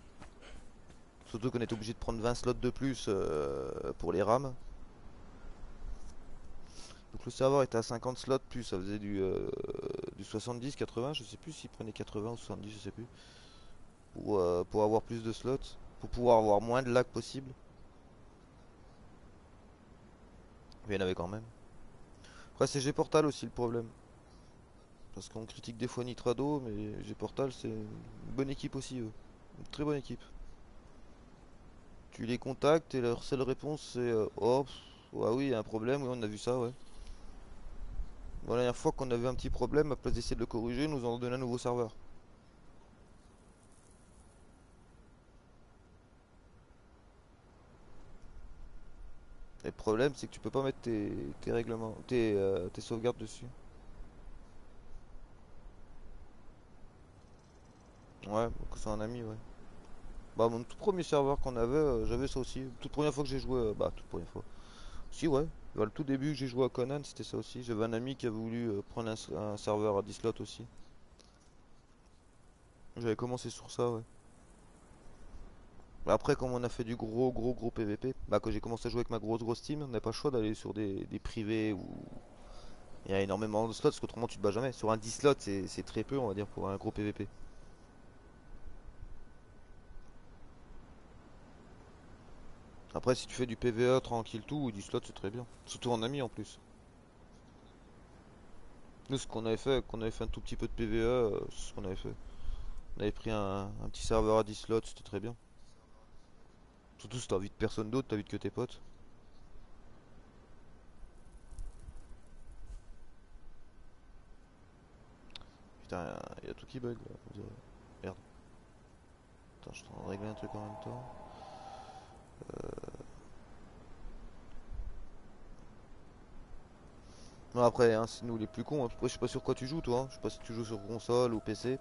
Surtout qu'on était obligé de prendre 20 slots de plus euh, pour les rames. Donc le serveur était à 50 slots plus, ça faisait du, euh, du 70, 80, je sais plus s'il prenait 80 ou 70, je sais plus. Pour, euh, pour avoir plus de slots, pour pouvoir avoir moins de lag possible. Mais il y en avait quand même. Après c'est G-Portal aussi le problème. Parce qu'on critique des fois Nitrado, mais G-Portal c'est une bonne équipe aussi eux. Une très bonne équipe. Tu les contactes et leur seule réponse c'est euh, Oh, ouais, oui, il y a un problème, oui, on a vu ça, ouais. Bon, la dernière fois qu'on avait un petit problème, à place d'essayer de le corriger, nous ont donné un nouveau serveur. Et le problème, c'est que tu peux pas mettre tes, règlements, euh, tes sauvegardes dessus. Ouais, que c'est un ami, ouais. Bah, mon tout premier serveur qu'on avait, euh, j'avais ça aussi. Toute première fois que j'ai joué, euh, bah, toute première fois. Si, ouais. Bah, le tout début que j'ai joué à Conan, c'était ça aussi. J'avais un ami qui a voulu euh, prendre un, serveur à 10 slots aussi. J'avais commencé sur ça, ouais. Après, comme on a fait du gros, gros, gros PVP, bah, quand j'ai commencé à jouer avec ma grosse, grosse team, on n'a pas le choix d'aller sur des, des privés où il y a énormément de slots, parce qu'autrement tu te bats jamais. Sur un 10 slots, c'est très peu, on va dire, pour un gros PVP. Après, si tu fais du PVE tranquille tout, ou 10 slots, c'est très bien. Surtout en ami en plus. Nous, ce qu'on avait fait, qu'on avait fait un tout petit peu de PVE, euh, c'est ce qu'on avait fait. On avait pris un, petit serveur à 10 slots, c'était très bien. Surtout si t'invites personne d'autre, t'invites que tes potes. Putain, il y a tout qui bug là. Merde. Attends, je suis de régler un truc en même temps. Non, après, hein, c'est nous les plus cons. hein. Après, je sais pas sur quoi tu joues, toi. hein. Je sais pas si tu joues sur console ou PC.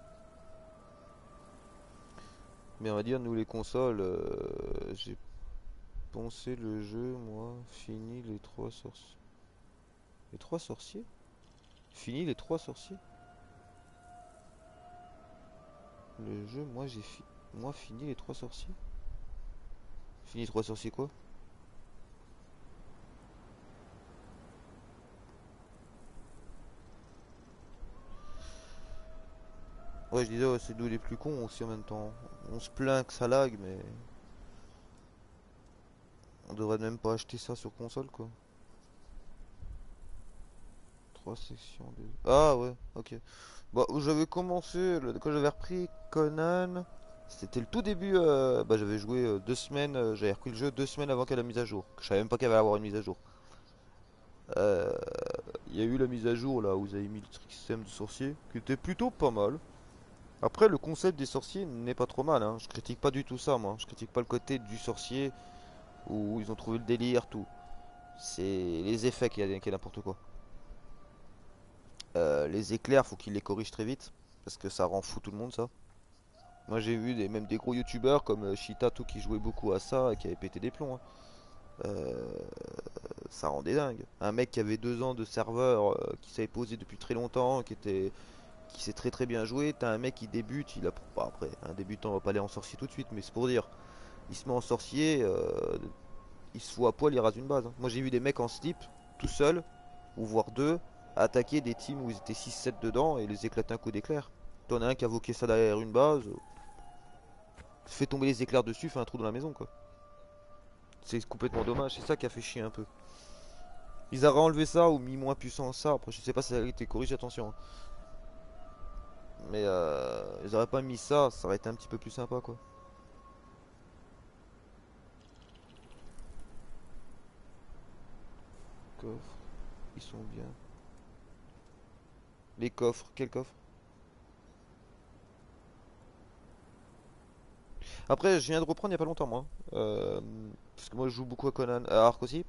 Mais on va dire, nous les consoles, euh, j'ai poncé le jeu, moi. Fini les trois sorciers. Les trois sorciers? Fini les trois sorciers? Le jeu, moi j'ai fi... moi fini les trois sorciers? Fini les trois sorciers quoi? Ouais, je disais, ouais, c'est nous les plus cons aussi en même temps. On se plaint que ça lag, mais on devrait même pas acheter ça sur console quoi. Trois sections. Ah ouais, ok. Bah, j'avais commencé, quand j'avais repris Conan, c'était le tout début, euh, bah j'avais joué euh, deux semaines, euh, j'avais repris le jeu deux semaines avant ait la mise à jour. Je savais même pas avait à avoir une mise à jour. Il y a eu la mise à jour là où vous avez mis le système de sorcier, qui était plutôt pas mal. Après, le concept des sorciers n'est pas trop mal, hein. Je critique pas du tout ça, moi. Je critique pas le côté du sorcier où ils ont trouvé le délire, tout. C'est les effets qui est n'importe quoi. Les éclairs, faut qu'ils les corrigent très vite parce que ça rend fou tout le monde, ça. Moi, j'ai vu même des gros youtubeurs comme euh, Shita, tout qui jouaient beaucoup à ça et qui avaient pété des plombs. hein. Euh, ça rendait dingue. Un mec qui avait deux ans de serveur, euh, qui s'avait posé depuis très longtemps, qui était qui sait très très bien jouer. T'as un mec qui débute, il a pas après un débutant on va pas aller en sorcier tout de suite, mais c'est pour dire, il se met en sorcier, il se fout à poil, il rase une base. hein. Moi j'ai vu des mecs en slip, tout seuls, ou voire deux, attaquer des teams où ils étaient 6-7 dedans et les éclater un coup d'éclair. T'en as un qui a voqué ça derrière une base, fait tomber les éclairs dessus, fait un trou dans la maison quoi. C'est complètement dommage, c'est ça qui a fait chier un peu. Ils auraient enlevé ça ou mis moins puissant ça, après je sais pas si ça a été corrigé, attention. hein. Mais euh, ils auraient pas mis ça, ça aurait été un petit peu plus sympa quoi. Coffres, ils sont bien. Les coffres, quel coffre? Après, je viens de reprendre il y a pas longtemps moi. Euh, parce que moi je joue beaucoup à Conan, à Ark aussi.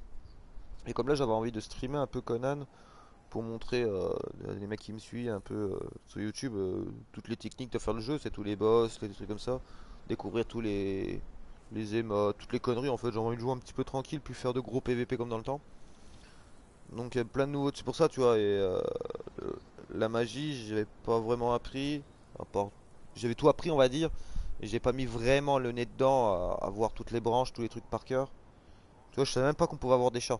Et comme là j'avais envie de streamer un peu Conan pour montrer euh, les mecs qui me suivent un peu euh, sur YouTube euh, toutes les techniques de faire le jeu, c'est tous les boss, les trucs comme ça, découvrir tous les les toutes les conneries en fait, j'ai envie de jouer un petit peu tranquille, puis faire de gros PVP comme dans le temps. Donc il y a plein de nouveaux, c'est pour ça tu vois, et la magie j'avais pas vraiment appris, j'avais tout appris on va dire, j'ai pas mis vraiment le nez dedans à, voir toutes les branches, tous les trucs par cœur. Tu vois, je savais même pas qu'on pouvait avoir des chats.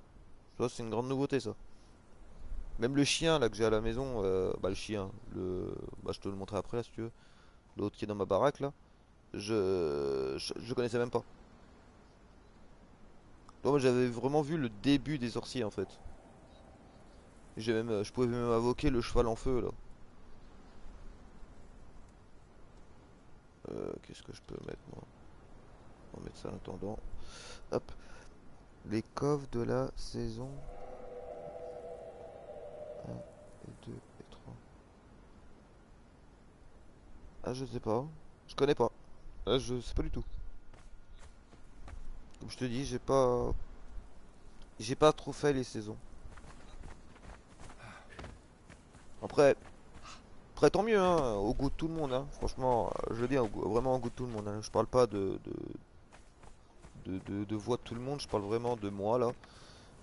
Tu vois, c'est une grande nouveauté ça. Même le chien là que j'ai à la maison, euh, bah le chien, le, bah je te le montrerai après là si tu veux. L'autre qui est dans ma baraque là, je, je, connaissais même pas. Donc, j'avais vraiment vu le début des sorciers en fait. J'ai même, euh, je pouvais même invoquer le cheval en feu là. Euh, qu'est-ce que je peux mettre moi? On va mettre ça en attendant. Hop. Les coffres de la saison un et 2 et 3. Ah, je sais pas. Je connais pas. Ah, je sais pas du tout. Comme je te dis, j'ai pas. J'ai pas trop fait les saisons. Après. Après, tant mieux, hein, au goût de tout le monde, hein. Franchement, euh, je le dis, vraiment au goût de tout le monde. hein. Je parle pas de, voix de tout le monde, je parle vraiment de moi là.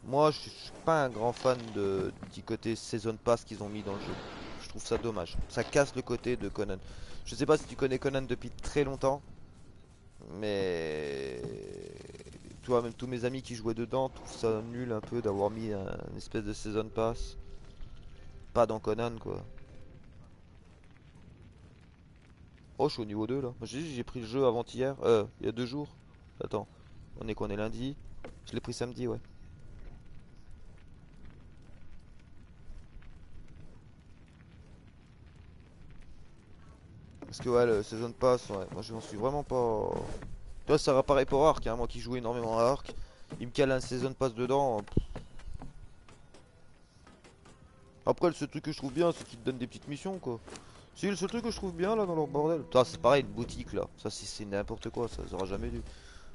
Moi, je suis pas un grand fan de, du côté Season Pass qu'ils ont mis dans le jeu. Je trouve ça dommage. Ça casse le côté de Conan. Je sais pas si tu connais Conan depuis très longtemps, mais tu vois, même tous mes amis qui jouaient dedans trouvent ça nul un peu d'avoir mis un, une espèce de Season Pass. Pas dans Conan quoi. Oh, je suis au niveau 2 là. J'ai pris le jeu avant-hier, euh, il y a deux jours. Attends, on est quoi, on est lundi? Je l'ai pris samedi, ouais. Parce que ouais, le Season Pass, moi je m'en suis vraiment pas... Tu vois, ça va pareil pour Ark, hein, moi qui joue énormément à Ark. Il me cale un Season Pass dedans. pff. Après, le seul truc que je trouve bien, c'est qu'ils te donnent des petites missions, quoi. Si, le seul truc que je trouve bien, là, dans leur bordel... C'est pareil, une boutique, là. Ça, c'est n'importe quoi, ça, ça aura jamais dû.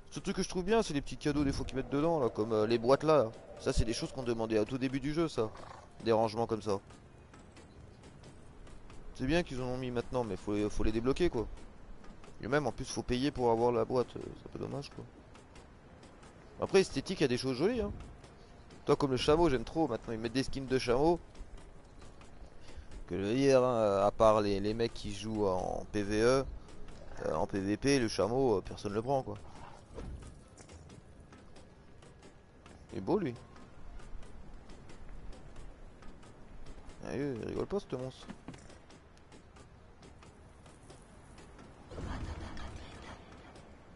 Seul truc que je trouve bien, c'est les petits cadeaux, des fois, qu'ils mettent dedans, là, comme euh, les boîtes, là. Ça, c'est des choses qu'on demandait à tout début du jeu, ça. Des rangements comme ça. C'est bien qu'ils en ont mis maintenant, mais faut, faut les débloquer quoi. Et même en plus faut payer pour avoir la boîte, euh, c'est un peu dommage quoi. Après esthétique, il y a des choses jolies hein. Toi comme le chameau, j'aime trop maintenant, ils mettent des skins de chameau. Que le dire, hein, à part les, les mecs qui jouent en PVE, euh, en PVP, le chameau, euh, personne le prend quoi. Il est beau lui. Ah, il rigole pas ce monstre.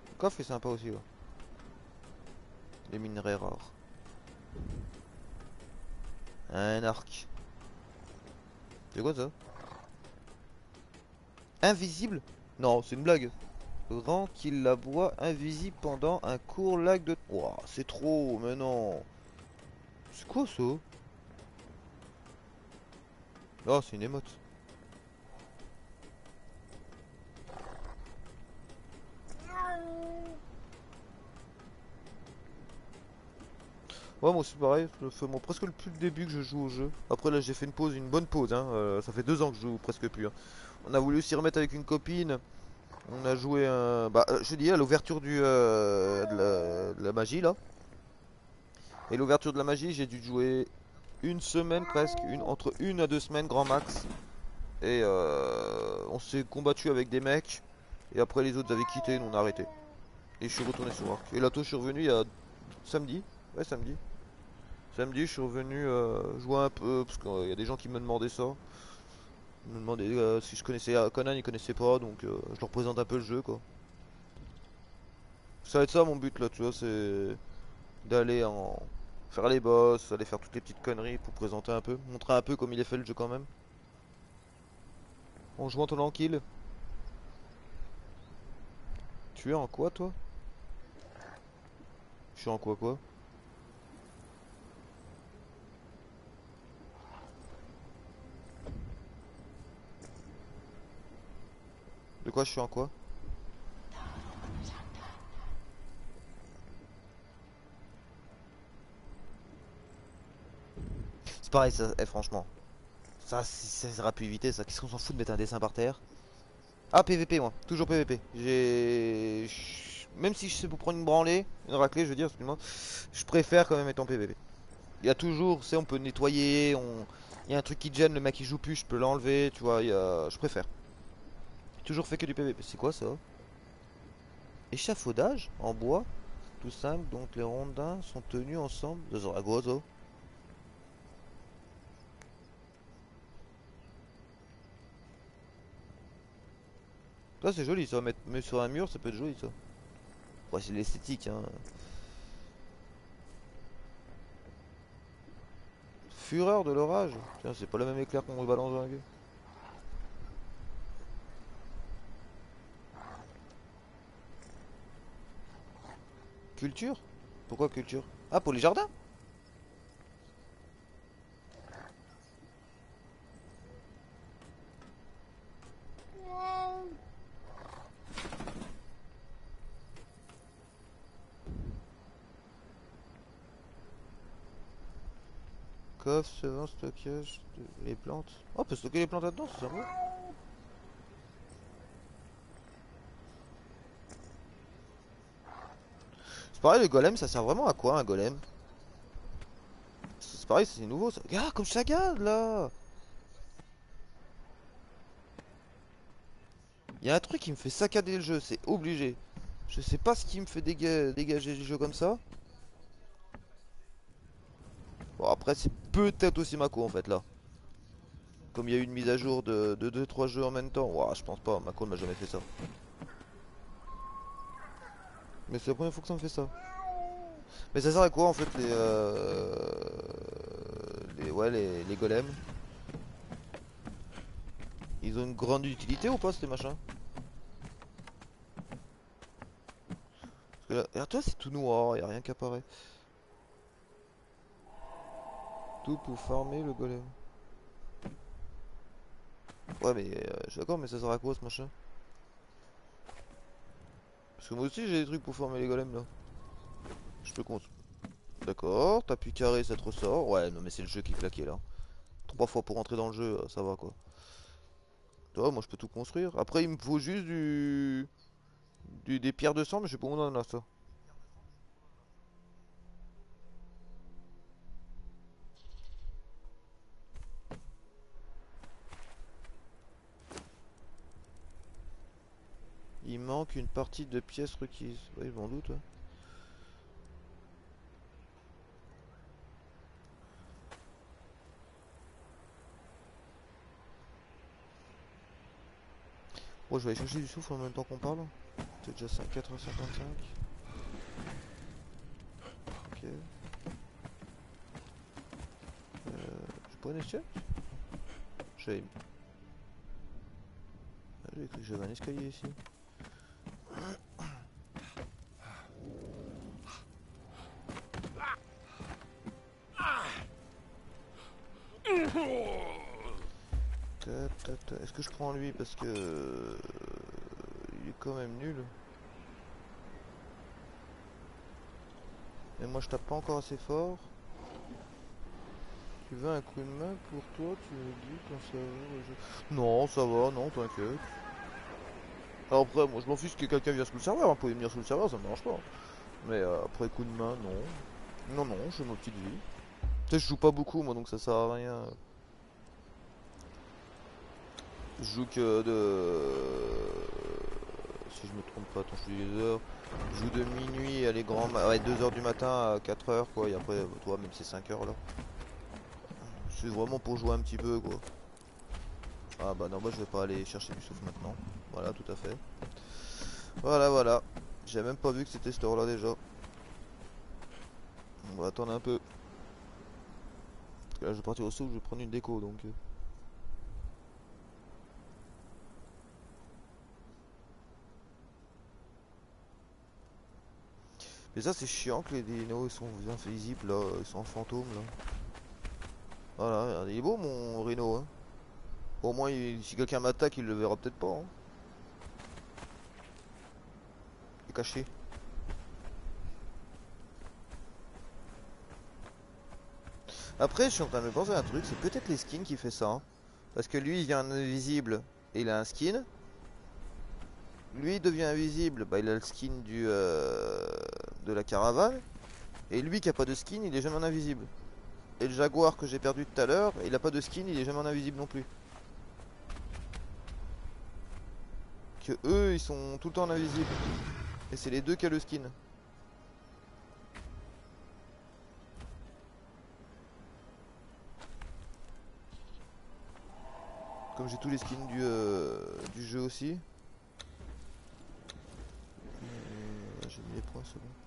Le coffre est sympa aussi. Les minerais rares. Un arc. C'est quoi ça Invisible? Non, c'est une blague. Rend qu'il la voit invisible pendant un court lac de... Ouah, c'est trop, mais non. C'est quoi ça? Oh, c'est une émote. Ouais, moi c'est pareil, ça fait moi, presque depuis le début que je joue au jeu. Après là j'ai fait une pause, une bonne pause, hein. euh, ça fait deux ans que je joue presque plus. hein. On a voulu s'y remettre avec une copine. On a joué un... Bah euh, je à l'ouverture du euh, de, la, magie là. Et l'ouverture de la magie j'ai dû jouer une semaine presque, une, entre une à deux semaines grand max. Et euh, on s'est combattu avec des mecs. Et après les autres avaient quitté, nous on a arrêté. Et je suis retourné sur Ark. Et là, je suis revenu il y a Samedi. Ouais, samedi. Samedi, je suis revenu euh, jouer un peu, parce qu'il y a des gens qui me demandaient ça. Ils me demandaient euh, si je connaissais euh, Conan, ils connaissaient pas, donc je leur présente un peu le jeu, quoi. Ça va être ça mon but là, tu vois, c'est d'aller en faire les boss, aller faire toutes les petites conneries pour présenter un peu, montrer un peu comme il est fait le jeu quand même. En jouant tranquille. Tu es en quoi toi? Je suis en quoi quoi? De quoi je suis en quoi? C'est pareil ça, eh, franchement. Ça, ça sera éviter ça. Qu'est-ce qu'on s'en fout de mettre un dessin par terre? Ah, PVP moi, toujours PVP. J'ai... Même si je sais pour prendre une branlée, une raclée, je veux dire, excuse-moi, je préfère quand même être en PVP. Il y a toujours, sais, on peut nettoyer. Il y a un truc qui gêne, le mec il joue plus, je peux l'enlever, tu vois, je préfère. Toujours fait que du PVP. C'est quoi ça? Échafaudage en bois, tout simple, donc les rondins sont tenus ensemble. De Zaragoza. Ça? C'est joli ça, mettre, mettre sur un mur ça peut être joli ça. Ouais c'est l'esthétique hein. Fureur de l'orage. Tiens c'est pas le même éclair qu'on balance dans la gueule. Culture Pourquoi culture? Ah pour les jardins Coffre, semence, stockage, les plantes. Oh on peut stocker les plantes là-dedans, c'est sympa. Pareil le golem ça sert vraiment à quoi un golem? C'est pareil c'est nouveau ça. Regarde comme ça garde là Il y a un truc qui me fait saccader le jeu, c'est obligé. Je sais pas ce qui me fait déga- dégager le jeu comme ça. Bon après c'est peut-être aussi Mako en fait là. Comme il y a eu une mise à jour de 2-3 jeux en même temps. Je pense pas, Mako ne m'a jamais fait ça. Mais c'est la première fois que ça me fait ça. Mais ça sert à quoi en fait les euh... ouais les, les golems? Ils ont une grande utilité ou pas ces machins? Parce que là, regarde toi c'est tout noir, y a rien qui apparaît. Tout pour farmer le golem. Ouais mais euh, je suis d'accord mais ça sert à quoi ce machin? Parce que moi aussi j'ai des trucs pour former les golems là. Je peux compte. D'accord, t'appuies carré, ça te ressort. Ouais, non mais c'est le jeu qui claqué là. Trois fois pour rentrer dans le jeu, euh, ça va quoi. Toi, moi je peux tout construire. Après il me faut juste du... du des pierres de sang, mais je sais pas où on en a ça. Il manque une partie de pièces requises. Oui, m'en doute. Bon, je vais aller chercher du souffle en même temps qu'on parle. C'est déjà 5, 4h55. Ok. Euh, je peux un échelle. Ah, J'ai cru que j'avais un escalier ici. Est-ce que je prends lui parce que euh, il est quand même nul? Mais moi je tape pas encore assez fort. Tu veux un coup de main pour toi? Tu me dis quand Non, ça va, non, t'inquiète. Alors après, moi je m'en fiche que quelqu'un vienne sur le serveur, hein, vous pouvez venir sur le serveur, ça me dérange pas. Mais euh, après coup de main, non. Non, non, je fais ma petite vie. Tu sais, je joue pas beaucoup moi donc ça sert à rien. Je joue que de si je me trompe pas. Attends, je dis les heures. Je joue de minuit à les grands... Ouais, 2h du matin à 4h quoi. Et après, toi, même c'est 5h là. C'est vraiment pour jouer un petit peu quoi. Ah bah non, bah je vais pas aller chercher du souffle maintenant. Voilà, tout à fait. Voilà, voilà. J'ai même pas vu que c'était cette heure là déjà. On va attendre un peu. Parce que là je vais partir au souffle, je vais prendre une déco donc. Euh. Mais ça c'est chiant que les dinos ils sont invisibles là, ils sont en fantôme là. Voilà, il est beau mon Rhino hein. Au moins si quelqu'un m'attaque il le verra peut-être pas hein. Après je suis en train de me penser à un truc, c'est peut-être les skins qui fait ça. Hein. Parce que lui il vient invisible et il a un skin. Lui il devient invisible, bah il a le skin du euh, de la caravane. Et lui qui a pas de skin, il est jamais en invisible. Et le jaguar que j'ai perdu tout à l'heure, il a pas de skin, il est jamais en invisible non plus. Que eux, ils sont tout le temps en invisible. Et c'est les deux qui a le skin. Comme j'ai tous les skins du, euh, du jeu aussi. Euh, j'ai mis les points, c'est.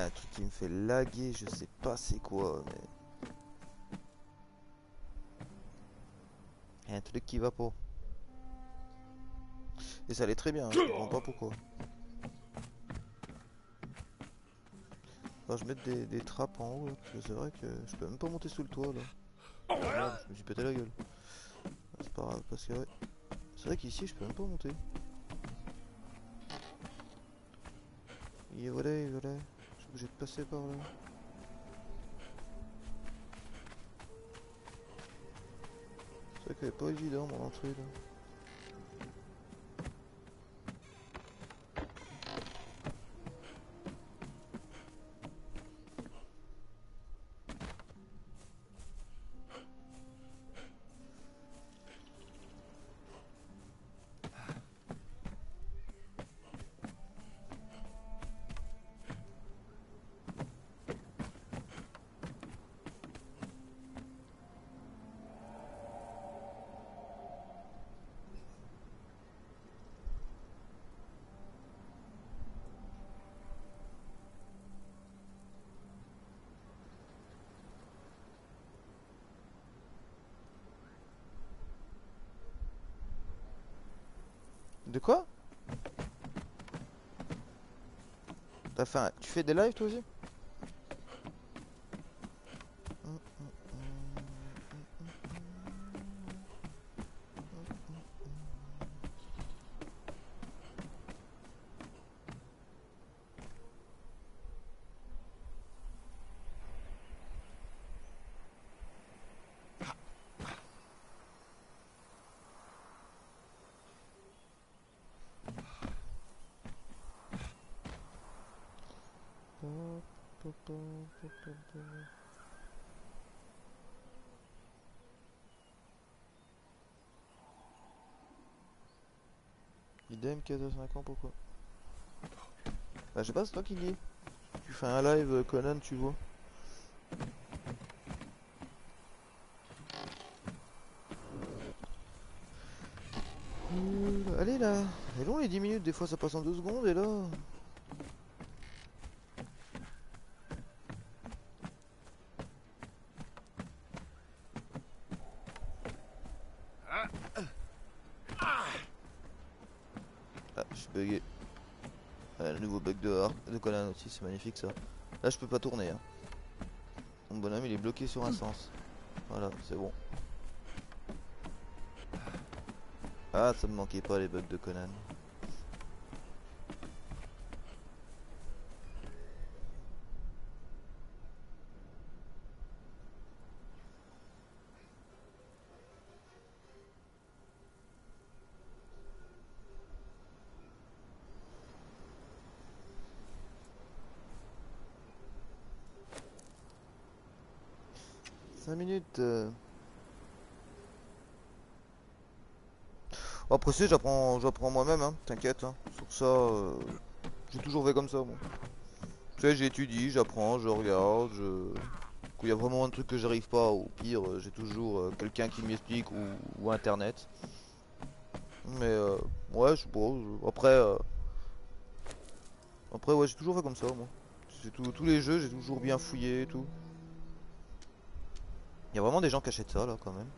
A un truc qui me fait laguer, je sais pas c'est quoi, mais. Il y a un truc qui va pas. Et ça allait très bien, hein, je comprends pas pourquoi. je vais mettre des, trappes en haut, parce que c'est vrai que je peux même pas monter sous le toit là. je me suis pété la gueule. C'est pas grave, parce que. C'est vrai qu'ici je peux même pas monter. Et voilà, voilà obligé de passer par là. C'est vrai qu'elle est pas évident mon entrée là. T'as fait Tu fais des lives toi aussi? Idem 5 ans pourquoi? Bah je sais pas c'est toi qui dis. Tu fais un live euh, Conan tu vois. Euh, Allez là. C'est long les 10 minutes des fois ça passe en 2 secondes et là c'est magnifique ça. Là je peux pas tourner. Hein. Mon bonhomme il est bloqué sur un sens. Voilà, c'est bon. Ah, ça me manquait pas les bugs de Conan. 5 minutes. euh. J'apprends j'apprends moi-même hein, t'inquiète hein. Sur ça euh, j'ai toujours fait comme ça moi. Tu sais j'étudie, j'apprends, je regarde, je. Il y a vraiment un truc que j'arrive pas, ou pire, euh, j'ai toujours euh, quelqu'un qui m'explique ou, internet. Mais ouais je sais pas, après Après ouais j'ai toujours fait comme ça moi. Tout- tous les jeux j'ai toujours bien fouillé et tout. Il y a vraiment des gens qui achètent ça là quand même.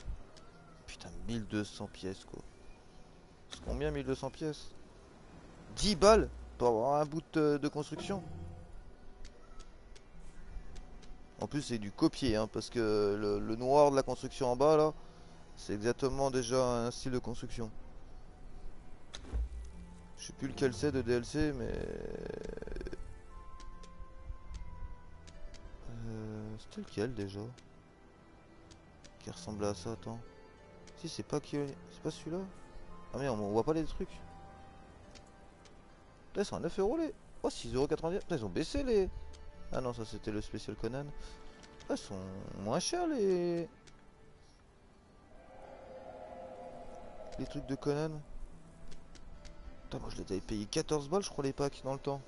Putain 1200 pièces quoi. Combien 1200 pièces? 10 balles? Pour avoir un bout de, construction? En plus c'est du copier hein, parce que le, le noir de la construction en bas là, c'est exactement déjà un style de construction. Je sais plus lequel c'est de DLC mais... Euh, C'était lequel déjà? Qui ressemblait à ça, attends. Si c'est pas qui... C'est pas celui-là? Ah merde, on voit pas les trucs. Putain, ils sont à 9 euros les... Oh 6,90€. Putain, ils ont baissé les... Ah non, ça c'était le spécial Conan. Ah, ils sont moins chers les... Les trucs de Conan. Putain, moi je les avais payé 14 balles, je crois, les packs dans le temps.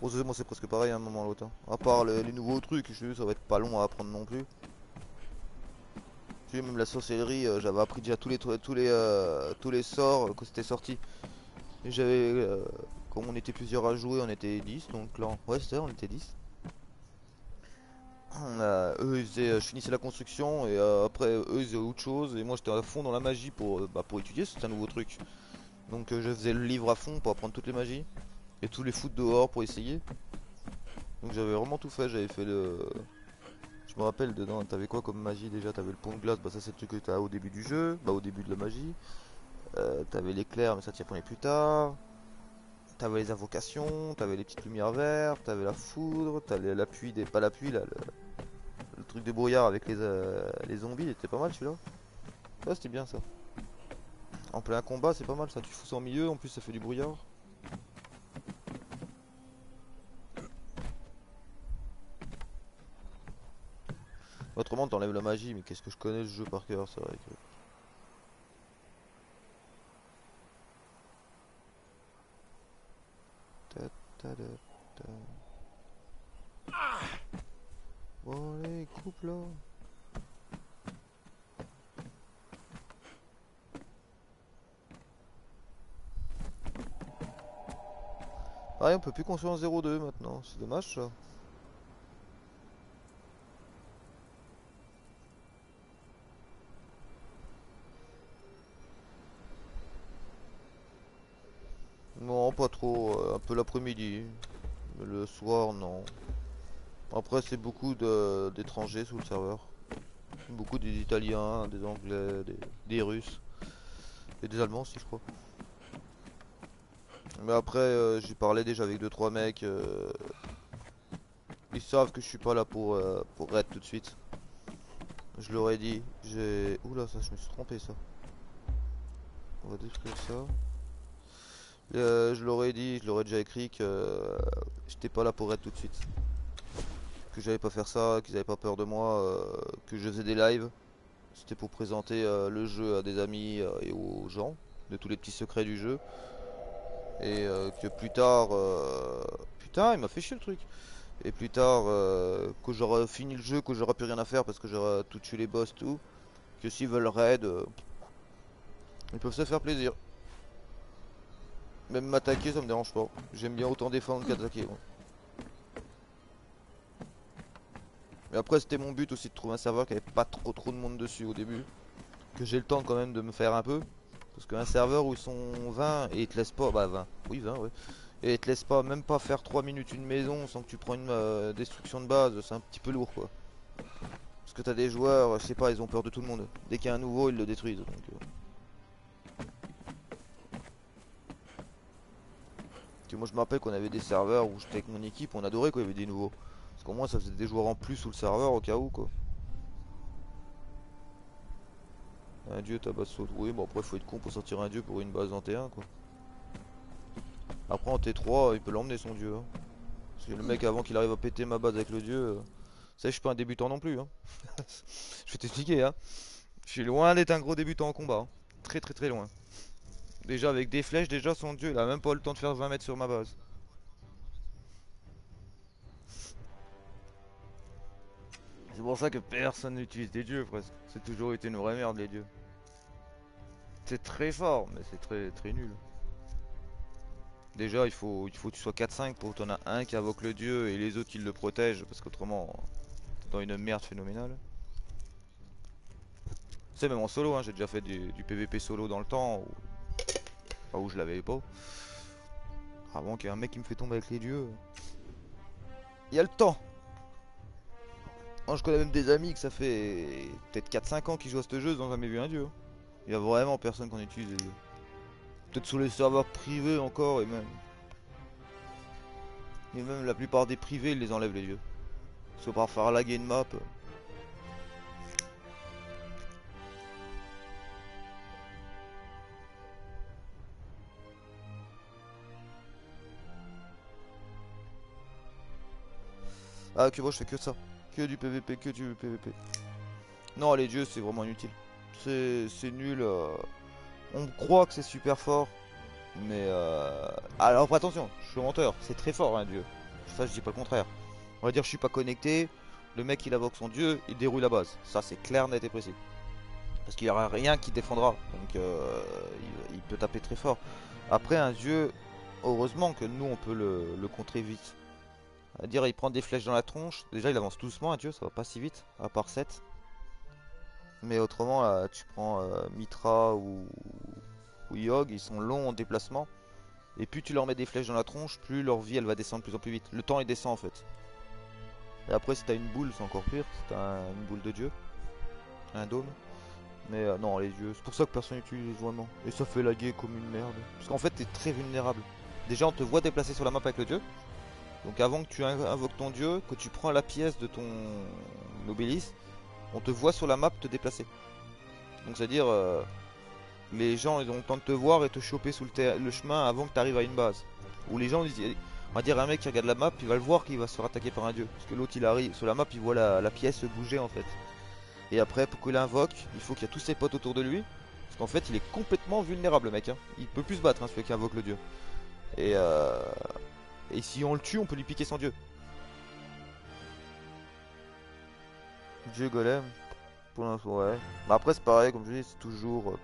Bon, c'est- moi c'est presque pareil à un moment ou l'autre. À part les, nouveaux trucs, je ça va être pas long à apprendre non plus. Tu sais, même la sorcellerie, euh, j'avais appris déjà tous les, tous les, euh, tous les sorts euh, quand c'était sorti. J'avais, euh, comme on était plusieurs à jouer, on était 10, donc là, ouais, c'est ça, on était 10. On a- eux, ils faisaient, euh, je finissais la construction et après, eux, ils faisaient autre chose. Et moi, j'étais à fond dans la magie pour, bah, pour étudier, c'était un nouveau truc. Donc, je faisais le livre à fond pour apprendre toutes les magies et tous les foutre dehors pour essayer. Donc j'avais vraiment tout fait, j'avais fait le... Je me rappelle dedans, t'avais quoi comme magie déjà? T'avais le pont de glace, bah ça c'est le truc que t'as au début du jeu, bah au début de la magie. Euh, t'avais l'éclair, mais ça t'y apprenais plus tard. T'avais les invocations, t'avais les petites lumières vertes, t'avais la foudre, t'avais l'appui des... pas l'appui là, le... le truc de brouillard avec les, euh, les zombies, il était pas mal celui-là. Ouais c'était bien ça. En plein combat c'est pas mal ça, tu fous ça en milieu, en plus ça fait du brouillard. Autrement, t'enlèves la magie, mais qu'est-ce que je connais ce jeu par cœur, c'est vrai que. Bon, allez, coupe là. Ah, on peut plus construire en 0,2 maintenant, c'est dommage ça. Non, pas trop. euh, un peu l'après-midi. Mais le soir, non. Après, c'est beaucoup d'étrangers sous le serveur. Beaucoup des Italiens, des Anglais, des, Russes. Et des Allemands aussi, je crois. Mais après, euh, j'ai parlé déjà avec 2-3 mecs. euh, Ils savent que je suis pas là pour, euh, raid tout de suite. Je leur ai dit. J'ai. Oula, ça, je me suis trompé, ça. On va détruire ça. Euh, je leur ai dit, je leur ai déjà écrit que euh, j'étais pas là pour être tout de suite. Que j'allais pas faire ça, qu'ils avaient pas peur de moi, euh, que je faisais des lives. C'était pour présenter euh, le jeu à des amis et aux gens, de tous les petits secrets du jeu. Et que plus tard... Putain, il m'a fait chier le truc. Et plus tard, que j'aurais fini le jeu, que j'aurais plus rien à faire parce que j'aurais tout tué les boss, tout. Que s'ils veulent raid, ils peuvent se faire plaisir. Même m'attaquer, ça me dérange pas. J'aime bien autant défendre qu'attaquer. Mais après, c'était mon but aussi de trouver un serveur qui avait pas trop trop de monde dessus au début. Que j'ai le temps quand même de me faire un peu. Parce qu'un serveur où ils sont 20 et ils te laissent pas. Bah 20. Oui, 20, ouais. Et ils te laissent pas même pas faire 3 minutes une maison sans que tu prends une euh, destruction de base. C'est un petit peu lourd quoi. Parce que t'as des joueurs, je sais pas, ils ont peur de tout le monde. Dès qu'il y a un nouveau, ils le détruisent. Donc, euh. Que moi je me rappelle qu'on avait des serveurs où j'étais avec mon équipe, on adorait quand il y avait des nouveaux. Parce qu'au moins ça faisait des joueurs en plus sous le serveur au cas où quoi. Un dieu tabasse saute. Oui bon après faut être con pour sortir un dieu pour une base en T1 quoi. Après en T3 il peut l'emmener son dieu. hein. Parce que le mec, avant qu'il arrive à péter ma base avec le dieu, euh, ça, je suis pas un débutant non plus. Hein. je vais t'expliquer. Hein. Je suis loin d'être un gros débutant en combat. Hein. Très très très loin. Déjà avec des flèches, déjà son dieu, il a même pas le temps de faire 20 mètres sur ma base. C'est pour ça que personne n'utilise des dieux presque. C'est toujours été une vraie merde les dieux. C'est très fort, mais c'est très très nul. Déjà, il faut, il faut que tu sois 4-5 pour que tu en as un qui invoque le dieu et les autres qui le protègent, parce qu'autrement, t'es dans une merde phénoménale. C'est même en solo, hein, j'ai déjà fait du, PVP solo dans le temps, où je l'avais pas. Avant qu'il y ait un mec qui me fait tomber avec les dieux. Il y a le temps Moi je connais même des amis que ça fait peut-être 4-5 ans qu'ils jouent à ce jeu, ils n'ont jamais vu un dieu. Il y a vraiment personne qui en utilise les dieux. Peut-être sur les serveurs privés encore et même. Et même la plupart des privés ils les enlèvent les dieux. Que pour faire laguer une map. Ah que moi je fais que ça. Que du PVP, que du PVP. Non les dieux c'est vraiment inutile. C'est nul. Euh. On croit que c'est super fort. Mais euh... Alors attention, je suis menteur, c'est très fort un dieu. Ça je dis pas le contraire. On va dire je suis pas connecté, le mec il invoque son dieu, il déroule la base. Ça c'est clair, net et précis. Parce qu'il y aura rien qui défendra. Donc euh, il, peut taper très fort. Après un dieu, heureusement que nous on peut le, contrer vite. À dire il prend des flèches dans la tronche. Déjà il avance doucement un dieu, ça va pas si vite, à part 7. Mais autrement, tu prends euh, Mitra ou, Yog, ils sont longs en déplacement. Et plus tu leur mets des flèches dans la tronche, plus leur vie elle va descendre de plus en plus vite. Le temps il descend en fait. Et après, si t'as une boule, c'est encore pire. T'as une boule de dieu, un dôme. Mais euh, non, les dieux, c'est pour ça que personne n'utilise vraiment. Et ça fait laguer comme une merde. Parce qu'en fait, t'es très vulnérable. Déjà, on te voit déplacer sur la map avec le dieu. Donc avant que tu invoques ton dieu, que tu prends la pièce de ton obélisque, on te voit sur la map te déplacer. Donc c'est-à-dire, euh, les gens ils ont le temps de te voir et te choper sous le, chemin avant que tu arrives à une base. Ou les gens, on va dire un mec qui regarde la map, il va le voir qu'il va se faire attaquer par un dieu. Parce que l'autre il arrive sur la map, il voit la, pièce bouger en fait. Et après, pour qu'il invoque, il faut qu'il y ait tous ses potes autour de lui. Parce qu'en fait, il est complètement vulnérable, le mec. Hein. Il peut plus se battre, hein, celui qui invoque le dieu. Et, euh... et si on le tue, on peut lui piquer son dieu. Dieu golem. Pour l'instant, ouais. Mais après, c'est pareil, comme je dis, c'est toujours euh,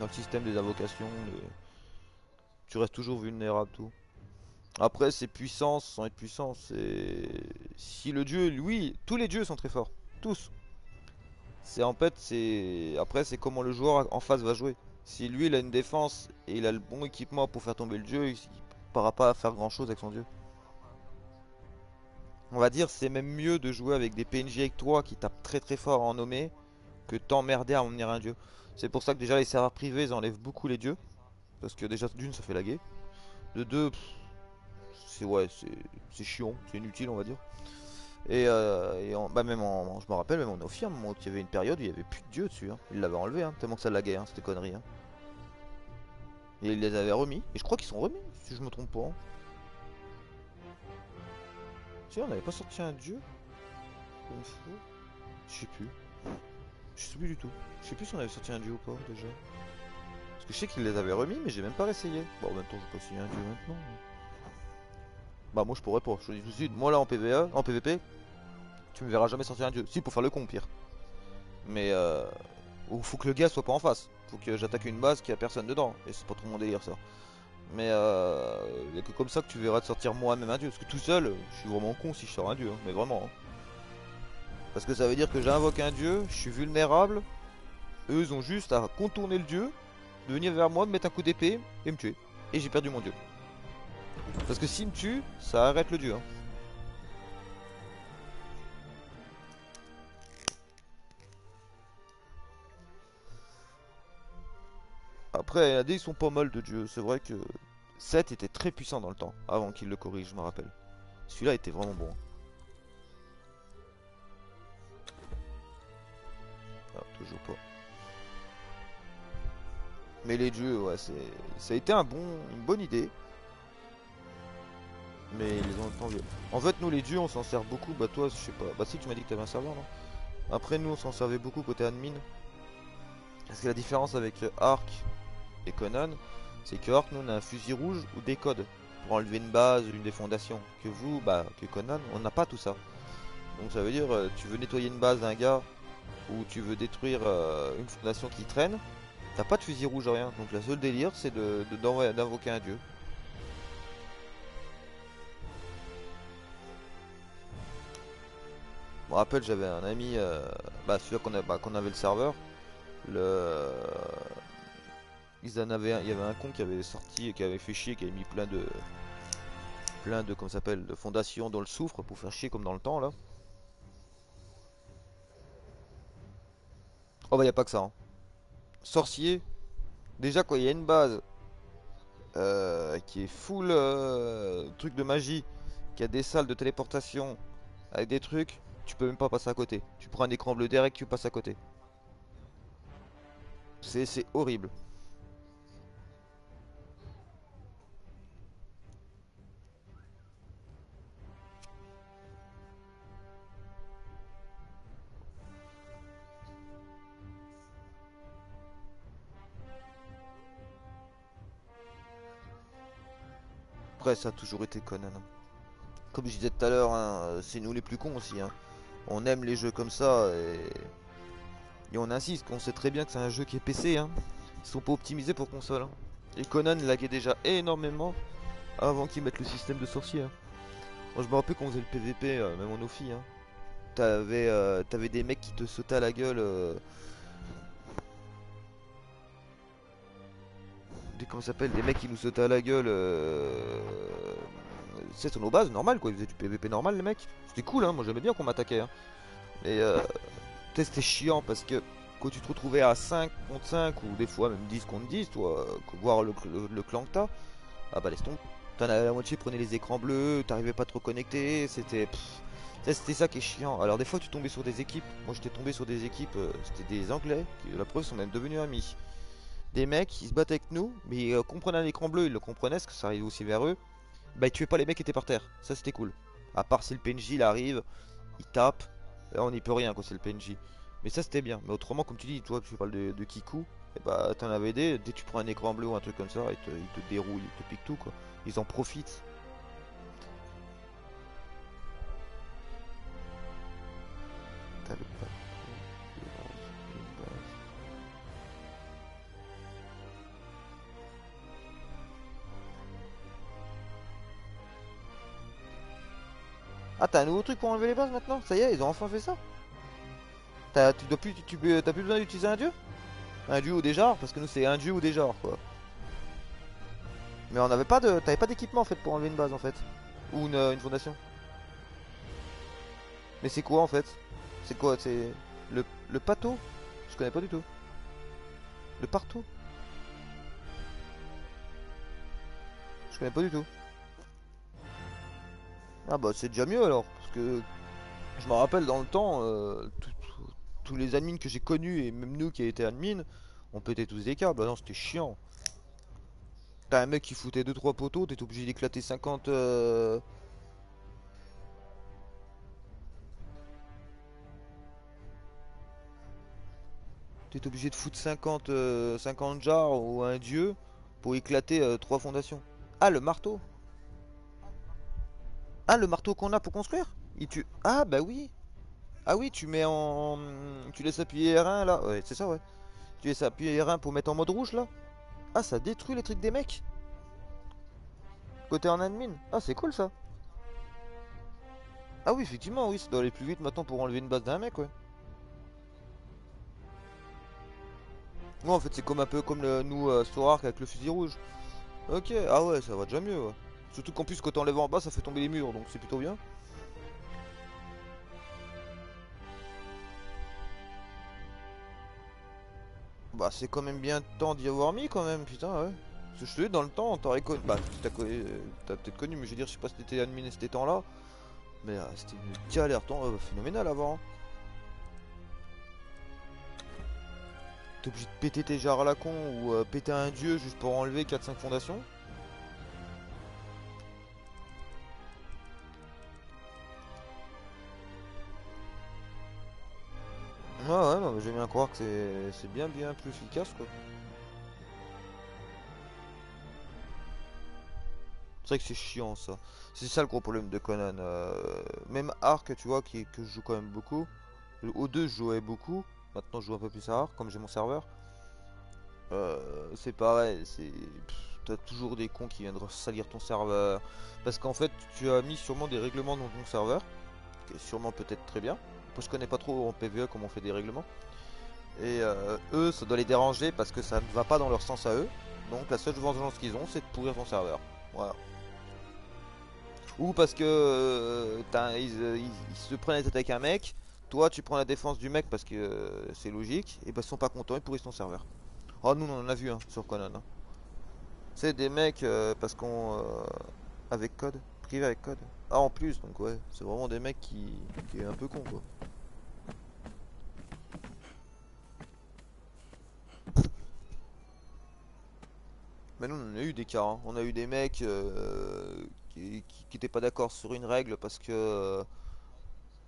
dans le système des invocations. Tu restes toujours vulnérable, tout. Après, c'est puissance sans être puissant. C'est. Si le dieu, lui, tous les dieux sont très forts. Tous. C'est en fait, c'est. Après, c'est comment le joueur en face va jouer. Si lui, il a une défense et il a le bon équipement pour faire tomber le dieu, il pas faire grand chose avec son dieu on va dire c'est même mieux de jouer avec des PNJ avec toi qui tapent très très fort en nommer que t'emmerder à emmener un dieu. C'est pour ça que déjà les serveurs privés enlèvent beaucoup les dieux. Parce que déjà d'une ça fait laguer. De deux, c'est ouais, c'est chiant, c'est inutile on va dire. Et, euh, bah même en, je me rappelle même en Ophir, il y avait une période où il y avait plus de dieux dessus. Hein. Ils l'avaient enlevé hein, tellement que ça laguait, hein, c'était connerie. Hein. Et ils les avaient remis. Et je crois qu'ils sont remis si je me trompe pas. on n'avait pas sorti un dieu? Je sais plus. Je sais plus du tout. Je sais plus si on avait sorti un dieu ou pas déjà. Parce que je sais qu'il les avait remis, mais j'ai même pas réessayé. Bon, en même temps, je pas essayer un dieu maintenant. Bah, moi je pourrais pas. Je dis tout de suite, moi là en PVA, en PVP, tu me verras jamais sortir un dieu. Si, pour faire le con, pire. Mais euh. Ou faut que le gars soit pas en face. Faut que j'attaque une base qui a personne dedans. Et c'est pas trop mon délire ça. Mais euh, il a que comme ça que tu verras de sortir moi-même un dieu. Parce que tout seul, je suis vraiment con si je sors un dieu. Hein, mais vraiment. Hein. Parce que ça veut dire que j'invoque un dieu, je suis vulnérable. Eux, ont juste à contourner le dieu, de venir vers moi, me mettre un coup d'épée et me tuer. Et j'ai perdu mon dieu. Parce que s'il me tue, ça arrête le dieu. Hein. Après, il a ils sont pas mal de dieux. C'est vrai que 7 était très puissant dans le temps, avant qu'il le corrige, je me rappelle. Celui-là était vraiment bon. Ah, toujours pas. Mais les dieux, ouais, c'est, ça a été un bon, une bonne idée. Mais ils ont enlevés. En fait, nous les dieux, on s'en sert beaucoup. Bah, toi, je sais pas. Bah, si, tu m'as dit que t'avais un serveur, non? Après, nous, on s'en servait beaucoup côté admin. Parce que la différence avec Arc Conan, c'est que Arc, nous, on a un fusil rouge ou des codes pour enlever une base, une des fondations. Que vous, bah, que Conan, on n'a pas tout ça. Donc, ça veut dire, euh, tu veux nettoyer une base d'un gars ou tu veux détruire euh, une fondation qui traîne, t'as pas de fusil rouge, rien. Donc, la seule délire, c'est d'invoquer un dieu. Je me j'avais un ami, euh, bah, celui bah, qu'on avait le serveur. Le... Il y avait un con qui avait sorti et qui avait fait chier, qui avait mis plein de, plein de, s'appelle, de fondations dans le soufre pour faire chier comme dans le temps là. Oh bah y a pas que ça. Hein. Sorcier. Déjà quoi, il y a une base euh, qui est full euh, truc de magie, qui a des salles de téléportation avec des trucs tu peux même pas passer à côté. Tu prends un écran bleu direct, tu passes à côté. C'est horrible. Ça a toujours été Conan. Comme je disais tout à l'heure, hein, c'est nous les plus cons aussi. Hein on aime les jeux comme ça et, on insiste, qu'on sait très bien que c'est un jeu qui est PC. Hein. Ils sont pas optimisés pour console. Et Conan laguait déjà énormément avant qu'ils mettent le système de sorcier. Moi je me rappelle qu'on faisait le PVP, euh, même en Ophi. Hein. T'avais euh, des mecs qui te sautaient à la gueule. Euh, des, comment s'appelle Des mecs qui nous sautaient à la gueule. C'est sur nos bases, normal quoi. Ils faisaient du PVP normal les mecs. C'était cool, hein. Moi j'aimais bien qu'on m'attaquait. Hein. Euh, c'était chiant parce que quand tu te retrouvais à 5 contre 5 ou des fois même 10 contre 10, toi, voir le, clan que t'as, ah bah laisse tomber. T'en avais la moitié, prenait les écrans bleus, t'arrivais pas trop connecté, c'était. C'était ça qui est chiant. Alors des fois tu tombais sur des équipes. Moi j'étais tombé sur des équipes, euh, c'était des anglais, qui la preuve sont même devenus amis. Des mecs qui se battaient avec nous, mais ils euh, comprenaient l'écran bleu, ils le comprenaient, parce que ça arrivait aussi vers eux. Bah ils tuaient pas les mecs qui étaient par terre. Ça c'était cool. À part si le PNJ il arrive, il tape. Là on n'y peut rien quand c'est le PNJ. Mais ça c'était bien. Mais autrement comme tu dis, toi tu parles de, Kiku. Et eh bah t'en avais des, dès que tu prends un écran bleu ou un truc comme ça, ils te, ils te déroulent, ils te piquent tout quoi. Ils en profitent. Ah, t'as un nouveau truc pour enlever les bases maintenant? Ça y est, ils ont enfin fait ça T'as tu plus, tu, plus besoin d'utiliser un dieu? Un dieu ou des genres Parce que nous, c'est un dieu ou des genres, quoi. Mais on avait pas de... T'avais pas d'équipement, en fait, pour enlever une base, en fait. Ou une, une fondation. Mais c'est quoi, en fait? C'est quoi C'est... Le, le pato Je connais pas du tout. Le partout? Je connais pas du tout. Ah bah c'est déjà mieux alors, parce que je me rappelle dans le temps, euh, tous les admins que j'ai connus et même nous qui a été admin, on pétait tous des câbles, ah non c'était chiant. T'as un mec qui foutait 2-3 poteaux, t'es obligé d'éclater 50... Euh... T'es obligé de foutre 50, 50 euh, jars ou un dieu pour éclater 3 euh, fondations. Ah le marteau ah, le marteau qu'on a pour construire? Il tue. Ah, bah oui. Ah oui, tu mets en... Tu laisses appuyer R1 là. Ouais, c'est ça, ouais. Tu laisses appuyer R1 pour mettre en mode rouge là. Ah, ça détruit les trucs des mecs. Côté en admin. Ah, c'est cool ça. Ah oui, effectivement, oui, ça doit aller plus vite maintenant pour enlever une base d'un mec, ouais. Ouais, en fait, c'est comme un peu comme le, nous euh, avec le fusil rouge. Ok, ah ouais, ça va déjà mieux, ouais. Surtout qu'en plus quand t'enlèves en bas ça fait tomber les murs donc c'est plutôt bien. Bah c'est quand même bien temps d'y avoir mis quand même putain ouais. Parce que je te dis dans le temps t'aurais connu. Bah t'as peut-être connu mais je veux dire je sais pas si t'étais admin ces temps là. Mais ah, c'était une galère temps euh, phénoménal avant. T'es obligé de péter tes jarres à la con ou euh, péter un dieu juste pour enlever 4-5 fondations. J'aime bien croire que c'est bien bien plus efficace quoi. C'est vrai que c'est chiant ça. C'est ça le gros problème de Conan. Euh, même Ark, tu vois, qui, que je joue quand même beaucoup. Le O2, je jouais beaucoup. Maintenant, je joue un peu plus à Ark, comme j'ai mon serveur. Euh, c'est pareil, c'est. T'as toujours des cons qui viennent salir ton serveur. Parce qu'en fait, tu as mis sûrement des règlements dans ton serveur. Qui est sûrement peut-être très bien. Je connais pas trop en PvE comment on fait des règlements. Et euh, eux, ça doit les déranger parce que ça ne va pas dans leur sens à eux. Donc la seule vengeance qu'ils ont, c'est de pourrir ton serveur. Voilà. Ou parce que euh, euh, ils, se prennent la tête avec un mec, toi tu prends la défense du mec parce que c'est logique, et bah ils sont pas contents, ils pourrissent ton serveur. Oh nous on en a vu hein, sur Conan. Hein. C'est des mecs parce qu'on avec code, privé avec code. Ah en plus donc ouais, c'est vraiment des mecs qui, est un peu con quoi. Mais nous on a eu des cas, hein. on a eu des mecs qui n'étaient pas d'accord sur une règle parce que euh,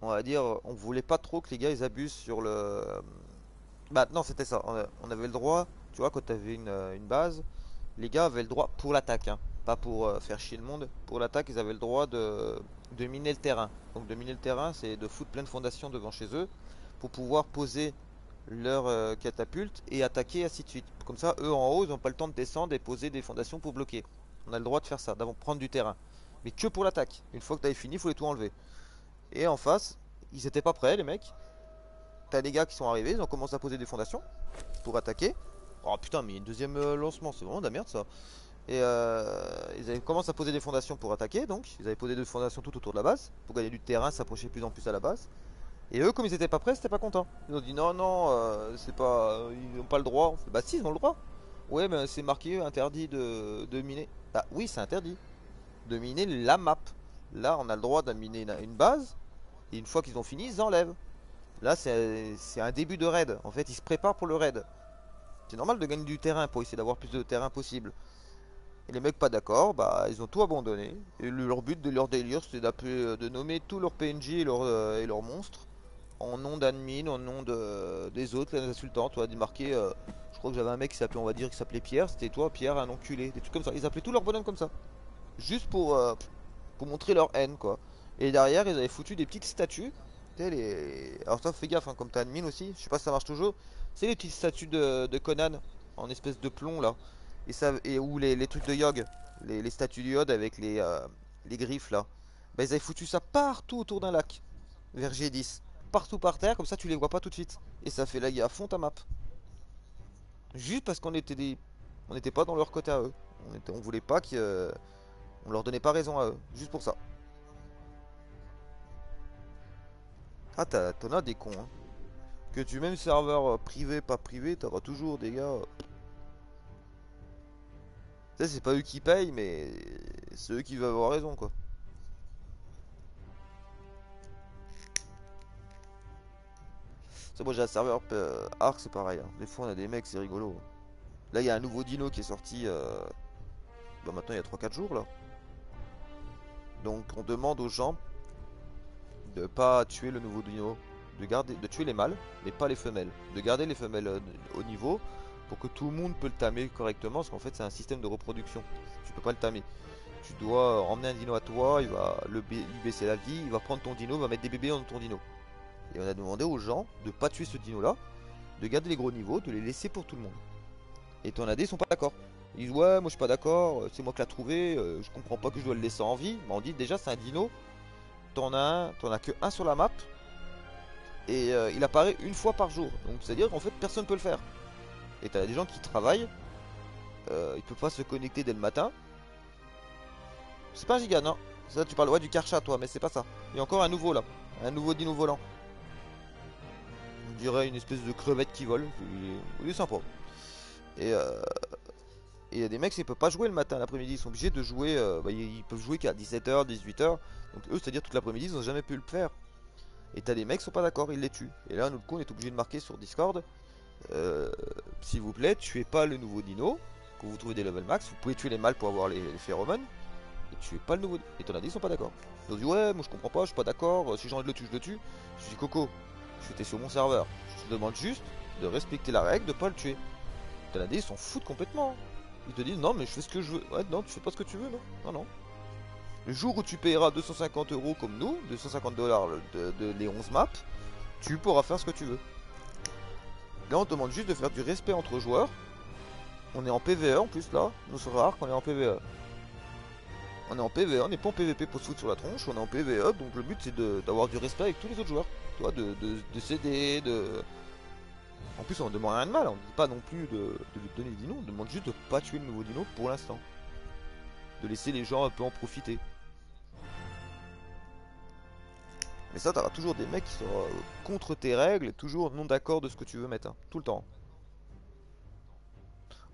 on va dire on voulait pas trop que les gars ils abusent sur le bah non c'était ça on avait le droit tu vois quand tu avais une, une, base les gars avaient le droit pour l'attaque hein, pas pour euh, faire chier le monde pour l'attaque ils avaient le droit de, miner le terrain donc de miner le terrain c'est de foutre plein de fondations devant chez eux pour pouvoir poser leur euh, catapulte et attaquer ainsi de suite comme ça eux en haut ils n'ont pas le temps de descendre et poser des fondations pour bloquer on a le droit de faire ça, d'avoir prendre du terrain mais que pour l'attaque. Une fois que t'avais fini, il fallait tout enlever. Et en face, ils étaient pas prêts, les mecs. T'as des gars qui sont arrivés, ils ont commencé à poser des fondations pour attaquer. Oh putain, mais il y a un deuxième euh, lancement, c'est vraiment de la merde ça. Et euh, ils avaient commencé à poser des fondations pour attaquer, donc ils avaient posé des fondations tout autour de la base pour gagner du terrain, s'approcher plus en plus à la base. Et eux, comme ils étaient pas prêts, c'était pas contents. Ils ont dit non, non, euh, c'est pas, ils ont pas le droit. bah si, ils ont le droit. Ouais, mais c'est marqué interdit de, de miner. Bah oui, c'est interdit de miner la map. Là, on a le droit de miner une base. Et une fois qu'ils ont fini, ils enlèvent. Là, c'est un début de raid. En fait, ils se préparent pour le raid. C'est normal de gagner du terrain pour essayer d'avoir plus de terrain possible. Et les mecs pas d'accord, bah ils ont tout abandonné. Et leur but de leur délire, c'était d'appeler, de nommer tous leurs PNJ et leurs, euh, et leurs monstres en nom d'admin, en nom de, des autres, les insultants. Tu vois, euh, je crois que j'avais un mec qui s'appelait, on va dire, qui s'appelait Pierre. C'était toi, Pierre, un enculé, des trucs comme ça. Ils appelaient tous leurs bonhommes comme ça juste pour, euh, pour montrer leur haine quoi. Et derrière ils avaient foutu des petites statues. Alors toi fais gaffe hein, comme t'as admin aussi, je sais pas si ça marche toujours. C'est les petites statues de, Conan en espèce de plomb là. Et ça et ou les, trucs de Yog, les, statues de Yod avec les, euh, les griffes là. Bah ils avaient foutu ça partout autour d'un lac. Vers G10. Partout par terre, comme ça tu les vois pas tout de suite. Et ça fait laguer à fond ta map. Juste parce qu'on était des. On n'était pas dans leur côté à eux. On, était... on voulait pas que on leur donnait pas raison à eux, juste pour ça. Ah, t'en as des cons, hein. Que tu même serveur euh, privé, pas privé, t'auras toujours des gars... Euh. Sais, c'est pas eux qui payent, mais c'est eux qui veulent avoir raison, quoi. C'est moi j'ai un serveur euh, Arc, c'est pareil. Hein. Des fois on a des mecs, c'est rigolo. Là il y a un nouveau dino qui est sorti bah, maintenant il y a 3-4 jours là. Donc on demande aux gens de pas tuer le nouveau dino, de garder, de tuer les mâles, mais pas les femelles, de garder les femelles euh, au niveau pour que tout le monde peut le tamer correctement, parce qu'en fait c'est un système de reproduction. Tu peux pas le tamer. Tu dois emmener un dino à toi, il va lui baisser la vie, il va prendre ton dino, il va mettre des bébés dans ton dino. Et on a demandé aux gens de pas tuer ce dino là, de garder les gros niveaux, de les laisser pour tout le monde. Et ton AD ils sont pas d'accord. Ils disent ouais moi je suis pas d'accord, c'est moi qui l'a trouvé, euh, je comprends pas que je dois le laisser en vie. Mais on dit déjà c'est un dino, t'en as un, t'en as que un sur la map. Et euh, il apparaît une fois par jour. Donc c'est à dire qu'en fait personne peut le faire. Et t'as des gens qui travaillent, euh, ils peuvent pas se connecter dès le matin. C'est pas un giga non. Ça tu parles ouais du Karcha toi, mais c'est pas ça. Il y a encore un nouveau là, un nouveau dino volant. On dirait une espèce de crevette qui vole. Il est, sympa. Et euh, il y a des mecs qui peuvent pas jouer le matin, l'après-midi, ils sont obligés de jouer, euh, bah, ils peuvent jouer qu'à 17h, 18h. Donc eux, c'est-à-dire toute l'après-midi, ils ont jamais pu le faire. Et t'as des mecs qui sont pas d'accord, ils les tuent. Et là, nous, coup, on est obligé de marquer sur Discord, euh, s'il vous plaît, tuez pas le nouveau dino. Quand vous trouvez des level max, vous pouvez tuer les mâles pour avoir les, phéromones. Et tuez pas le nouveau. Et dit, ils sont pas d'accord. Ils ont dit, ouais, moi je comprends pas, je suis pas d'accord, si j'ai envie de le tuer, je le tue. Je dis, Coco, Je t'es sur mon serveur. Je te demande juste de respecter la règle de pas le tuer. T'as ils s'en foutent complètement. Ils te disent non mais je fais ce que je veux. Ouais non tu fais pas ce que tu veux non. Non non. Le jour où tu payeras 250 euros comme nous, 250 dollars de, les 11 maps, tu pourras faire ce que tu veux. Là on demande juste de faire du respect entre joueurs. On est en PVE en plus là, nous sommes rares qu'on est en PVE. On est en PVE, on n'est pas en PVP pour se foutre sur la tronche, on est en PVE, donc le but c'est d'avoir du respect avec tous les autres joueurs. Toi, de, de, de céder, de, en plus, on ne demande rien de mal, on ne dit pas non plus de, lui donner des dinos, on demande juste de pas tuer le nouveau dino pour l'instant. De laisser les gens un peu en profiter. Mais ça, t'auras toujours des mecs qui sont euh, contre tes règles toujours non d'accord de ce que tu veux mettre, hein, tout le temps.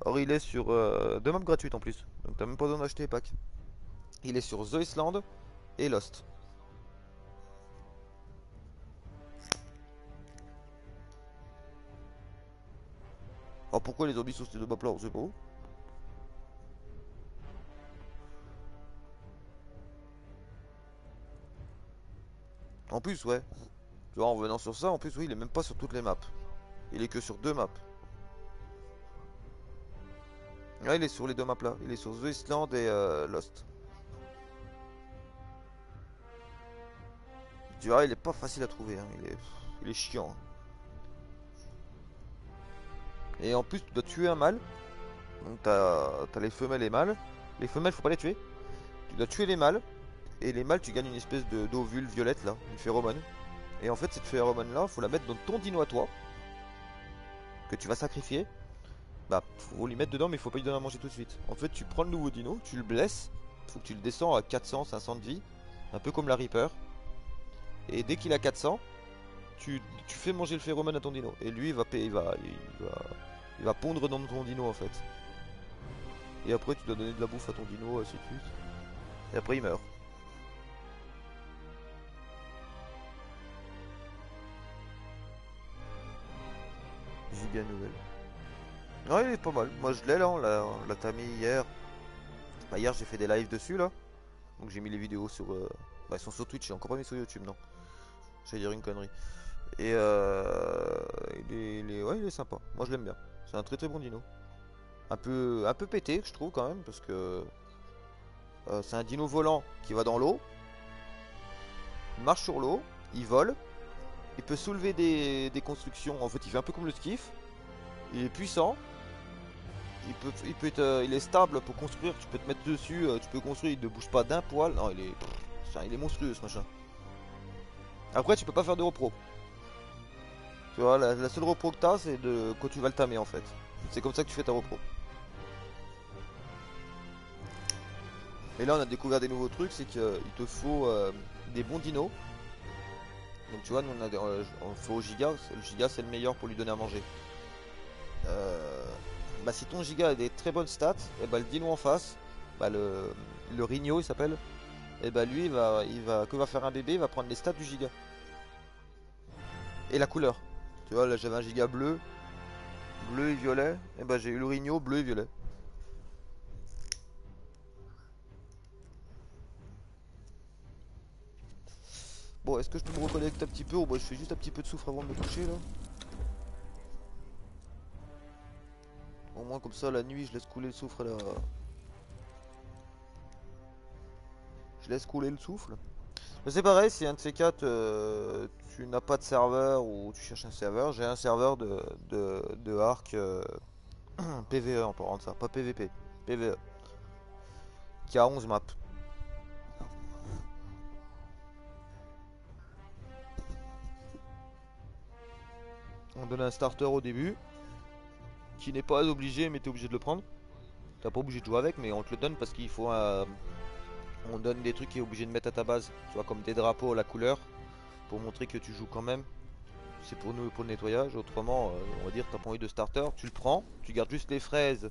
Or, il est sur euh, deux maps gratuites en plus, donc t'as même pas besoin d'acheter les packs. Il est sur The Island et Lost. Alors pourquoi les zombies sont ces deux maps là. En plus, ouais. Tu vois, en venant sur ça, en plus, oui, il est même pas sur toutes les maps. Il est que sur deux maps. Ouais, il est sur les deux maps là. Il est sur The Island et euh, Lost. Tu vois, il est pas facile à trouver. Hein. Il, est... il est chiant. Hein. Et en plus, tu dois tuer un mâle. Donc t'as as les femelles et mâles. Les femelles, faut pas les tuer. Tu dois tuer les mâles. Et les mâles, tu gagnes une espèce d'ovule violette là, une phéromone. Et en fait, cette phéromone là, faut la mettre dans ton dino à toi. Que tu vas sacrifier. Bah, faut lui mettre dedans, mais il faut pas lui donner à manger tout de suite. En fait, tu prends le nouveau dino, tu le blesses. Faut que tu le descends à 400, 500 de vie. Un peu comme la Reaper. Et dès qu'il a 400, tu, fais manger le phéromone à ton dino. Et lui, il va, il va, il va, il va pondre dans ton dino en fait. Et après, tu dois donner de la bouffe à ton dino, ainsi de suite. Et après, il meurt. Giga nouvelle. Ouais, il est pas mal. Moi, je l'ai là, l'a tamé hier. Bah, hier, j'ai fait des lives dessus là. Donc, j'ai mis les vidéos sur. Euh... Bah, sont sur Twitch, j'ai encore pas mis sur YouTube, non. J'allais dire une connerie. Et euh, il, est, ouais, il est sympa. Moi je l'aime bien. C'est un très très bon dino. Un peu, un peu pété, je trouve quand même, parce que euh, c'est un dino volant qui va dans l'eau. Marche sur l'eau, il vole. Il peut soulever des, constructions. En fait, il fait un peu comme le skiff. Il est puissant. Il peut, être, euh, il est stable pour construire. Tu peux te mettre dessus, tu peux construire. Il ne bouge pas d'un poil. Non, il est, il est monstrueux ce machin. Après, tu peux pas faire de repro. Tu vois, la, seule repro que t'as, c'est de quand tu vas le tamer en fait. C'est comme ça que tu fais ta repro. Et là, on a découvert des nouveaux trucs, c'est qu'il te faut euh, des bons dinos. Donc tu vois, nous on a euh, faut au giga, le giga c'est le meilleur pour lui donner à manger. Euh, bah si ton giga a des très bonnes stats, et eh bah le dino en face, bah le, le Rigno il s'appelle, et eh bah lui il va, il va, que va faire un bébé, il va prendre les stats du giga. Et la couleur. Tu vois, là j'avais un giga bleu, bleu et violet. Et bah j'ai eu le Rigno bleu et violet. Bon, est-ce que je peux me reconnecter un petit peu ou moi je fais juste un petit peu de souffle avant de me coucher là Au moins comme ça la nuit je laisse couler le souffle là. Je laisse couler le souffle. C'est pareil, si un de ces quatre euh, tu n'as pas de serveur ou tu cherches un serveur, j'ai un serveur de, de, arc euh, PVE en parlant de ça, pas PVP, PVE, qui a 11 maps. On donne un starter au début, qui n'est pas obligé, mais tu es obligé de le prendre. T'as pas obligé de jouer avec, mais on te le donne parce qu'il faut un... On donne des trucs qui est obligé de mettre à ta base, vois, comme des drapeaux à la couleur, pour montrer que tu joues quand même. C'est pour nous pour le nettoyage. Autrement, euh, on va dire t'as pas envie de starter, tu le prends, tu gardes juste les fraises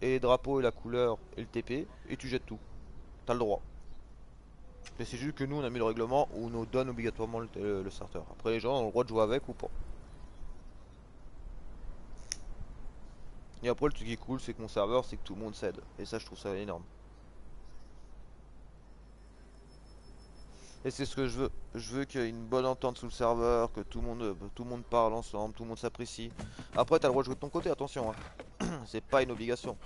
et les drapeaux et la couleur et le TP et tu jettes tout. T'as le droit. Mais c'est juste que nous on a mis le règlement où on nous donne obligatoirement le, starter. Après les gens ont le droit de jouer avec ou pas. Et après le truc qui est cool c'est que mon serveur c'est que tout le monde cède. Et ça je trouve ça énorme. Et c'est ce que je veux. Je veux qu'il y ait une bonne entente sous le serveur, que tout le monde, tout le monde parle ensemble, tout le monde s'apprécie. Après, t'as le droit de jouer de ton côté, attention. Hein. c'est pas une obligation.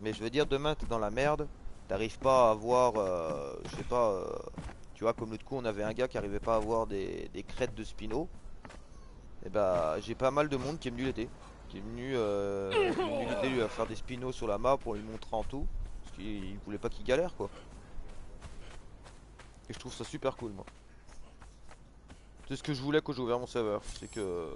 Mais je veux dire, demain, t'es dans la merde. T'arrives pas à avoir, euh, je sais pas, euh, tu vois, comme l'autre coup, on avait un gars qui arrivait pas à avoir des, crêtes de spino. Et bah, j'ai pas mal de monde qui est venu l'aider. Est venu, euh, l'aider à faire des spinos sur la map pour lui montrer en tout. Parce qu'il voulait pas qu'il galère, quoi. Et je trouve ça super cool moi. C'est ce que je voulais quand j'ai ouvert mon serveur. C'est que...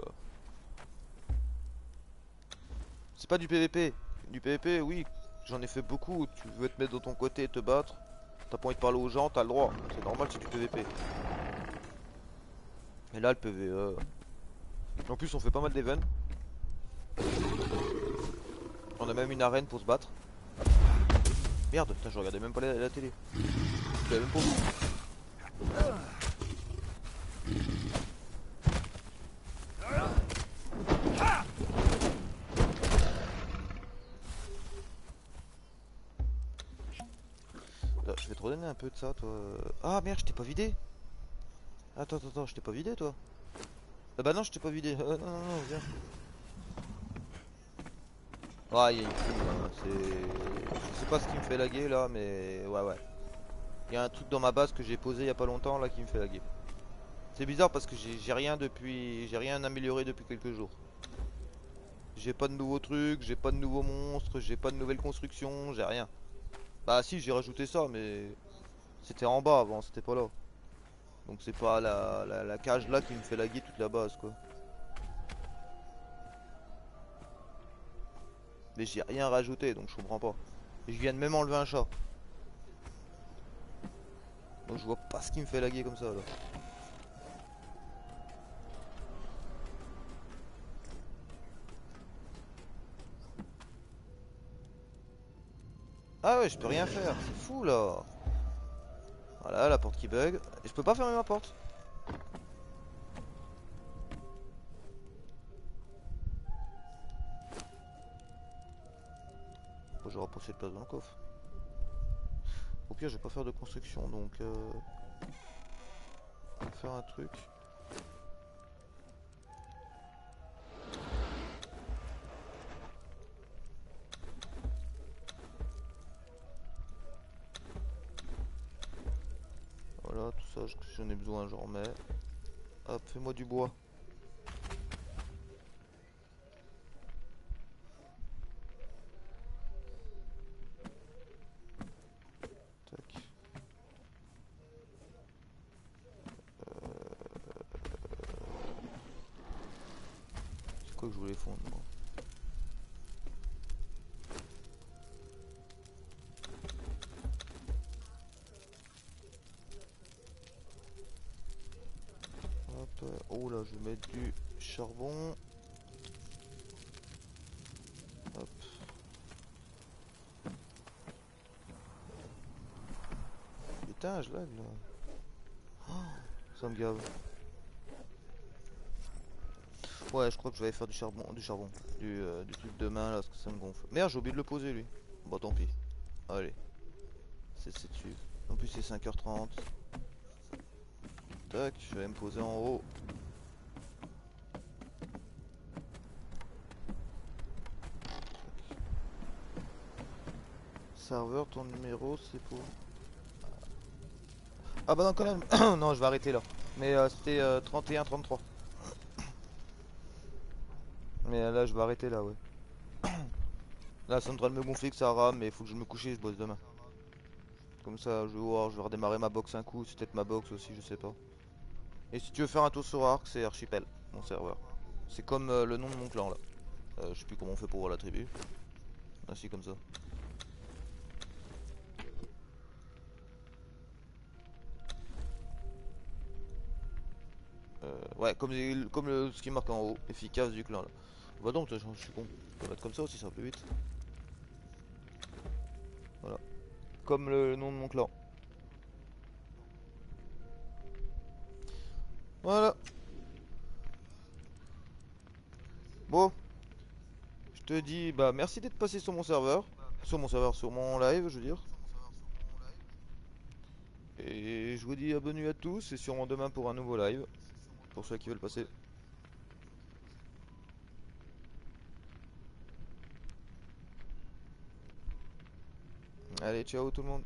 C'est pas du PVP. Du PVP, oui, j'en ai fait beaucoup. Tu veux te mettre de ton côté et te battre. T'as pas envie de parler aux gens, t'as le droit. C'est normal, c'est du PVP. Et là, le PVE... En plus, on fait pas mal d'events. On a même une arène pour se battre. Merde, putain, je regardais même pas la, télé. Je même pas je vais te redonner un peu de ça, toi. Ah merde, je t'ai pas vidé. Attends, attends, attends, je t'ai pas vidé, toi. Ah bah non, je t'ai pas vidé. Euh, non, non, non, viens. Ah, il y a une hein. Je sais pas ce qui me fait laguer là, mais ouais, ouais. Il y a un truc dans ma base que j'ai posé il y a pas longtemps là qui me fait laguer. C'est bizarre parce que j'ai rien depuis. J'ai rien amélioré depuis quelques jours. J'ai pas de nouveaux trucs, j'ai pas de nouveaux monstres, j'ai pas de nouvelles constructions, j'ai rien. Bah si j'ai rajouté ça mais c'était en bas avant, c'était pas là. Donc c'est pas la, la, cage là qui me fait laguer toute la base quoi. Mais j'ai rien rajouté donc je comprends pas. je viens de même enlever un chat. Donc je vois pas ce qui me fait laguer comme ça là. Ah ouais, je peux rien faire, c'est fou là. Voilà, la porte qui bug. Et je peux pas fermer ma porte. J'aurai pas assez de place dans le coffre. Au pire, je vais pas faire de construction, donc... Euh... On va faire un truc. Voilà, tout ça, j'en ai besoin, j'en remets. Hop, fais-moi du bois. Je vais mettre du charbon. Hop. Putain, je là. Oh, ça me gave. Ouais, je crois que je vais faire du charbon, du charbon, du, euh, du truc de main là, parce que ça me gonfle. Merde, j'ai oublié de le poser lui. Bon, tant pis. Allez. C'est dessus. En plus, c'est 5h30. Tac, je vais me poser en haut. Serveur, ton numéro, c'est pour... Ah bah non, quand même. non, je vais arrêter là. Mais euh, c'était 31-33. Euh, mais euh, là, je vais arrêter là, ouais. là, c'est en train de me gonfler que ça rame, mais faut que je me couche je bosse demain. Comme ça, je vais voir, je vais redémarrer ma box un coup, c'est peut-être ma box aussi, je sais pas. Et si tu veux faire un tour sur Arc, c'est Archipel, mon serveur. C'est comme le nom de mon clan là. Je sais plus comment on fait pour voir la tribu. Ainsi comme ça. Comme, comme ce qui marque en haut, efficace du clan là. Bah donc, je suis con. On va mettre comme ça aussi, ça va plus vite. Voilà. Comme le nom de mon clan. Voilà. Bon. Je te dis, bah merci d'être passé sur mon serveur. Sur mon serveur, sur mon live, je veux dire. Et je vous dis à bonne à tous et sûrement demain pour un nouveau live. Pour ceux qui veulent passer. Allez, ciao tout le monde.